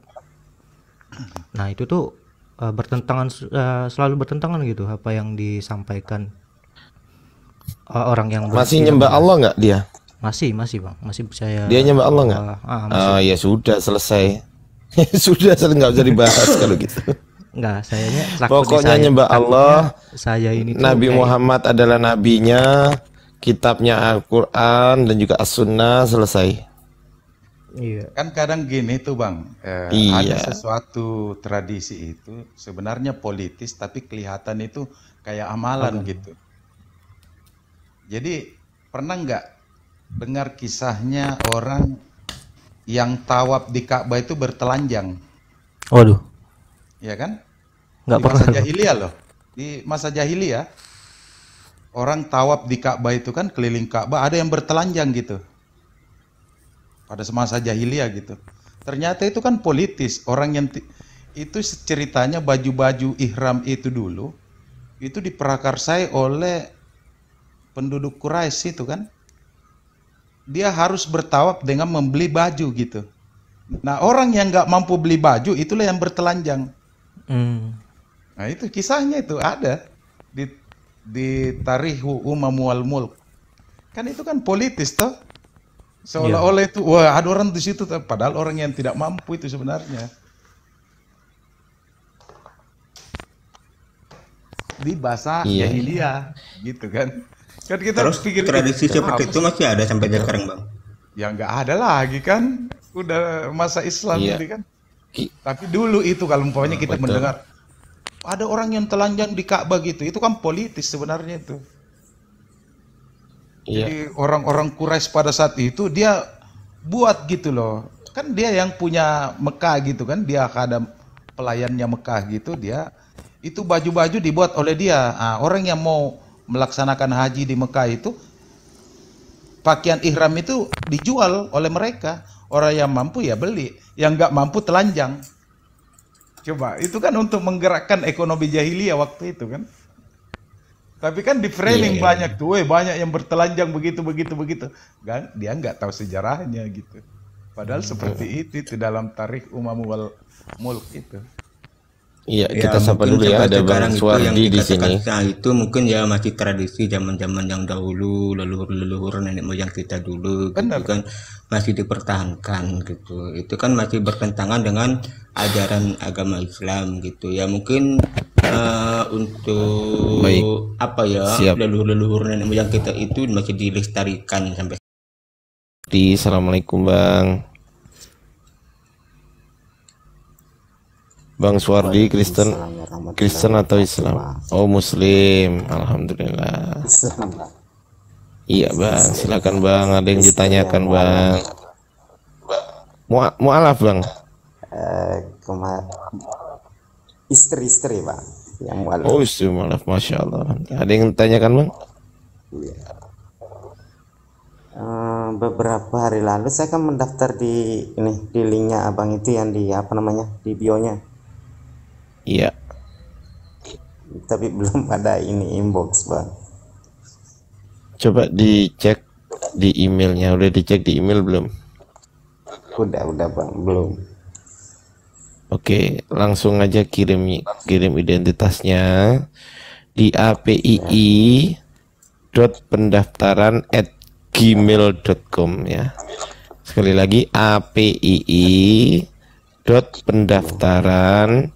Speaker 23: Nah itu tuh eh, bertentangan eh, selalu bertentangan gitu apa yang disampaikan eh, orang yang
Speaker 1: Masih nyembah Allah nggak dia?
Speaker 23: Masih masih bang, masih percaya.
Speaker 1: Dia nyembah Allah nggak?
Speaker 23: Ah, ah, masih.
Speaker 1: Ah, ya sudah selesai. sudah selesai nggak usah dibahas kalau gitu.
Speaker 23: Enggak, sayanya
Speaker 1: Pokoknya
Speaker 23: saya-
Speaker 1: nyembah Allah.
Speaker 23: Saya ini tuh
Speaker 1: Nabi
Speaker 23: kayak-
Speaker 1: Muhammad adalah nabinya, kitabnya Al-Qur'an dan juga As-Sunnah selesai.
Speaker 23: Iya.
Speaker 9: Kan kadang gini tuh bang, eh,
Speaker 1: Iya.
Speaker 9: ada sesuatu tradisi itu sebenarnya politis tapi kelihatan itu kayak amalan gitu. Jadi pernah nggak dengar kisahnya orang yang tawaf di Ka'bah itu bertelanjang,
Speaker 23: Waduh,
Speaker 9: ya kan?
Speaker 23: Nggak
Speaker 9: di masa jahiliyah loh, di masa jahiliyah orang tawaf di Ka'bah itu kan keliling Ka'bah ada yang bertelanjang gitu pada semasa jahiliyah gitu. Ternyata itu kan politis. Orang yang itu ceritanya baju-baju ihram itu dulu itu diprakarsai oleh penduduk Quraisy itu kan. Dia harus bertawaf dengan membeli baju gitu. Nah orang yang nggak mampu beli baju itulah yang bertelanjang.
Speaker 23: Hmm.
Speaker 9: Nah itu kisahnya itu ada di di Tarihu Umam wal Mulk. Kan itu kan politis toh. Seolah-olah itu wah ada orang di situ padahal orang yang tidak mampu itu sebenarnya. Di bahasa
Speaker 14: Iya.
Speaker 9: jahiliyah gitu kan. Kan kita
Speaker 14: Terus
Speaker 9: pikir
Speaker 14: tradisi
Speaker 9: "Ya,
Speaker 14: seperti itu
Speaker 9: sih?"
Speaker 14: masih ada sampai sekarang bang?
Speaker 9: Ya nggak ada lagi kan. Udah masa Islam
Speaker 14: Iya.
Speaker 9: ini kan. Tapi dulu itu kalau umpamanya kita
Speaker 1: Betul.
Speaker 9: mendengar ada orang yang telanjang di Ka'bah gitu, itu kan politis sebenarnya itu.
Speaker 1: Iya.
Speaker 9: Jadi orang-orang Quraisy pada saat itu dia buat gitu loh. Kan dia yang punya Mekah gitu kan, dia ada pelayannya Mekah gitu, dia itu baju-baju dibuat oleh dia. Ah, orang yang mau melaksanakan haji di Mekah itu pakaian ihram itu dijual oleh mereka. Orang yang mampu ya beli, yang nggak mampu telanjang. Coba, itu kan untuk menggerakkan ekonomi jahiliyah waktu itu kan. Tapi kan di framing
Speaker 1: Iya, iya.
Speaker 9: banyak tuh, "Weh, banyak yang bertelanjang begitu begitu begitu. Kan dia nggak tahu sejarahnya gitu. Padahal seperti itu itu dalam tarikh umam wal mulk itu.
Speaker 1: Iya,
Speaker 14: Ya,
Speaker 1: kita sapa
Speaker 14: mungkin
Speaker 1: dulu ya ada Bang Suwardi di sini.
Speaker 14: sah itu mungkin ya masih tradisi zaman-zaman yang dahulu leluhur-leluhur nenek moyang kita dulu gitu kan masih dipertahankan gitu itu kan masih bertentangan dengan ajaran agama Islam gitu ya mungkin eh, untuk
Speaker 1: Baik.
Speaker 14: apa ya leluhur-leluhur nenek moyang kita itu masih dilestarikan sampai
Speaker 1: Di Assalamualaikum Bang. Bang Suwardi Kristen Kristen atau Islam? Oh Muslim, Alhamdulillah. Iya Bang, silakan Bang. Ada yang ditanyakan Bang. Mu mualaf Bang.
Speaker 27: eh istri-istri bang yang mualaf
Speaker 1: Oh istri mualaf, masya Allah. Ada yang ditanyakan Bang?
Speaker 27: Eh, beberapa hari lalu saya kan mendaftar di ini di linknya abang itu yang di apa namanya di bionya
Speaker 1: Iya.
Speaker 27: tapi belum ada ini inbox bang
Speaker 1: Coba dicek di emailnya. Udah dicek di email belum?
Speaker 27: udah udah bang belum
Speaker 1: Oke, langsung aja kirim kirim identitasnya di apii dot pendaftaran at gmail.com ya. Sekali lagi apii dot pendaftaran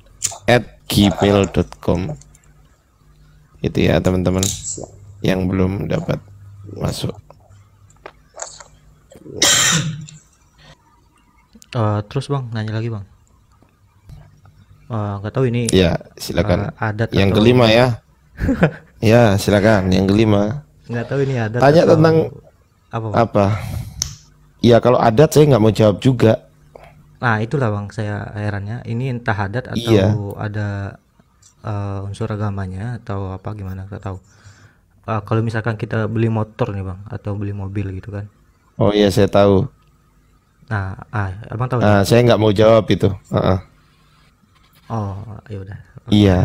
Speaker 1: gmail.com itu ya teman-teman yang belum dapat masuk.
Speaker 23: Eh, terus bang, nanya lagi bang. Eh, nggak tahu ini
Speaker 1: Ya, silakan.
Speaker 23: eh, adat
Speaker 1: Yang kelima ya. ya, silakan. Yang kelima.
Speaker 23: nggak tahu ini adat
Speaker 1: Tanya tentang
Speaker 23: apa, Bang?
Speaker 1: apa? Ya kalau adat saya nggak mau jawab juga.
Speaker 23: Nah itulah bang saya herannya ini entah adat atau
Speaker 1: Iya.
Speaker 23: ada eh, unsur agamanya atau apa gimana nggak tahu. Eh, kalau misalkan kita beli motor nih bang atau beli mobil gitu kan.
Speaker 1: Oh iya saya tahu.
Speaker 23: Nah, ah, abang tahu?
Speaker 1: Nah, saya nggak mau jawab itu. Heeh.
Speaker 23: Oh ya udah.
Speaker 1: Iya.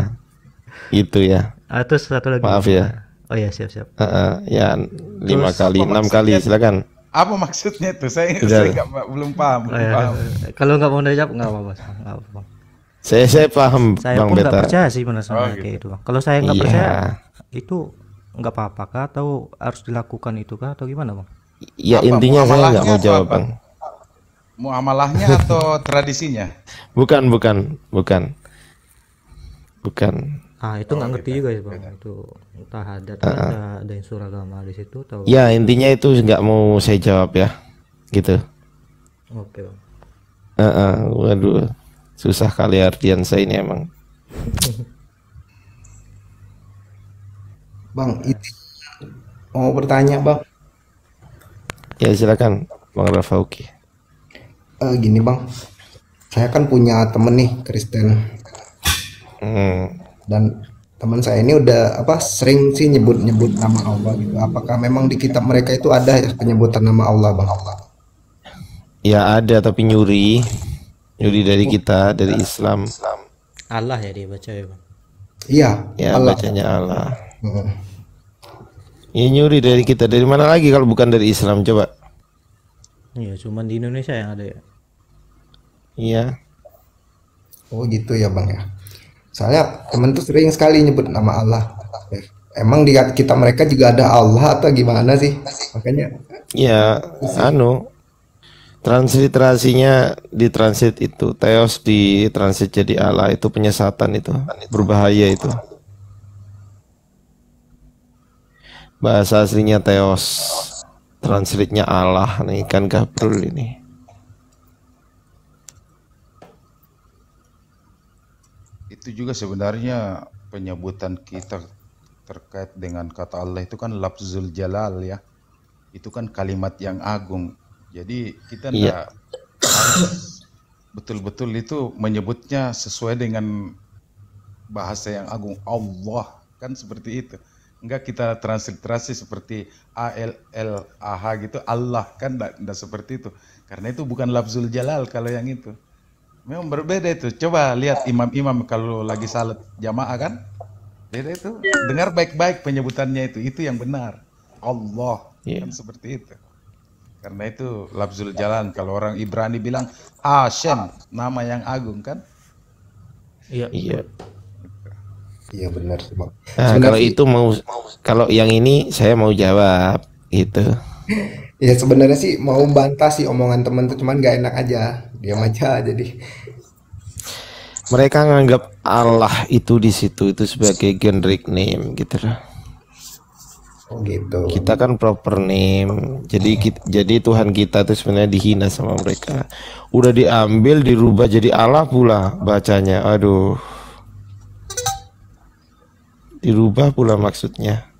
Speaker 1: Itu ya.
Speaker 23: Ah, terus satu lagi.
Speaker 1: Maaf ya.
Speaker 23: Oh iya siap siap.
Speaker 1: Heeh, ya lima
Speaker 9: Terus
Speaker 1: kali, enam kali, silakan.
Speaker 9: Apa maksudnya tuh? Saya, saya nggak belum paham.
Speaker 23: Oh,
Speaker 9: Belum
Speaker 23: iya,
Speaker 9: paham.
Speaker 23: iya. Kalau nggak mau dijawab nggak apa-apa. Bang. Nggak apa-apa. Bang.
Speaker 1: Saya saya paham
Speaker 23: Saya
Speaker 1: Bang
Speaker 23: pun nggak
Speaker 1: Beta.
Speaker 23: percaya sih benar sama
Speaker 9: Oh,
Speaker 23: kayak
Speaker 9: gitu.
Speaker 23: itu bang. Kalau saya nggak
Speaker 1: Iya.
Speaker 23: percaya itu nggak apa-apa kah atau harus dilakukan itu kah atau gimana bang?
Speaker 1: Ya
Speaker 9: Apa,
Speaker 1: intinya saya nggak mau jawab
Speaker 9: apa?
Speaker 1: Bang.
Speaker 9: Muamalahnya atau tradisinya?
Speaker 1: Bukan, bukan, bukan. Bukan.
Speaker 23: Ah itu
Speaker 9: Oh,
Speaker 23: nggak ngerti
Speaker 9: gitu.
Speaker 23: juga ya bang. Itu entah adat
Speaker 1: Ah, ah.
Speaker 23: ada ada unsur agama di situ atau?
Speaker 1: Ya intinya itu nggak mau saya jawab ya, gitu.
Speaker 23: Oke bang.
Speaker 1: Heeh, waduh, susah kali artian saya ini emang.
Speaker 21: Bang, itu mau bertanya bang.
Speaker 1: Ya silakan Bang Rafauki.
Speaker 21: Eh, gini bang, saya kan punya temen nih Kristen
Speaker 1: Hmm.
Speaker 21: Dan teman saya ini udah apa sering sih nyebut-nyebut nama Allah gitu. Apakah memang di kitab mereka itu ada ya penyebutan nama Allah bang?
Speaker 1: Ya ada tapi nyuri, nyuri dari kita, dari Islam.
Speaker 23: Allah ya dia baca ya bang.
Speaker 21: Iya.
Speaker 1: Ya
Speaker 21: Allah.
Speaker 1: bacanya Allah.
Speaker 21: Heeh.
Speaker 1: Ya nyuri dari kita, dari mana lagi kalau bukan dari Islam coba?
Speaker 23: Iya cuman di Indonesia yang ada ya.
Speaker 1: Iya.
Speaker 21: Oh gitu ya bang ya. Soalnya temen tuh sering sekali nyebut nama Allah. Emang di kitab mereka juga ada Allah atau gimana sih? Makanya
Speaker 1: Ya, anu transliterasinya ditransit itu Theos ditransit jadi Allah itu penyesatan itu berbahaya itu bahasa aslinya Theos translitnya Allah nih kan Gabrul ini
Speaker 9: Itu juga sebenarnya penyebutan kita terkait dengan kata Allah itu kan lafzul jalal ya. Itu kan kalimat yang agung. Jadi kita
Speaker 1: Iya.
Speaker 9: enggak harus betul-betul itu menyebutnya sesuai dengan bahasa yang agung Allah kan seperti itu. Enggak kita transliterasi seperti A L L A H gitu Allah kan enggak, enggak seperti itu. Karena itu bukan lafzul jalal kalau yang itu. Memang berbeda itu. Coba lihat imam-imam kalau lagi salat jamaah kan. Beda itu. Dengar baik-baik penyebutannya itu. Itu yang benar. Allah.
Speaker 1: Iya.
Speaker 9: Kan seperti itu. Karena itu lafzul jalan. Kalau orang Ibrani bilang Hashem. Nama yang agung kan.
Speaker 23: Iya.
Speaker 1: iya
Speaker 21: iya benar sih bang.
Speaker 1: nah
Speaker 21: Sebenarnya
Speaker 1: kalau
Speaker 21: sih-
Speaker 1: itu mau kalau yang ini saya mau jawab gitu
Speaker 21: Ya sebenarnya sih mau bantah sih omongan temen tuh cuman gak enak aja. Diam aja jadi.
Speaker 1: mereka nganggap Allah itu di situ itu sebagai generic name gitu loh
Speaker 21: Oh gitu.
Speaker 1: kita kan proper name jadi kit- jadi Tuhan kita tuh sebenarnya dihina sama mereka udah diambil dirubah jadi Allah pula bacanya aduh dirubah pula maksudnya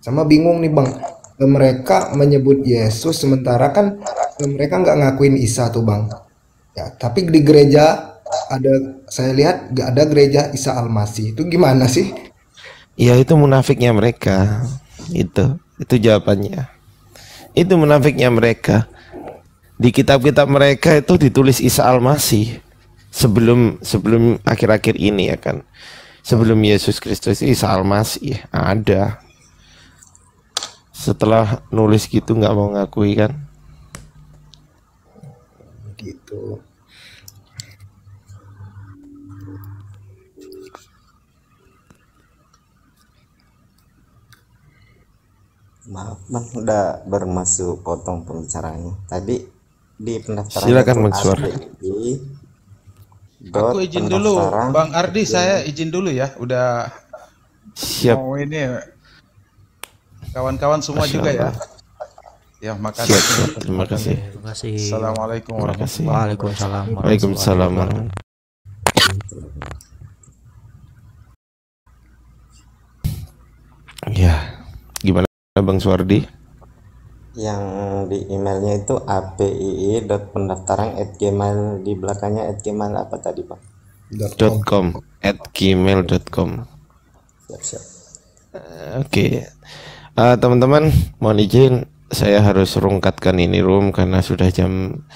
Speaker 21: Sama bingung nih bang. Mereka menyebut Yesus sementara kan mereka nggak ngakuin Isa tuh bang. Ya tapi di gereja ada saya lihat gak ada gereja Isa Almasih. Itu gimana sih?
Speaker 1: ya itu munafiknya mereka. Itu itu jawabannya. Itu munafiknya mereka. Di kitab-kitab mereka itu ditulis Isa Al-Masih. Sebelum sebelum akhir-akhir ini ya kan? Sebelum Yesus Kristus Isa Al-Masih ada. Setelah nulis gitu nggak mau ngakui kan?
Speaker 21: Gitu.
Speaker 27: maaf bang udah bermasuk potong pembicaranya. Tadi di pendaftaran
Speaker 1: silakan
Speaker 27: mensuar
Speaker 9: aku izin dulu. bang Ardi iya. saya izin dulu ya. Udah
Speaker 1: siap.
Speaker 9: mau ini kawan-kawan semua
Speaker 1: Masya
Speaker 9: juga ya.
Speaker 1: Allah.
Speaker 9: ya ya makasih.
Speaker 1: Siap. terima
Speaker 23: terima kasih.
Speaker 9: Assalamualaikum
Speaker 1: warahmatullahi wabarakatuh
Speaker 23: waalaikumsalam
Speaker 1: waalaikumsalam. ya. Abang Suwardi?
Speaker 27: Yang di emailnya itu apii.pendaftaran at gmail di belakangnya at gmail apa tadi bang?
Speaker 1: dot .com at gmail.com
Speaker 27: Siap siap.
Speaker 1: Oke, Eh, teman-teman, mohon izin saya harus rungkatkan ini room karena sudah jam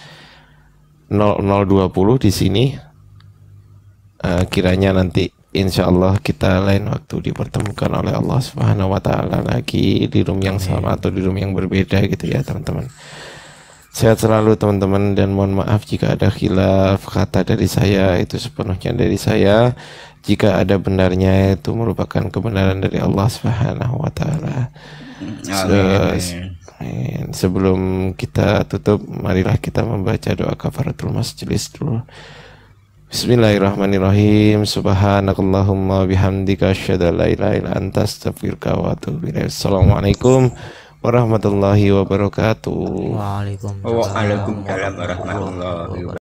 Speaker 1: 00.20 di sini. Eh, kiranya nanti insya Allah kita lain waktu dipertemukan oleh Allah Subhanahu Wa Taala lagi di room yang sama atau di room yang berbeda gitu ya teman-teman. Sehat selalu teman-teman dan mohon maaf jika ada khilaf kata dari saya itu sepenuhnya dari saya. Jika ada benarnya itu merupakan kebenaran dari Allah Subhanahu wa taala. Sebelum kita tutup, marilah kita membaca doa kafaratul majelis dulu. Bismillahirrahmanirrahim. Subhanakallahumma bihamdika asyhadu an la ilaha illa anta astaghfiruka wa atubu ilaik. Assalamualaikum warahmatullahi wabarakatuh.
Speaker 23: Waalaikumsalam.
Speaker 14: Waalaikumsalam warahmatullahi wabarakatuh.